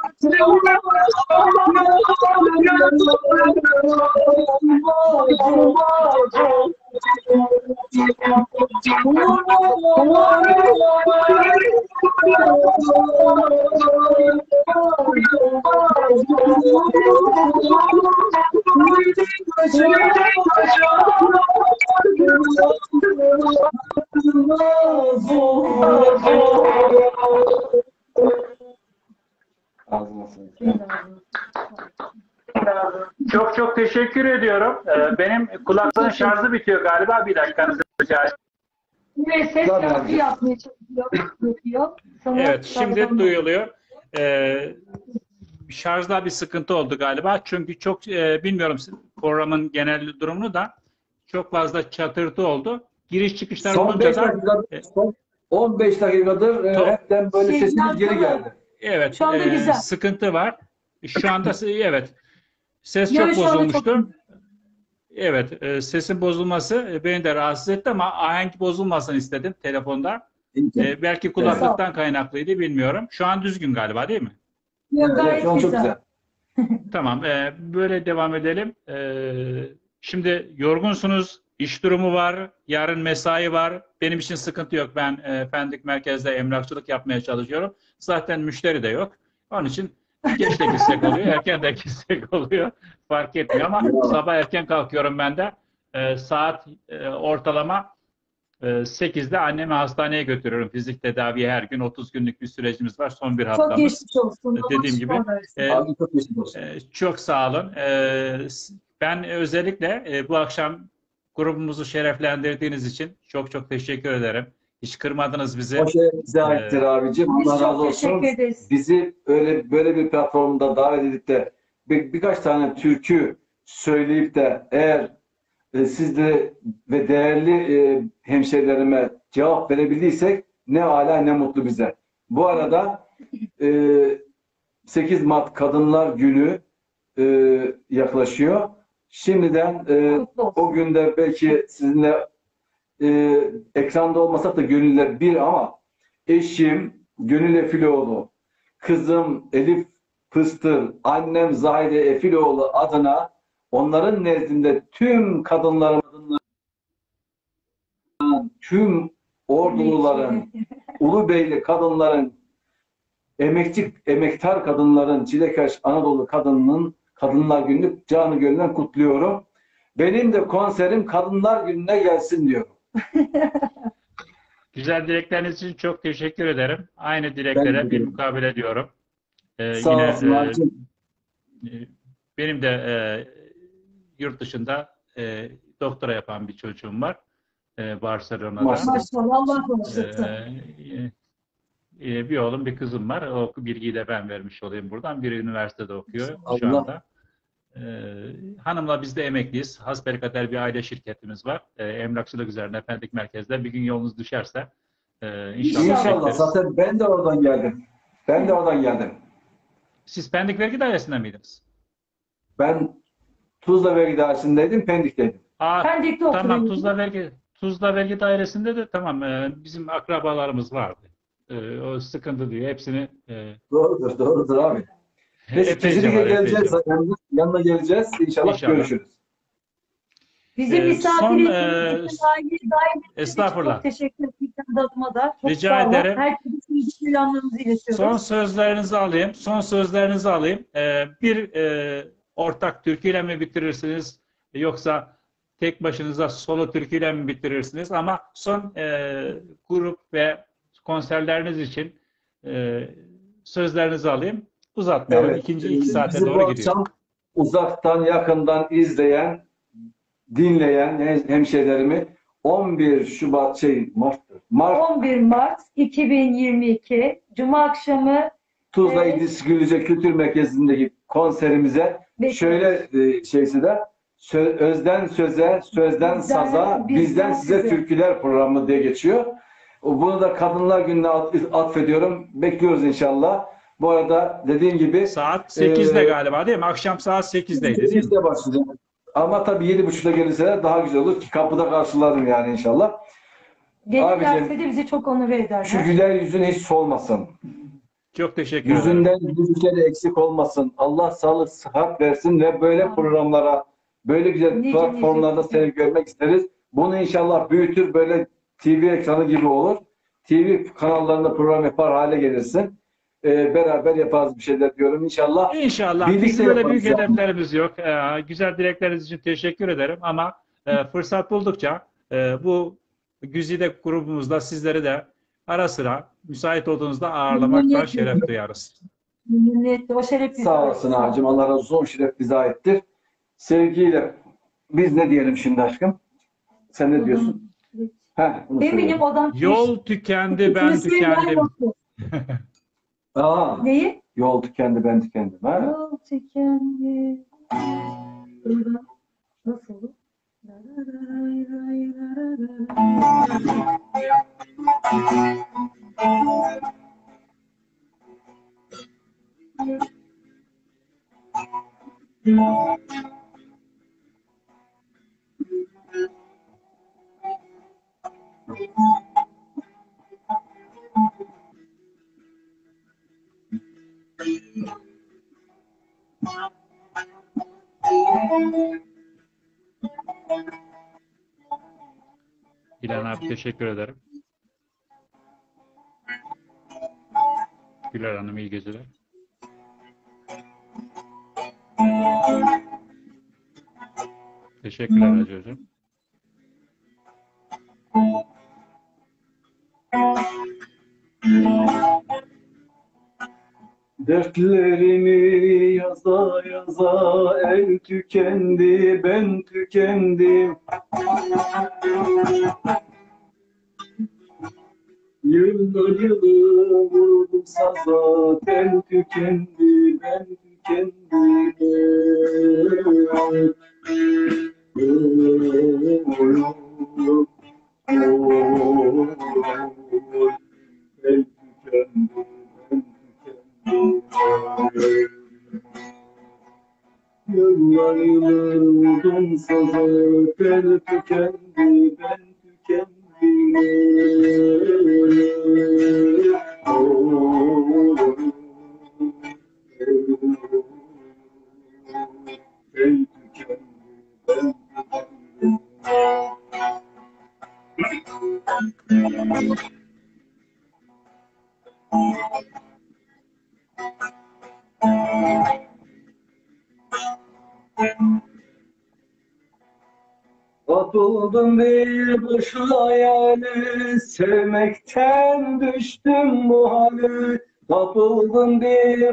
S7: Novo, novo, novo.
S3: Ağzıma sağlık.
S8: Çok çok teşekkür ediyorum. Ee, Benim kulaklığın şarjı bitiyor galiba. Bir dakikanızı rica.
S4: Evet, ses yankı yapmaya çalışıyor. yapıyor.
S2: Evet, şimdi duyuluyor. Ee, şarjda bir sıkıntı oldu galiba. Çünkü çok e, bilmiyorum programın genel durumunu da çok fazla çatırtı oldu. Giriş çıkışlar
S3: Son
S2: olunca
S3: 5
S2: da
S3: dakikadır, son 15 dakikadır e,
S2: Tamam.
S3: hepten böyle sesimiz geri geldi.
S2: Evet
S4: Şu anda
S2: e,
S4: güzel.
S2: sıkıntı var. Şu anda evet ses
S4: Yani
S2: çok bozulmuştu.
S4: çok-
S2: Evet, e, sesin bozulması e, beni de rahatsız etti ama ahenk bozulmasın istedim telefonda. E, belki kulaklıktan kaynaklıydı bilmiyorum. Şu an düzgün galiba değil mi?
S4: Yok,
S3: Evet,
S4: gayet
S3: şu an çok
S4: güzel.
S3: güzel.
S2: Tamam, e, böyle devam edelim. E, şimdi yorgunsunuz, iş durumu var, yarın mesai var. Benim için sıkıntı yok. Ben e, Pendik merkezde emlakçılık yapmaya çalışıyorum. Zaten müşteri de yok. Onun için geç de gitsek oluyor, erken de gitsek oluyor. Fark etmiyor ama sabah erken kalkıyorum ben de. E, saat e, ortalama e, 8'de annemi hastaneye götürüyorum. Fizik tedaviye her gün 30 günlük bir sürecimiz var. Son bir
S4: Çok
S2: haftamız.
S4: geçmiş olsun.
S2: Dediğim gibi. E,
S3: Abi çok
S2: Çok sağ olun. S- Ben özellikle e, bu akşam grubumuzu şereflendirdiğiniz için çok çok teşekkür ederim. Hiç kırmadınız bizi.
S3: O şey bize aittir abicim.
S4: Biz
S3: Allah razı olsun.
S4: teşekkür ederiz.
S3: Bizi öyle böyle bir platformda davet edip de bir, birkaç tane türkü söyleyip de eğer e, siz de ve değerli e, hemşerilerime cevap verebildiysek ne ala ne mutlu bize. Bu arada e, 8 Mart Kadınlar Günü e, yaklaşıyor. Şimdiden e, o günde belki sizinle e, ekranda olmasak da gönüller bir ama eşim Gönül Efiloğlu, kızım Elif Pıstır, annem Zahide Efiloğlu adına onların nezdinde tüm kadınların tüm orduluların, Ulubeyli kadınların, emekçi, emektar kadınların, Çilekaş Anadolu kadınının Kadınlar Günü'nü canı gönülden kutluyorum. Benim de konserim Kadınlar Günü'ne gelsin diyorum. [laughs]
S2: Güzel dilekleriniz için çok teşekkür ederim. Aynı dileklere bir
S3: diyorum.
S2: mukabele ediyorum. Ee,
S3: Sağ
S2: yine
S3: olsun
S2: e, e, benim de e, yurt dışında e, doktora yapan bir çocuğum var. E, Barcelona'da.
S3: Maşallah.
S4: Allah bağışlasın.
S2: Ee, e, bir oğlum bir kızım var. O bilgiyi de ben vermiş olayım buradan. Biri üniversitede okuyor şu
S3: Allah.
S2: anda. Ee, hanımla biz de emekliyiz. Hasbelkader bir aile şirketimiz var. Ee, emlakçılık üzerine Pendik Merkez'de. Bir gün yolunuz düşerse e, inşallah,
S3: İnşallah. Zaten ben de oradan geldim. Ben de oradan geldim.
S2: Siz Pendik Vergi Dairesi'nde miydiniz?
S3: Ben Tuzla Vergi Dairesi'ndeydim, Pendik'teydim.
S2: Aa,
S4: Pendik'te
S2: tamam
S4: oturuyorum.
S2: Tuzla Vergi Tuzla Vergi Dairesi'nde de tamam e, bizim akrabalarımız vardı. E, o sıkıntı diyor. Hepsini e,
S3: Doğrudur, doğrudur abi. Neyse, kesinlikle geleceğiz.
S2: var.
S3: Yanına, yanına geleceğiz. İnşallah,
S2: İnşallah.
S3: görüşürüz.
S4: Bizi
S2: Ee,
S4: misafir ettiğiniz
S2: e,
S4: için
S2: Estağfurullah.
S4: Çok teşekkür ederim kendi adıma da. Çok
S2: Rica
S4: sağ olun.
S2: ederim.
S4: Herkese iyi selamlarımızı iletiyoruz.
S2: Son sözlerinizi alayım. Son sözlerinizi alayım. Ee, bir e, ortak türküyle mi bitirirsiniz yoksa tek başınıza solo türküyle mi bitirirsiniz? Ama son e, grup ve konserleriniz için e, sözlerinizi alayım. Uzatmayalım. İkinci iki saate
S3: bizi bu
S2: doğru gidiyor.
S3: akşam uzaktan yakından izleyen, dinleyen hem- hemşehrilerimi 11 Şubat şey Mart Mart
S4: 11 Mart 2022 Cuma akşamı
S3: Tuzla
S4: Evet.
S3: İdris Gülüce Kültür Merkezi'ndeki konserimize
S4: bekliyoruz.
S3: şöyle e, şeysi de sö- özden söze, sözden
S4: Bizden-
S3: saza, bizden,
S4: bizden
S3: size
S4: size.
S3: türküler programı diye geçiyor. Bunu da Kadınlar Günü'ne at- atfediyorum. Bekliyoruz inşallah. Bu arada dediğim gibi
S2: Saat 8'de
S3: Ee,
S2: galiba değil mi? Akşam saat 8'deydi değil mi?
S3: 8'de başlayacak. Ama tabii 7.30'da gelirseler daha güzel olur ki kapıda karşılarım yani inşallah.
S4: Gelirlerse
S3: Abicim,
S4: de bizi çok onur ederler.
S3: Şu güler yüzün hiç solmasın.
S2: Çok teşekkür ederim.
S3: Yüzünden yüzükleri eksik olmasın. Allah sağlık, sıhhat versin ve böyle
S4: Amin.
S3: programlara, böyle güzel
S4: Nice
S3: platformlarda
S4: nice.
S3: seni görmek isteriz. Bunu inşallah büyütür, böyle TV ekranı gibi olur. TV kanallarında program yapar hale gelirsin. Ee, beraber yaparız bir şeyler diyorum inşallah.
S2: İnşallah. Bizim böyle büyük
S3: yani.
S2: hedeflerimiz yok. Ee, güzel dilekleriniz için teşekkür ederim ama e, fırsat buldukça e, bu güzide grubumuzda sizleri de ara sıra müsait olduğunuzda ağırlamaktan şeref duyarız.
S4: Memnuniyetle. O şeref bize
S3: Sağ olasın ağacım. Allah razı olsun. O şeref bize aittir. Sevgiyle biz ne diyelim şimdi aşkım? Sen ne diyorsun? Heh,
S4: benim odam
S2: Yol tükendi, ben tükendim. [laughs]
S3: Aa,
S4: Neyi?
S3: yol tükendi ben tükendim. Ha?
S4: Yol tükendi. Nasıl olur?
S2: İlhan abi teşekkür ederim. Güler Hanım iyi geceler. Teşekkürler Hacı Hocam.
S3: Dertlerimi yaza yaza el tükendi, ben tükendim. Yıllar yılı vurdum saza, ben tükendi, ben tükendim.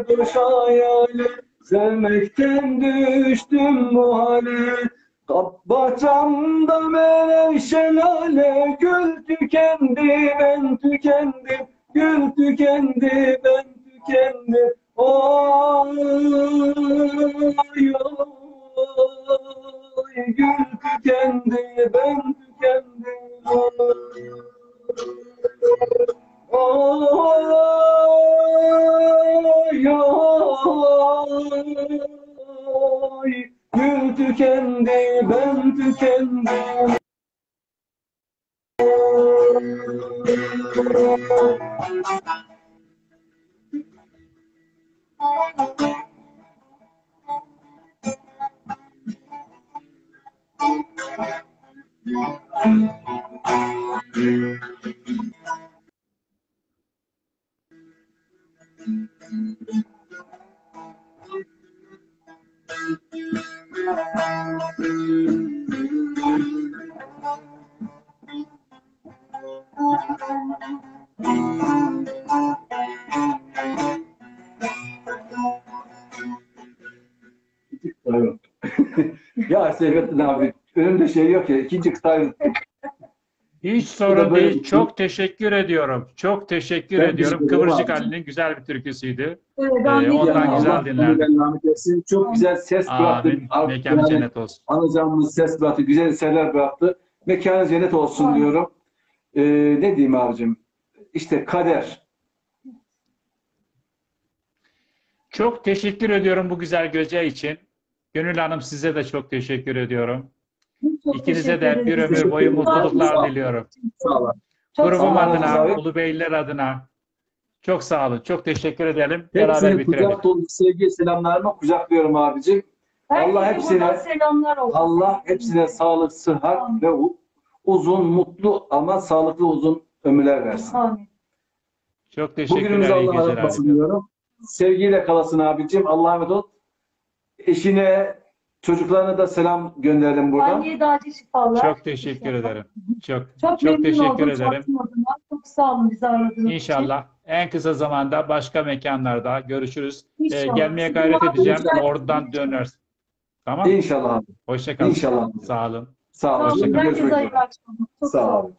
S3: Boş hayale, sevmekten düştüm bu hale. Kap bahçamda melev şelale, gül tükendi ben tükendim, gül tükendi ben tükendim. Oy, oy, gül tükendi, ben tükendim. Oy, gül tükendi, ben tükendim. Evet. [laughs] ya Seyfettin abi önümde şey yok ya ikinci kıtayı
S2: Hiç sorun
S3: böyle
S2: değil.
S3: bir-
S2: Çok teşekkür ediyorum. Çok teşekkür
S3: Ben
S2: ediyorum. Kıvırcık. Ali'nin güzel bir türküsüydü.
S4: Evet, ben
S2: Ee, ondan
S3: Ya
S2: güzel
S3: Allah
S2: dinlerdim.
S3: Çok güzel ses bıraktı.
S2: Amin. Mekanı
S3: yani
S2: cennet olsun.
S3: Anacığımız ses bıraktı. Güzel eserler bıraktı. Mekanı cennet olsun
S4: Amin.
S3: diyorum. Ee, ne diyeyim abicim? İşte kader.
S2: Çok teşekkür ediyorum bu güzel gece için. Gönül Hanım size de çok teşekkür ediyorum.
S4: Çok
S2: İkinize de bir ömür boyu mutluluklar diliyorum.
S3: Sağ olun.
S4: Çok
S2: Grubum adına,
S3: abi.
S2: Ulubeyliler adına çok sağ olun. Çok teşekkür edelim. Beraber
S3: Hepsine
S2: bitirelim.
S3: kucak dolu sevgi selamlarımı kucaklıyorum abicim. Allah hepsine-
S4: selamlar olsun.
S3: Allah hepsine sağlık, sıhhat ve uzun, mutlu ama sağlıklı uzun ömürler versin.
S4: Amin.
S2: Çok teşekkürler. iyi
S3: Allah'a emanet diliyorum. Sevgiyle kalasın abicim. Allah'a emanet ol. Eşine, çocuklarına da selam gönderelim buradan.
S4: Anneye daha acı şifalar.
S2: Çok teşekkür ederim. Çok
S4: Çok,
S2: çok
S4: memnun
S2: teşekkür
S4: oldum
S2: ederim.
S4: Çok sağ olun bizi aradığınız için.
S2: İnşallah en kısa zamanda başka mekanlarda görüşürüz. Ee,
S4: İnşallah.
S2: gelmeye
S4: Sizin
S2: gayret edeceğim.
S4: muhabbetiniz-
S2: Oradan döneriz. Tamam.
S3: İnşallah abi.
S2: Hoşça kalın.
S3: İnşallah.
S2: Sağ olun.
S3: Sağ
S4: Sağ
S3: olun.
S4: olun.
S2: Hoşça kalın.
S4: Herkese
S3: üzere.
S4: akşamlar. Çok
S3: Sağ
S4: sağ
S3: olun.
S4: olun.